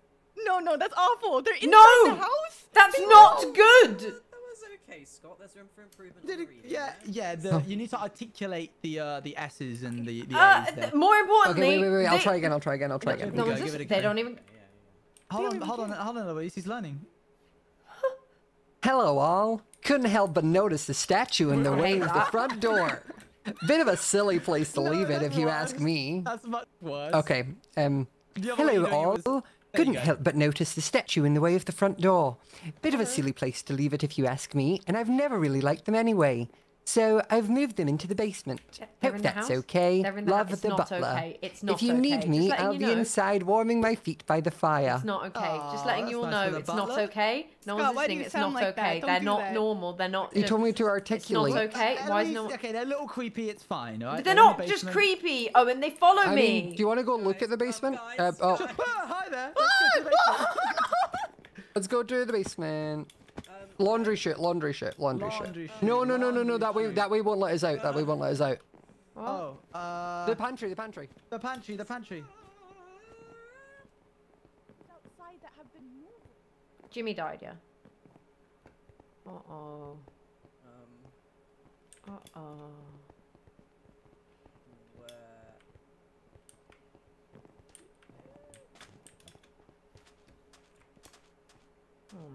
No, no, that's awful. They're inside No! the house. That's not good! That was okay, Scott. There's room for improvement. Did it- yeah, yeah. The, you need to articulate the uh, the S's and the the Uh, There. th- more importantly, okay wait wait wait I'll they- try again I'll try again I'll try again no Give it one's a go, give it a They go. don't even. Hold on, hold on, hold on, Louise. He's learning. Hello, all. Couldn't help but notice the statue in the way of the front door. <laughs> Bit of a silly place to No, leave it, if you worse. ask me. That's much worse. Okay. Um. The other way Hello, you're doing it all. was- Couldn't go. help but notice the statue in the way of the front door. Bit of a silly place to leave it, if you ask me, and I've never really liked them anyway. So I've moved them into the basement. They're Hope in the that's house. okay. They're in the Love house. The butler. okay. It's not if you okay. need Just me, I'll you be inside warming my feet by the fire. It's not okay. Just letting you all nice know for the it's not okay. No Scott, one's why listening. It's not like okay. Don't They're not that. normal. They're not. You just- told me to articulate. It's not articulate. okay. At Why is least- no? Okay, they're a little creepy. It's fine, alright? They're in the not just creepy. Oh, and they follow I me. mean, do you want to go look at the basement? Uh, oh. <laughs> Hi there. <laughs> Let's go to the basement. Laundry shit, laundry shit, laundry, laundry shit. No, no, no, no, no. That way, that way won't let us out. That way won't let us out. Oh, uh, the pantry, the pantry, the pantry, the pantry. Jimmy died, yeah. Uh oh. Um. Uh oh.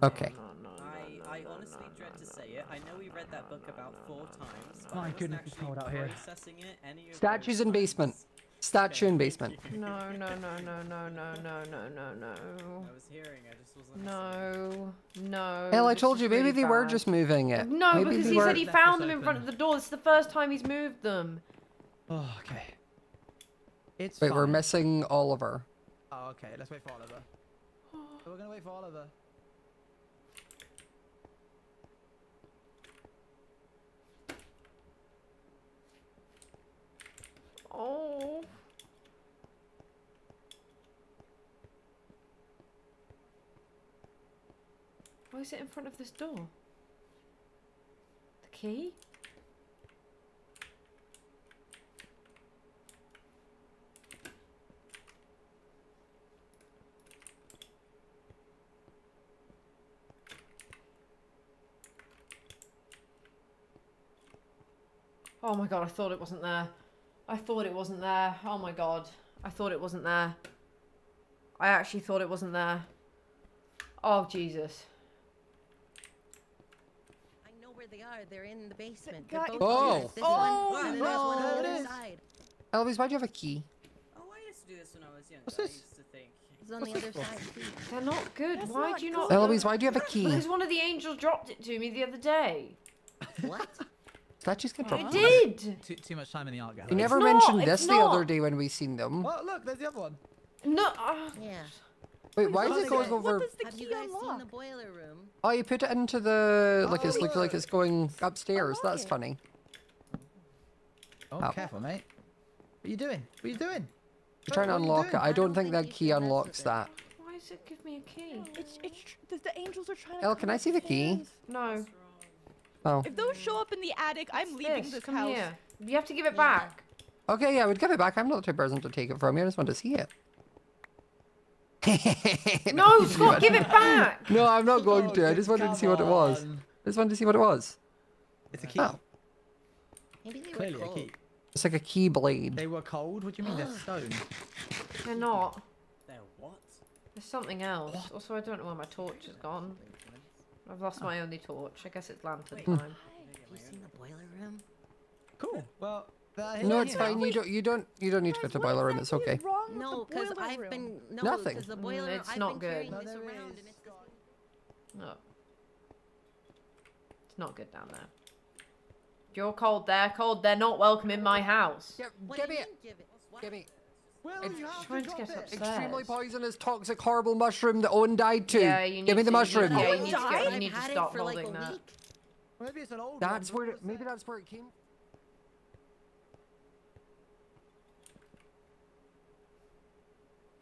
Okay. I, no, no, honestly no, dread no, to no, say it. I know we read that book about four times, but My I wasn't goodness, it's cold out here. it any Statues in basement. times. Statue in basement. <laughs> No, no, no, no, no, no, no, no, no, no. I was hearing, I just wasn't listening. No, no. Hell, I told you, maybe really they were just moving it. No, maybe because he were... said he found them in front of the door. This is the first time he's moved them. Oh, okay. It's Wait, we're missing Oliver. Oh, okay. Let's wait for Oliver. <gasps> we're gonna wait for Oliver. Oh. Why is it in front of this door? The key? Oh my god, I thought it wasn't there. I thought it wasn't there. Oh my god. I thought it wasn't there. I actually thought it wasn't there. Oh, Jesus. I know where they are. They're in the basement. guy- They're both Oh. here. This Oh, one, and no. one the There it other is. side. Elvis, why do you have a key? Oh, I used to do this when I was younger. What's I this? used to think. It's on the other side. too. They're not good. That's Why not do you not... good. Eloise, why do you have a <laughs> key? Because one of the angels dropped it to me the other day. What? <laughs> Statues get It dropped. did. Too, too much time in the art You gallery. never not, mentioned it's this the other day when we seen them. Well, look, there's the other one. No. Uh, Yeah. Wait, why is it going over? What does the Have you guys seen the boiler room? Oh, you put it into the like it's Oh, look like it's going upstairs. Unlock That's it. funny. Oh, Oh. careful, mate. What are you doing? What are you doing? You're trying to What are you unlock it. I I don't don't think think that key unlocks that. why does it give me a key? It's, it's, tr- the, the angels are trying to. Elle, can I see the key? No. Oh. If those show up in the attic, I'm leaving This, this come house. here. You have to give it Yeah. back. Okay, yeah, we'd give it back. I'm not the type of person to take it from you. I just want to see it. <laughs> No, Scott, give it back. No, I'm not going Oh, to. I just wanted to see what it was. I just wanted to see what it was. It's a key. Oh, Maybe they Clearly were a key. it's like a key blade. They were cold? What do you mean they're <gasps> stone? They're not. They're what? There's something else. Also, I don't know where my torch has gone. I've lost my only torch. I guess it's lantern time. Have you seen the boiler room? Cool. Well, No, it's now. fine. You don't. You don't. You don't need to go to the boiler room. It's okay. is wrong with No, because I've room? been no, Nothing. because the Mm, boiler. it's I've not been good. No, this there around, is. and it's No. It's not good down there. You're cold there, cold. They're not welcome in my house. Yeah, give me give it? What? Give me. Well, It's trying to to get it. upstairs. Extremely poisonous, toxic, horrible mushroom that Owen died to. Yeah, you Give me need the mushroom. Yeah, you Owen need to, get, died? you need to had stop it for like holding a that. week. Maybe it's an old That's one. where. It, maybe that's where it came.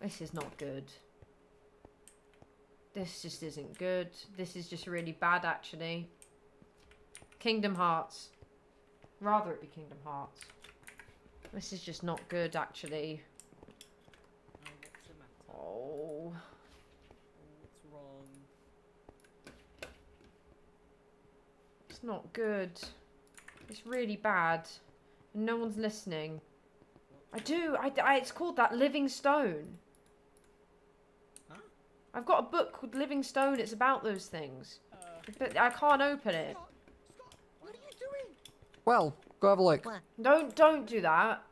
This is not good. This just isn't good. This is just really bad, actually. Kingdom Hearts. Rather it be Kingdom Hearts. This is just not good, actually. Oh, what's the matter? Oh. What's wrong? It's not good. It's really bad. And no one's listening. I do. I, I- it's called that Living Stone. Huh? I've got a book called Living Stone. It's about those things. Uh. But I can't open it. What are you doing? Well, go have a look. Don't don't do that.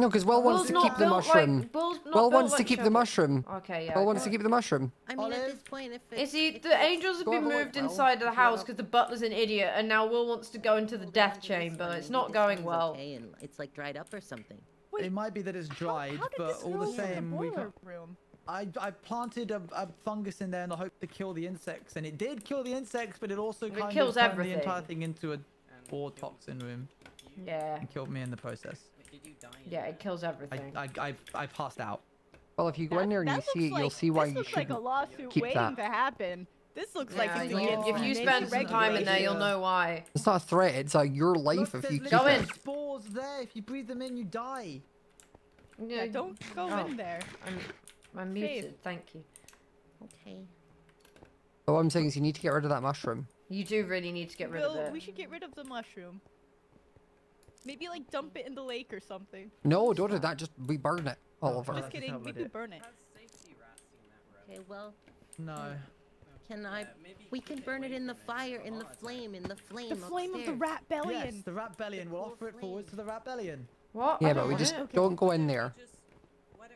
No, because Will wants to keep the mushroom. Like, Will wants to keep the mushroom. Okay, yeah. Will wants to keep the mushroom. I mean, at this point, if Is it's, he? The it's- angels have been have a look, moved Will. inside of the house because the butler's an idiot, and now Will wants to go into the hold death on to this chamber. It's not going well. Okay, and it's like dried up or something. Wait, it might be that it's dried, how did but all the it was same, we boiler can't. room? I, I planted a, a fungus in there in the hope to kill the insects, and it did kill the insects, but it also It kind kills of turned everything. the entire thing into a And war toxin room? Yeah. and killed me in the process. Wait, did you die? in Yeah, there? it kills everything. I, I, I passed out. Well, if you go in there and you That see it, looks you'll like- see why this you looks like a lawsuit keep waiting that. to happen. This looks like Yeah, it's you- gonna if you spend some time in there, you'll know why. It's not a threat. It's like your life Look, if you keep little Go in. Spores there. If you breathe them in, you die. Yeah, don't go Oh. in there. I'm, I'm Faith. muted. Thank you. Okay. But what I'm saying is you need to get rid of that mushroom. You do really need to get rid Will, of it. we should get rid of the mushroom. Maybe like dump it in the lake or something. No, don't do that. Just we burn it, Oliver. Oh, just kidding. Maybe burn it. Okay, well, No. can I? We can burn it in the fire, in the flame, in the flame. The flame of the upstairs. rat bellion. Yes, the rat bellion. We'll offer it forward to the rat bellion. What? Yeah, but we just don't go in there.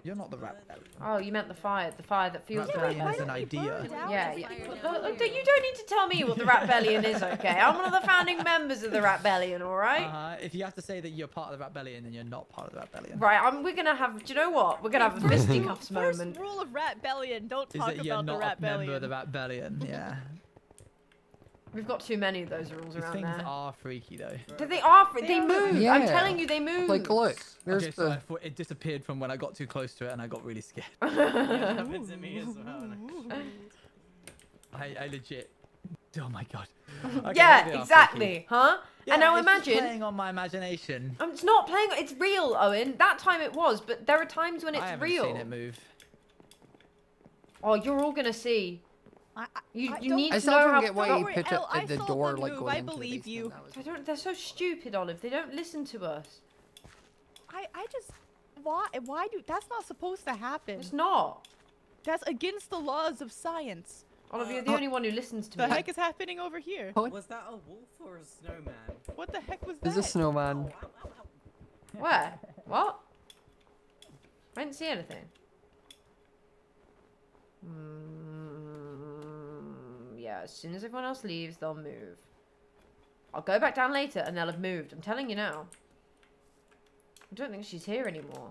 You're not the rat bellion. Oh, you meant the fire, the fire that fuels Rat the rat bellion is an idea. Yeah, yeah. But, uh, You don't need to tell me what the rat bellion is, okay? I'm one of the <laughs> founding members of the rat bellion, all right? Uh, -huh. if you have to say that you're part of the rat bellion, then you're not part of the rat bellion. Right, I'm, we're gonna have. Do you know what? We're gonna have a fisticuffs First rule of rat bellion: don't talk Is talk that you're about the not rat a member bellion. of the rat bellion? <laughs> Yeah. We've got too many of those rules These around things there. are freaky though. But they are. fr- They are. move. I'm telling you, they move. Like, look, there's okay, so the. thought it disappeared from when I got too close to it and I got really scared. <laughs> <laughs> It happened to me as well. <laughs> I, I legit. Oh my god. Okay, yeah, exactly, freaky. huh? Yeah, and now it's imagine. playing on my imagination. Um, it's not playing. It's real, Owen. That time it was, but there are times when it's I haven't real. seen it move. Oh, you're all gonna see. I, I, You, I you don't- need I to still know don't how. get why Don't you worry, put it at the door, the like move, going I into believe you. I don't. They're so stupid, Olive. They don't listen to us. I, I just why why do that's not supposed to happen. It's not. That's against the laws of science. Olive, you're the only one who listens to The me. The heck is happening over here? What? Was that a wolf or a snowman? What the heck was that? There's a snowman. Ow, ow, ow. Where? What? I didn't see anything. Mm, yeah, as soon as everyone else leaves, they'll move. I'll go back down later and they'll have moved. I'm telling you now. I don't think she's here anymore.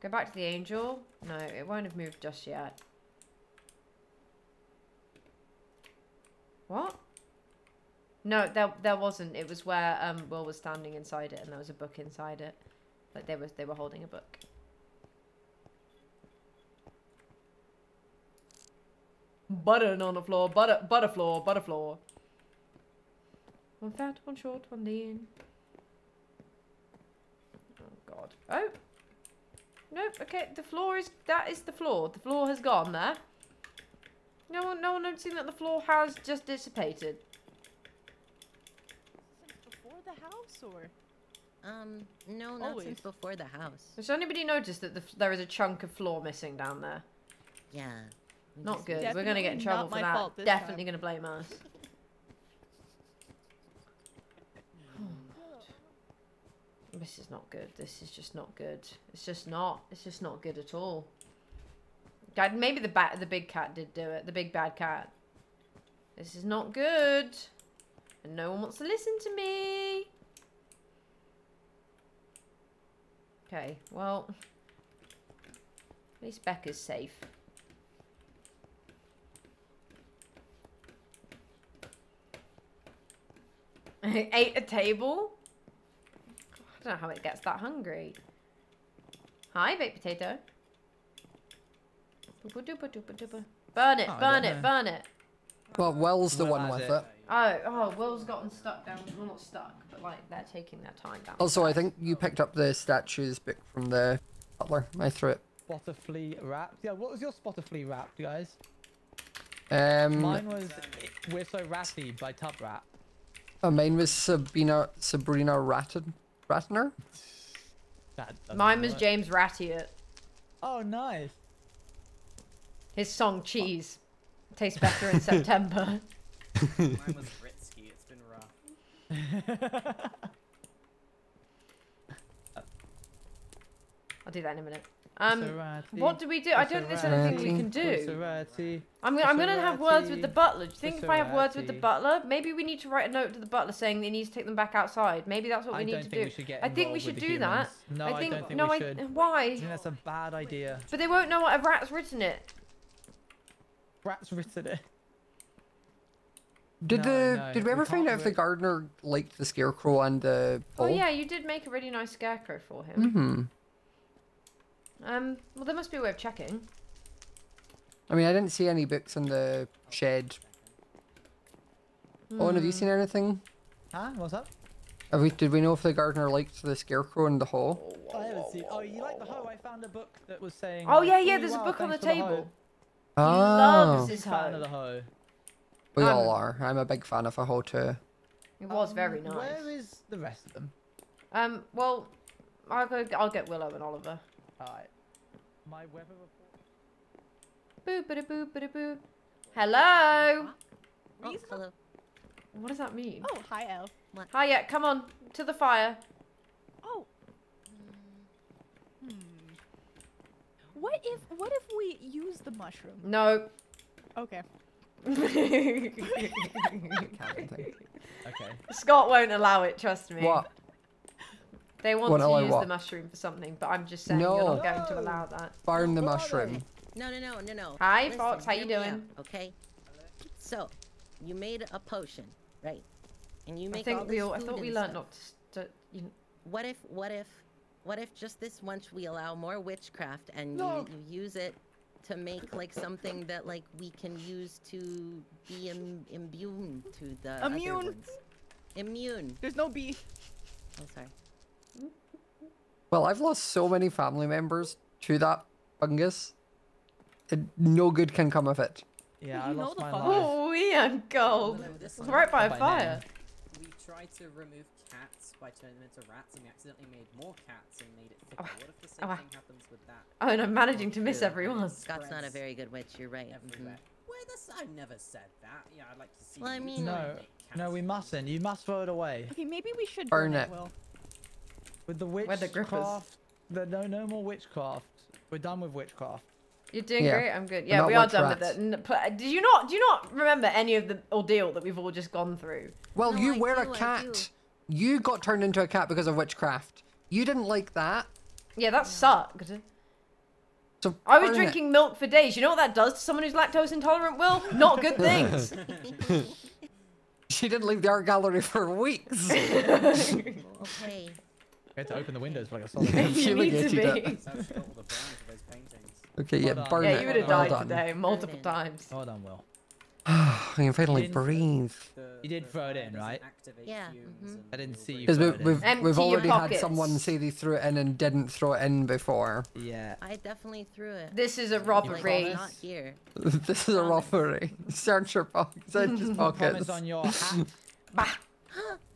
Go back to the angel. No, it won't have moved just yet. What? No, there there wasn't. It was where um Will was standing inside it, and there was a book inside it. Like they were they were holding a book. Button on the floor, butter butter floor, butter floor. One fat, one short, one lean. Oh god. Oh. Nope. Okay, the floor is that is the floor. The floor has gone there. No one, no one noticing that the floor has just dissipated. before the house or Um, no, not Always. since before the house. Has anybody noticed that the, there is a chunk of floor missing down there? Yeah. We Not good. We're gonna get in trouble for that. Definitely time. gonna blame us. <sighs> This is not good. This is just not good. It's just not. It's just not good at all. God, maybe the bat, the big cat did do it. The big bad cat. This is not good. And no one wants to listen to me. Okay, well. At least Becca's safe. <laughs> Ate a table? I don't know how it gets that hungry. Hi, baked potato. Burn it, Oh, burn don't it, know. burn it. Well, Well's the Will one with it. it. Oh, oh, Will's gotten stuck down. Well, not stuck, but like they're taking their time down. Also, I think you picked up the statues book from the butler. I threw it. Spotter flea wrap. Yeah, what was your spotter flea wrap, guys? Um, Mine was We're So Ratty by Tub Rat. Uh, mine was Sabina Sabrina Ratten Ratner. That Mine was work. James Rattiot. Oh, nice. His song Cheese tastes better in September. <laughs> Mine was Britsky. It's been rough. <laughs> I'll do that in a minute. Um, what do we do? I don't think there's anything we can do. I'm, I'm gonna have words with the butler. Do you think if I have words with the butler, maybe we need to write a note to the butler saying they need to take them back outside? Maybe that's what we I need don't to think do. we get I think we should with the do that. No, I I think don't think no, we I should. I why? think that's a bad idea. But they won't know what a rat's written it. Rat's written it. Did No, the no, did we we ever find out if the gardener liked the scarecrow and the Oh yeah, you did make a really nice scarecrow for him. Mm-hmm. Um, well there must be a way of checking. I mean, I didn't see any books in the shed. Owen, have you Hmm. seen anything? Huh? What's up? Have we, did we know if the gardener liked the scarecrow in the hole? I haven't seen. Oh, you like the hoe? I found a book that was saying. Oh like, yeah, yeah. "Ooh, There's a book on the thanks for hoe." table. He Oh. loves his fan of hoe. the hoe. We all Um, are. I'm a big fan of Aho too. It was very Um, nice. Where is the rest of them? Um, well, I'll go. I'll get Willow and Oliver. Alright. My weather report. Boop, bada, boop, bada, boop. Hello. Oh, hello. What does that mean? Oh, hi, Elle. Hi, yeah, come on to the fire. Oh. Hmm. What if what if we use the mushroom? No. Okay. <laughs> <laughs> <laughs> Okay. Scott won't allow it. Trust me. What? They want Won't to allow use what? the mushroom for something, but I'm just saying you're not going to allow that. Burn the mushroom. No, no, no, no, no. Hi, Listen, Fox, how you hear out, doing? okay. So, you made a potion, right? And you make I think all we this all. I thought we learned stuff. not to. St- you, What if, what if, what if just this once we allow more witchcraft and No. you, you use it to make like something that like we can use to be Im- immune to the Immune. Immune. There's no B. Oh, sorry. Well, I've lost so many family members to that fungus. And no good can come of it. Yeah, I lost my life. oh, we and gold. It's right by a By fire. We tried to remove cats by turning them into rats, and we accidentally made more cats and made it thicker. Oh, What if the same oh, thing happens with that? Oh, and I'm managing to miss everyone. Scott's not a very good witch. You're right. mhm. Everywhere. Wait, that's I never said that. Yeah, I'd like to see. Well, I you mean- No, no, we mustn't. You must throw it away. Okay, maybe we should Burn burn, it. Will. With the Where the grippers? witchcraft, the, no, no more witchcraft. We're done with witchcraft. You're doing Yeah. great. I'm good. Yeah, we are witch done with rats. it. N- pl- uh, Do you not? Do you not remember any of the ordeal that we've all just gone through? Well, No, you I were do, a I cat. You got turned into a cat because of witchcraft. You didn't like that. Yeah, that sucked. So I was burn it. drinking milk for days. You know what that does to someone who's lactose intolerant? Will not good <laughs> things. <laughs> She didn't leave the art gallery for weeks. <laughs> Okay. We had to open the windows for like a <laughs> solid. you need to be. it. That's how she got all the brands of okay, yeah, Hold on. burn Yeah, it. you would have Well died done. today multiple in. times. Well done, Will. <sighs> I can finally breathe. You did throw it in, right? Yeah, fumes mhm. I didn't see you Because we, throw it in. we've, Empty we've your already had pockets. someone say they threw it in and didn't throw it in before. Yeah. I definitely threw it. This is a Like, robbery. not here. <laughs> this is a robbery. <laughs> Search your pockets. Search his Promise pockets. on your hat. Bah.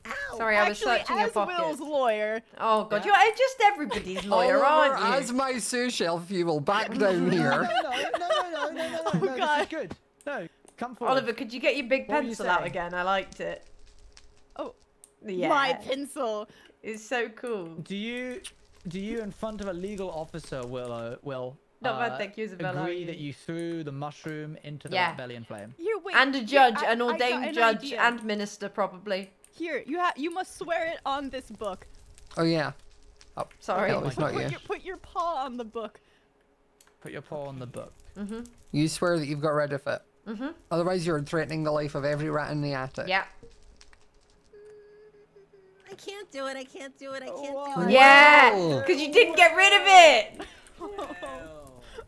Ow! Sorry, I was Actually, searching your as pockets. Will's lawyer. Oh god, you're uh, just everybody's <laughs> lawyer, Oliver, aren't you? as my sous chef, you will back down <laughs> here. No, no, no, no, no, no, no, no, <laughs> Oh, no, this God. is good. No, come forward. Oliver, could you get your big What were you pencil out saying? again? I liked it. Oh, Yeah. my pencil. It's so cool. Do you, do you, in front of a legal officer, will, uh, will, Not bad, uh, thank you, Isabella. how are agree you? that you threw the mushroom into the Yeah. rebellion flame? Here, wait. And a here, judge, I- an I got ordained an judge idea. and minister, probably. Here, you have you must swear it on this book. Oh yeah. Oh, Sorry. no, it's not put you. Your, put your paw on the book. Put your paw on the book. Mm-hmm. You swear that you've got rid of it. Mm-hmm. Otherwise, you're threatening the life of every rat in the attic. Yeah. I can't do it. I can't do it. I can't do it. Yeah. Because you didn't get rid of it. <laughs>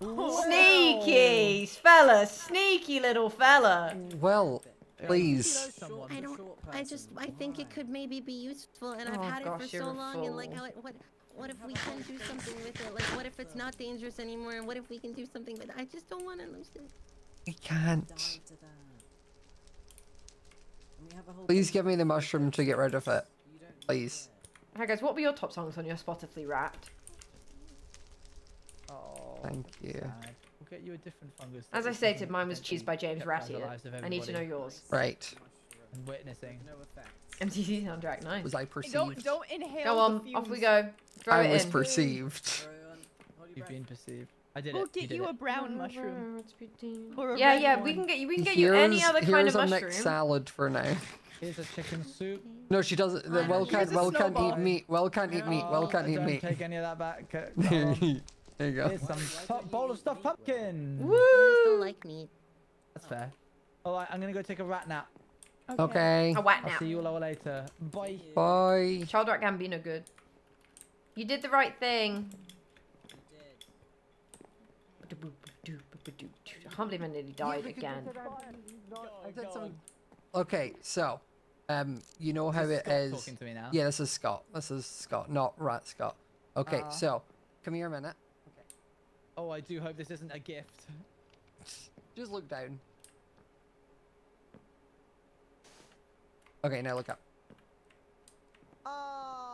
Well, Sneaky fella, sneaky little fella. Well, You please. know. I don't. I just. I think it could maybe be useful, and I've Oh, had it for so you're long. And like, how it, what? What if we can do something with it? Like, what if it's not dangerous anymore? And what if we can do something with it? I just don't want to lose it. We can't. died to that. And we have a whole Please give me the mushroom to get rid of it. You don't need Please. Hi guys, what were your top songs on your Spotify Wrapped? Oh, Thank you. sad. We'll get you a different fungus. As I stated, mine was potentially Cheese by James jeopardize the Rattier. I need to know yours. Right. And witnessing. No effects. <laughs> MTV soundtrack, nice. Was I Don't perceived? don't inhale. Go the on, off we go. Throw I it was in. perceived. Throw on- hold your You've been perceived. I did We'll it. you get did you a brown mushroom. Yeah, Or a yeah, red we can get you. We can get you any other kind of mushroom. here's a mushroom. mixed salad for now. Here's a chicken soup. No, she doesn't. The well can't. Well can't eat meat. Well can't eat meat. Well Oh, can't eat don't meat. take any of that back. <laughs> c- there you go. Here's some top bowl of stuffed pumpkin. I just don't like meat. That's fair. All right, I'm gonna go take a rat nap. Okay. A whack I'll see you all later. Bye. Bye. Child Rat Gambino good. You did the right thing. I can't believe I nearly died again. Okay, so, um, you know how this it Scott is. talking to me now? Yeah, this is Scott. This is Scott, not Rat Scott. Okay, Ah. so, come here a minute. Oh, I do hope this isn't a gift. Just look down. Okay, now look up.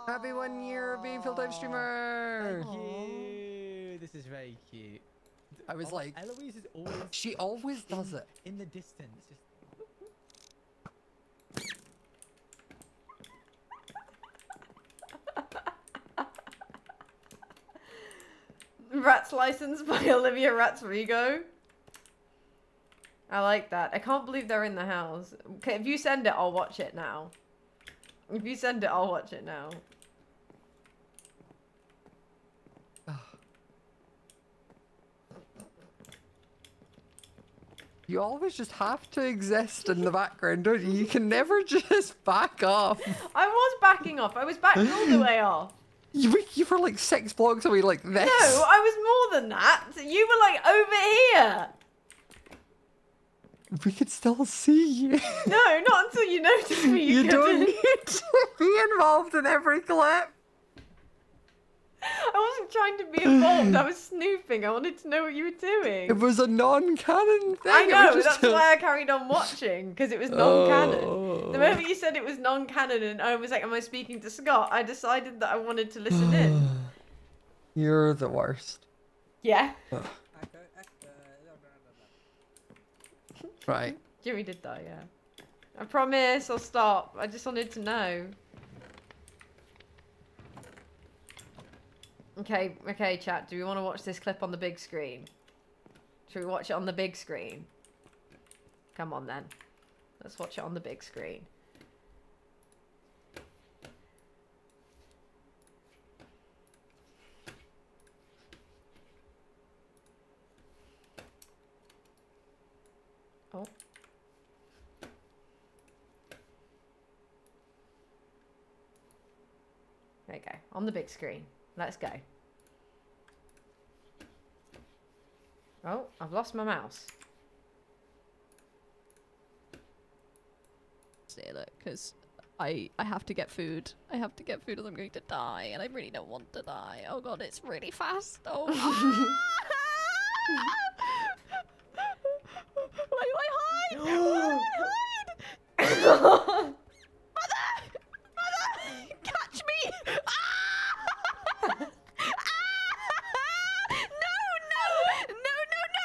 Happy one year of being full time streamer. Thank you. This is very cute. I was Oh, like, Eloise is always she always does in, it. in the distance. Just Rats licensed <laughs> by Olivia Ratsrigo. I like that. I can't believe they're in the house. Okay, if you send it, I'll watch it now. If you send it, I'll watch it now. <sighs> You always just have to exist in the background, don't you? You can never <laughs> just back off. I was backing off. I was backing all the way <laughs> off. You, were- you were like six blocks away, like this. No, I was more than that. You were like over here. We could still see you. No, not until you noticed me. You, You don't need to be involved in every clip. <laughs> I wasn't trying to be involved. I was snooping. I wanted to know what you were doing. It was a non-canon thing. I know, that's a- why I carried on watching, because it was non-canon. Oh. The moment oh. you said it was non-canon and I was like, am I speaking to Scott? I decided that I wanted to listen in. <sighs> You're the worst. Yeah. <sighs> Right. Jimmy did that, yeah. I promise I'll stop. I just wanted to know. Okay, okay, chat. Do we want to watch this clip on the big screen? Should we watch it on the big screen? Come on then. Let's watch it on the big screen. Oh. There you go. On the big screen. Let's go. Oh, I've lost my mouse. Stay there, because I I have to get food. I have to get food, or I'm going to die, and I really don't want to die. Oh god, it's really fast. Oh. <laughs> <laughs> Why do I hide? <gasps> Why do I hide? <laughs> Mother! Mother! Catch me! Ah! No, no! No, no, no, no!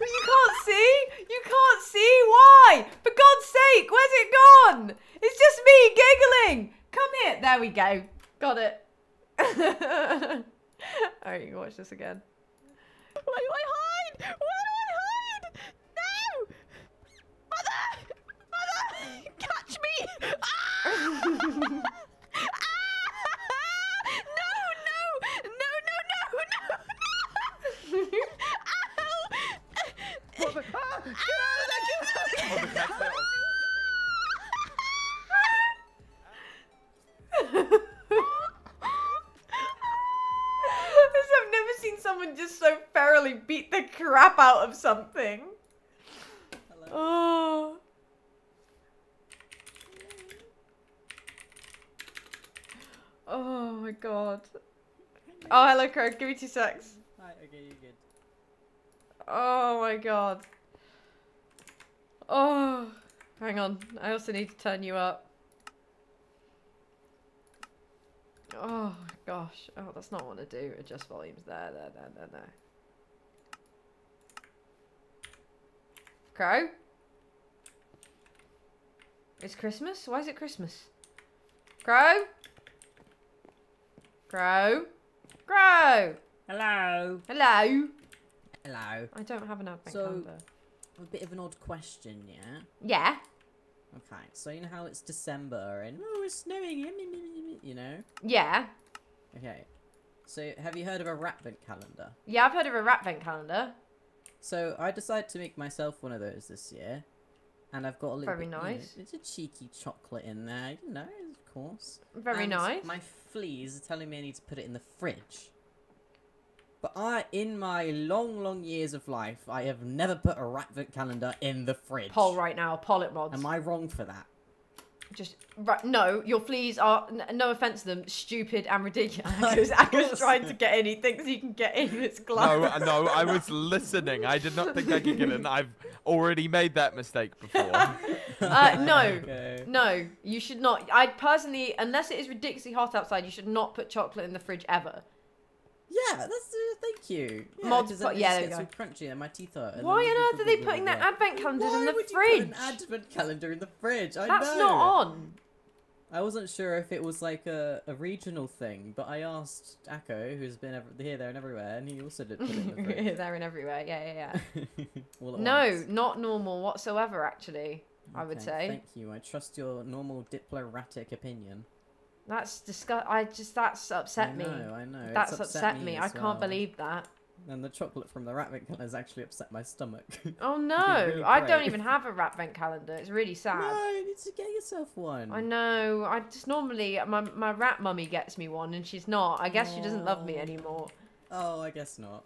You can't see? You can't see? Why? For God's sake, where's it gone? It's just me giggling. Come here. There we go. Got it. <laughs> Alright, you can watch this again. Kirk. Give me two secs. Hi, okay, you're good. Oh my god. Oh. Hang on. I also need to turn you up. Oh gosh. Oh, that's not what I want to do. Adjust volumes. There, there, there, there, there. Crow? It's Christmas? Why is it Christmas? Crow? Crow? Crow! Hello. Hello? Hello. I don't have an advent So- calendar. A bit of an odd question, yeah? Yeah? Okay, so you know how it's December and oh, it's snowing, you know? Yeah. Okay. So have you heard of a Ratvent calendar? Yeah, I've heard of a Ratvent calendar. So I decided to make myself one of those this year, and I've got a little Very bit, you know, nice. it's a cheeky chocolate in there, you know, of course. Very And nice. My fleas are telling me I need to put it in the fridge. But I, in my long, long years of life, I have never put a Ratvent calendar in the fridge. Poll right now. Poll it, mods. Am I wrong for that? Just right, no. Your fleas are n- no offense to them, stupid and ridiculous. Because Akko's trying to get in. He thinks he can get in this glass. No, uh, no, I was listening. I did not think I could get in. I've already made that mistake before. <laughs> Uh, no, <laughs> Okay. No, you should not. I personally, unless it is ridiculously hot outside, you should not put chocolate in the fridge ever. Yeah, that's uh, thank you. Yeah, Mods 'cause po- then it yeah, there gets so crunchy and my teeth hurt. and Why on earth are they putting their advent calendars Why in the would fridge? You put an advent calendar in the fridge. I That's know. not on. I wasn't sure if it was like a, a regional thing, but I asked Akko, who's been ev- here, there, and everywhere, and he also did put it in the <laughs> fridge. They're in everywhere. Yeah, yeah, yeah. <laughs> No, once. not normal whatsoever. Actually, I would say Thank you. I trust your normal diplomatic opinion. That's disgust. I just that's upset I me. I know, That's upset upset me me. I can't well. believe that. And the chocolate from the rat calendar has actually upset my stomach. <laughs> Oh no, really I don't even have a rat vent calendar. It's really <laughs> sad. No, you need to get yourself one. I know. I just normally my my rat mummy gets me one, and she's not. I guess she doesn't love me anymore. Oh, I guess not.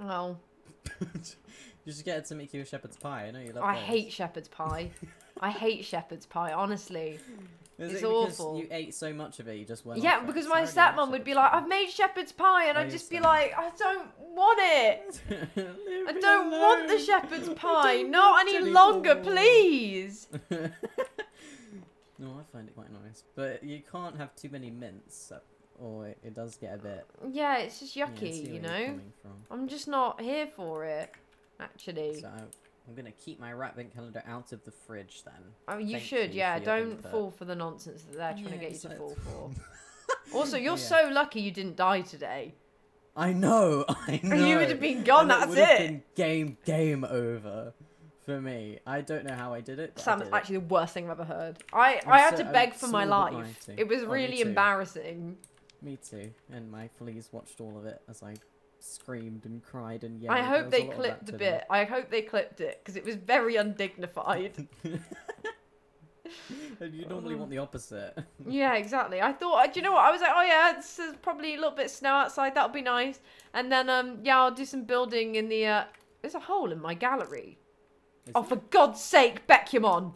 Well, <laughs> You should get her to make you a shepherd's pie. I know you love I those. hate shepherd's pie. I hate shepherd's pie. Honestly, Is it's it because awful. you ate so much of it, you just went Yeah, because my stepmom would be like, "I've made shepherd's pie," and Oh, I'd just be like, "I don't want it. <laughs> I don't want the shepherd's <laughs> pie. don't any longer, more." please." <laughs> no, I find it quite nice, but you can't have too many mints, uh, or it, it does get a bit. Yeah, it's just yucky, see you know. I'm just not here for it, actually. So I'm gonna keep my Ratvent calendar out of the fridge then. Oh, you Thank should, you yeah. Don't input. fall for the nonsense that they're trying to get you to fall <laughs> for. <laughs> also, you're Yeah. so lucky you didn't die today. I know, <laughs> I know. You would have been gone, And that's it. been game, game over for me. I don't know how I did it. Sam's did it. actually the worst thing I've ever heard. I, I'm I had so- to I'm beg for my life. It was Oh, me really too. embarrassing. Me too. And my fleas watched all of it as I screamed and cried and yelled. I hope they a clipped the bit. I hope they clipped it because it was very undignified. <laughs> And you normally want the opposite. <laughs> yeah, exactly. I thought, do you know what? I was like, oh yeah, this is probably a little bit of snow outside. That'll be nice. And then, um, yeah, I'll do some building in the. Uh, there's a hole in my gallery. oh, for God's sake, Bekyamon!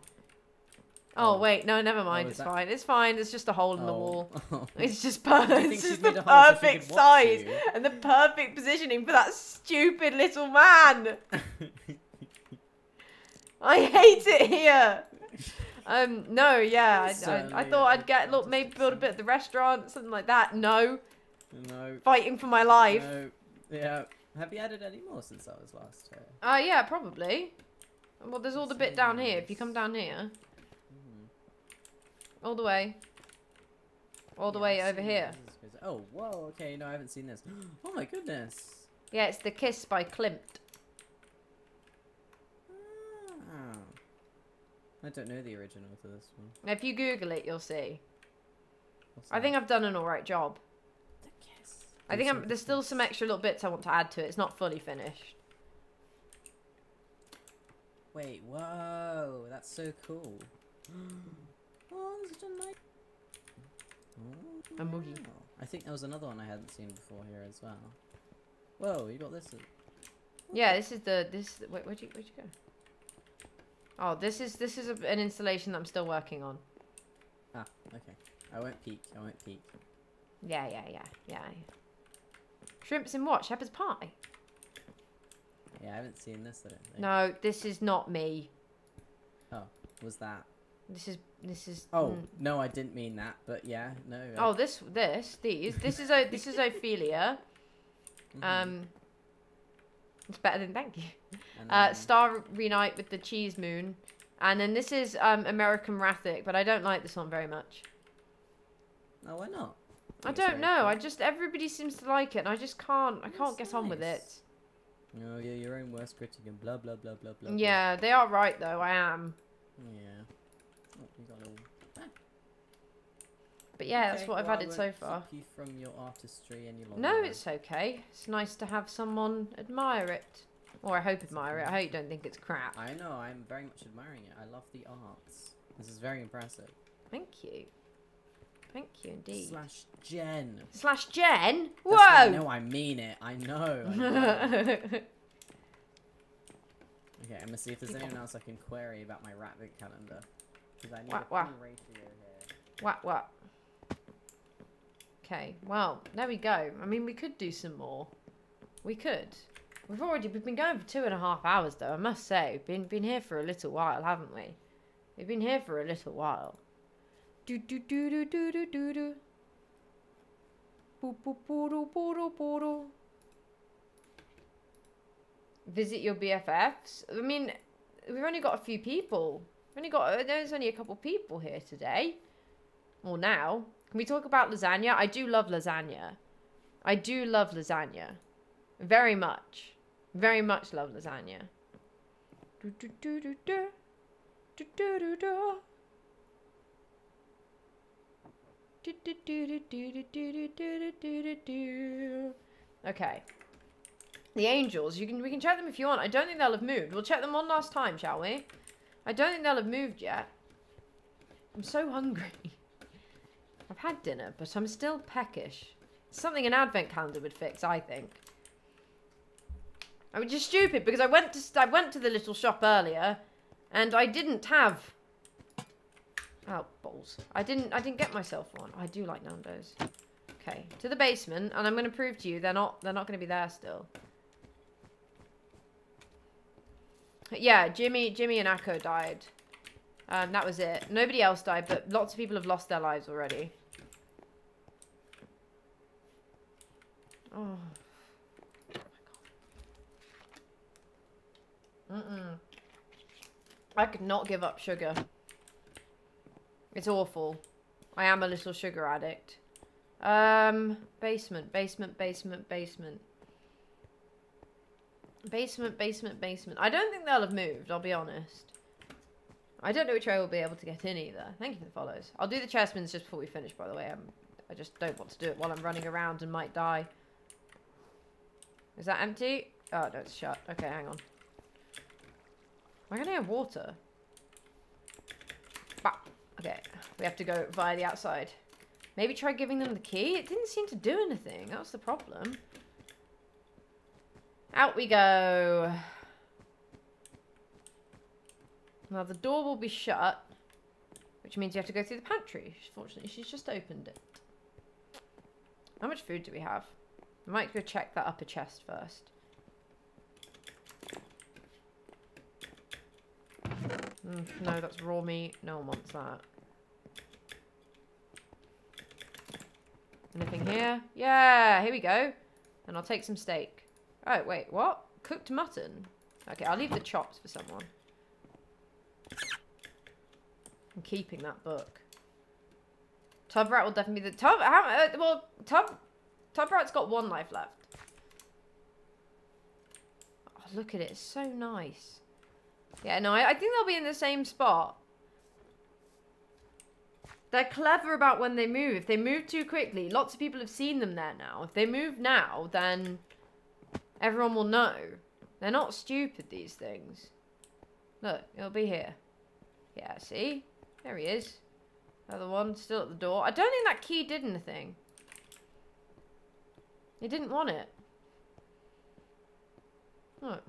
Oh, Oh. wait, no, never mind. is it's that- fine. It's fine. It's just a hole in the Oh. wall. <laughs> Oh. It's just perfect. It's just the perfect size and the perfect positioning for that stupid little man. <laughs> I hate it here. Um, no, yeah, I, I, I thought I'd get look maybe build a bit of the restaurant, something like that. No, no. fighting for my life. No. Yeah. Have you added any more since I was last here? Uh, yeah, probably. Well, there's all the bit down here. If you come down here, all the way, all the Yeah, way over here. this. This is crazy. Oh, whoa. Okay, no, I haven't seen this. <gasps> Oh my goodness. Yeah, it's the Kiss by Klimt. Ah. I don't know the original to this one. If you Google it, you'll see. What's I think? I've done an alright job. The kiss. I think I'm, there's still some extra little bits I want to add to it. It's not fully finished. Wait, whoa, that's so cool. <gasps> <gasps> oh, this is a nice. Oh, A wow. I think there was another one I hadn't seen before here as well. Whoa, you got this. as- Yeah, this is the this. Wait, where'd you where'd you go? Oh, this is this is a, an installation that I'm still working on. Ah, okay. I won't peek. I won't peek. Yeah, yeah, yeah, yeah. Shrimps in what? Shepherd's pie? Yeah, I haven't seen this. I don't think. No, this is not me. Oh, was that? This is this is. Oh mm. no, I didn't mean that. But yeah, no. I- Oh, this this these this is o this is Ophelia. <laughs> mhm. Um. It's better than thank you. Uh, Starry Night with the cheese moon, and then this is um American Rathic, but I don't like this one very much. Oh, why not? I don't know. cool. I just everybody seems to like it, and I just can't. I can't That's get on with it. Oh yeah, your own worst critic and blah blah blah blah blah. blah. Yeah, they are right though. I am. Yeah. Oh, you got a little. But yeah, that's Okay, what I've well, I added so far. You from your artistry. No, it's okay. It's nice to have someone admire it, or I hope admire it. I hope you don't think it's crap. I know. I'm very much admiring it. I love the arts. This is very impressive. Thank you. Thank you indeed. Slash Jen. Slash Jen. That's I Whoa. know. I mean it. I know. I <laughs> know. okay, I'm gonna see if there's anyone else I can query about my Ratvent calendar. Because I need Wah, a wah. what? What? Okay. Well, there we go. I mean, we could do some more. We could. We've already we've been going for two and a half hours though. I must say, been been here for a little while, haven't we? We've been here for a little while. Do do do do do do do do. Boo boo boo doo boo doo boo doo. Visit your BFFs. I mean, we've only got a few people. Only got there's only a couple people here today. Well, now can we talk about lasagna? I do love lasagna. I do love lasagna, very much, very much love lasagna. Do do do do do do do do do. Okay. The angels, you can we can check them if you want. I don't think they'll have moved. We'll check them one last time, shall we? I don't think they'll have moved yet. I'm so hungry. <laughs> I've had dinner, but I'm still peckish. Something an advent calendar would fix, I think. I was just stupid because I went to I went to the little shop earlier, and I didn't have. Oh balls! I didn't I didn't get myself one. Oh, I do like Nando's. Okay, to the basement, and I'm going to prove to you they're not they're not going to be there still. Yeah, Jimmy Jimmy and Akko died. Um, that was it. Nobody else died, but lots of people have lost their lives already. Oh. Mm-mm. I could not give up sugar. It's awful. I am a little sugar addict. Um, basement, basement, basement, basement. Basement, basement, basement. I don't think they'll have moved, I'll be honest. I don't know which way we'll be able to get in either. Thank you for the follows. I'll do the chestmans just before we finish, by the way. I'm, I just don't want to do it while I'm running around and might die. Is that empty? Oh, no, it's shut. Okay, hang on. Am I gonna have water? Bah. Okay, we have to go via the outside. Maybe try giving them the key? It didn't seem to do anything. That was the problem. Out we go. Now the door will be shut, which means you have to go through the pantry. Fortunately, she's just opened it. How much food do we have? I might go check that upper chest first. Mm, no, that's raw meat. No one wants that. Anything here? Yeah, here we go. And I'll take some steak. Oh, wait, what? Cooked mutton? Okay, I'll leave the chops for someone. I'm keeping that book. Tub rat will definitely be the tub. How, uh, well, tub tub rat's got one life left. Oh, look at it, it's so nice. Yeah, no, I, I think they'll be in the same spot. They're clever about when they move. If they move too quickly, lots of people have seen them there now. If they move now, then everyone will know. They're not stupid, these things. Look, it'll be here. Yeah, see? There he is. Other one, still at the door. I don't think that key did anything. He didn't want it. Look.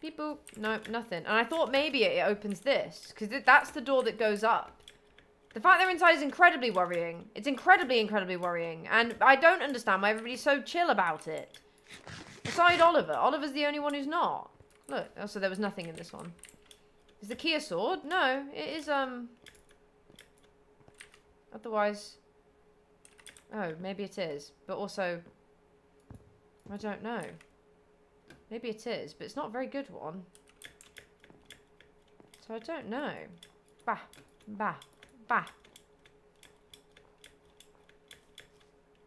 Beep boop. No, nothing. And I thought maybe it opens this. Because that's the door that goes up. The fact they're inside is incredibly worrying. It's incredibly, incredibly worrying. And I don't understand why everybody's so chill about it. Aside Oliver. Oliver's the only one who's not. Look. Oh, so there was nothing in this one. Is the key a sword? No. It is, um... Otherwise... Oh, maybe it is. But also... I don't know. Maybe it is, but it's not a very good one. So I don't know. Bah. Bah. Bah.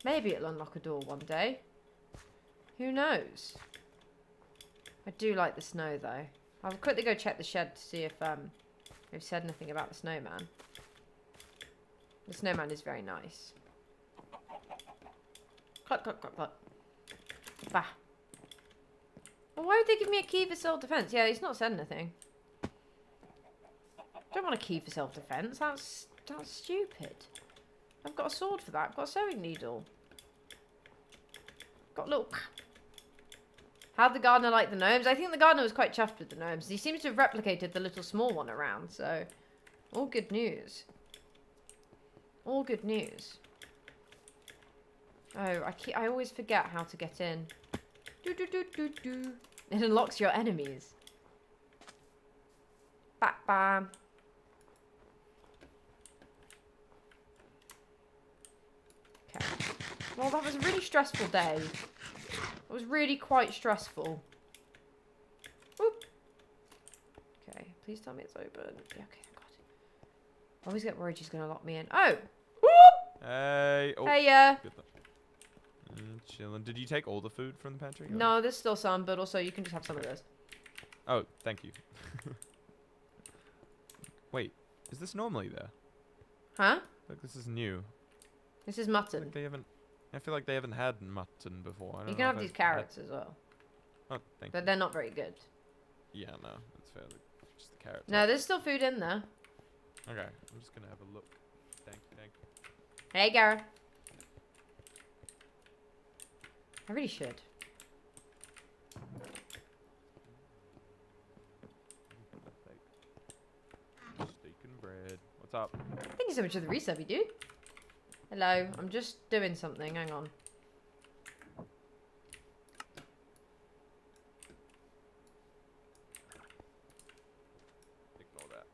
Maybe it'll unlock a door one day. Who knows? I do like the snow, though. I'll quickly go check the shed to see if um, they've said anything about the snowman. The snowman is very nice. Cluck, cluck, cluck, cluck. Bah. Well, why would they give me a key for self-defense? Yeah, he's not said anything. Don't want a key for self-defense. That's that's stupid. I've got a sword for that. I've got a sewing needle. Got look. How'd the gardener like the gnomes? I think the gardener was quite chuffed with the gnomes. He seems to have replicated the little small one around, so all good news. All good news. Oh, I keep, I always forget how to get in. Do do do do do. <laughs> It unlocks your enemies. Ba ba. Okay. Well, that was a really stressful day. It was really quite stressful. Whoop. Okay, please tell me it's open. Yeah, okay, thank God. I always get worried she's gonna lock me in. Oh! Whoop! Hey. Oh, Hey, uh, Mm, chilling. Did you take all the food from the pantry? or- no, there's still some, but also you can just have some of this. Oh, thank you. <laughs> Wait, is this normally there? Huh? Like this is new. This is like mutton. they haven't. I feel like they haven't had mutton before. You can have these I've had- carrots as well, Oh, thank but you. they're not very good. Yeah, no, that's fair. Just the carrots. No, there's still food in there. Okay, I'm just gonna have a look. Thank you, thank you. Hey, Gareth. I really should. Steak and bread. What's up? Thank you so much for the resub, you do. Hello, I'm just doing something. Hang on. Ignore that.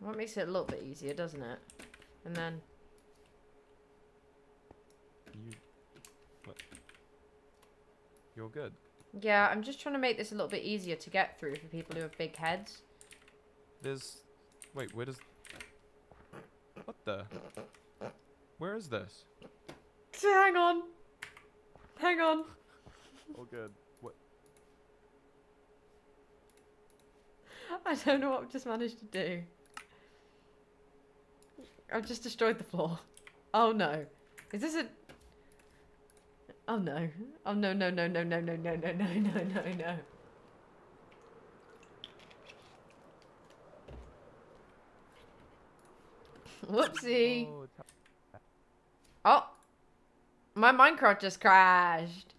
Well, it makes it a little bit easier, doesn't it? And then, You. What? You're good. yeah, I'm just trying to make this a little bit easier to get through for people who have big heads. There's. Wait, where does. What the? Where is this? Hang on. Hang on. Oh, good. What? <laughs> I don't know what I've just managed to do. I've just destroyed the floor. Oh no. Is this a... Oh no. Oh no, no, no, no, no, no, no, no, no, no, no, no. Whoopsie. Oh, Oh. My Minecraft just crashed.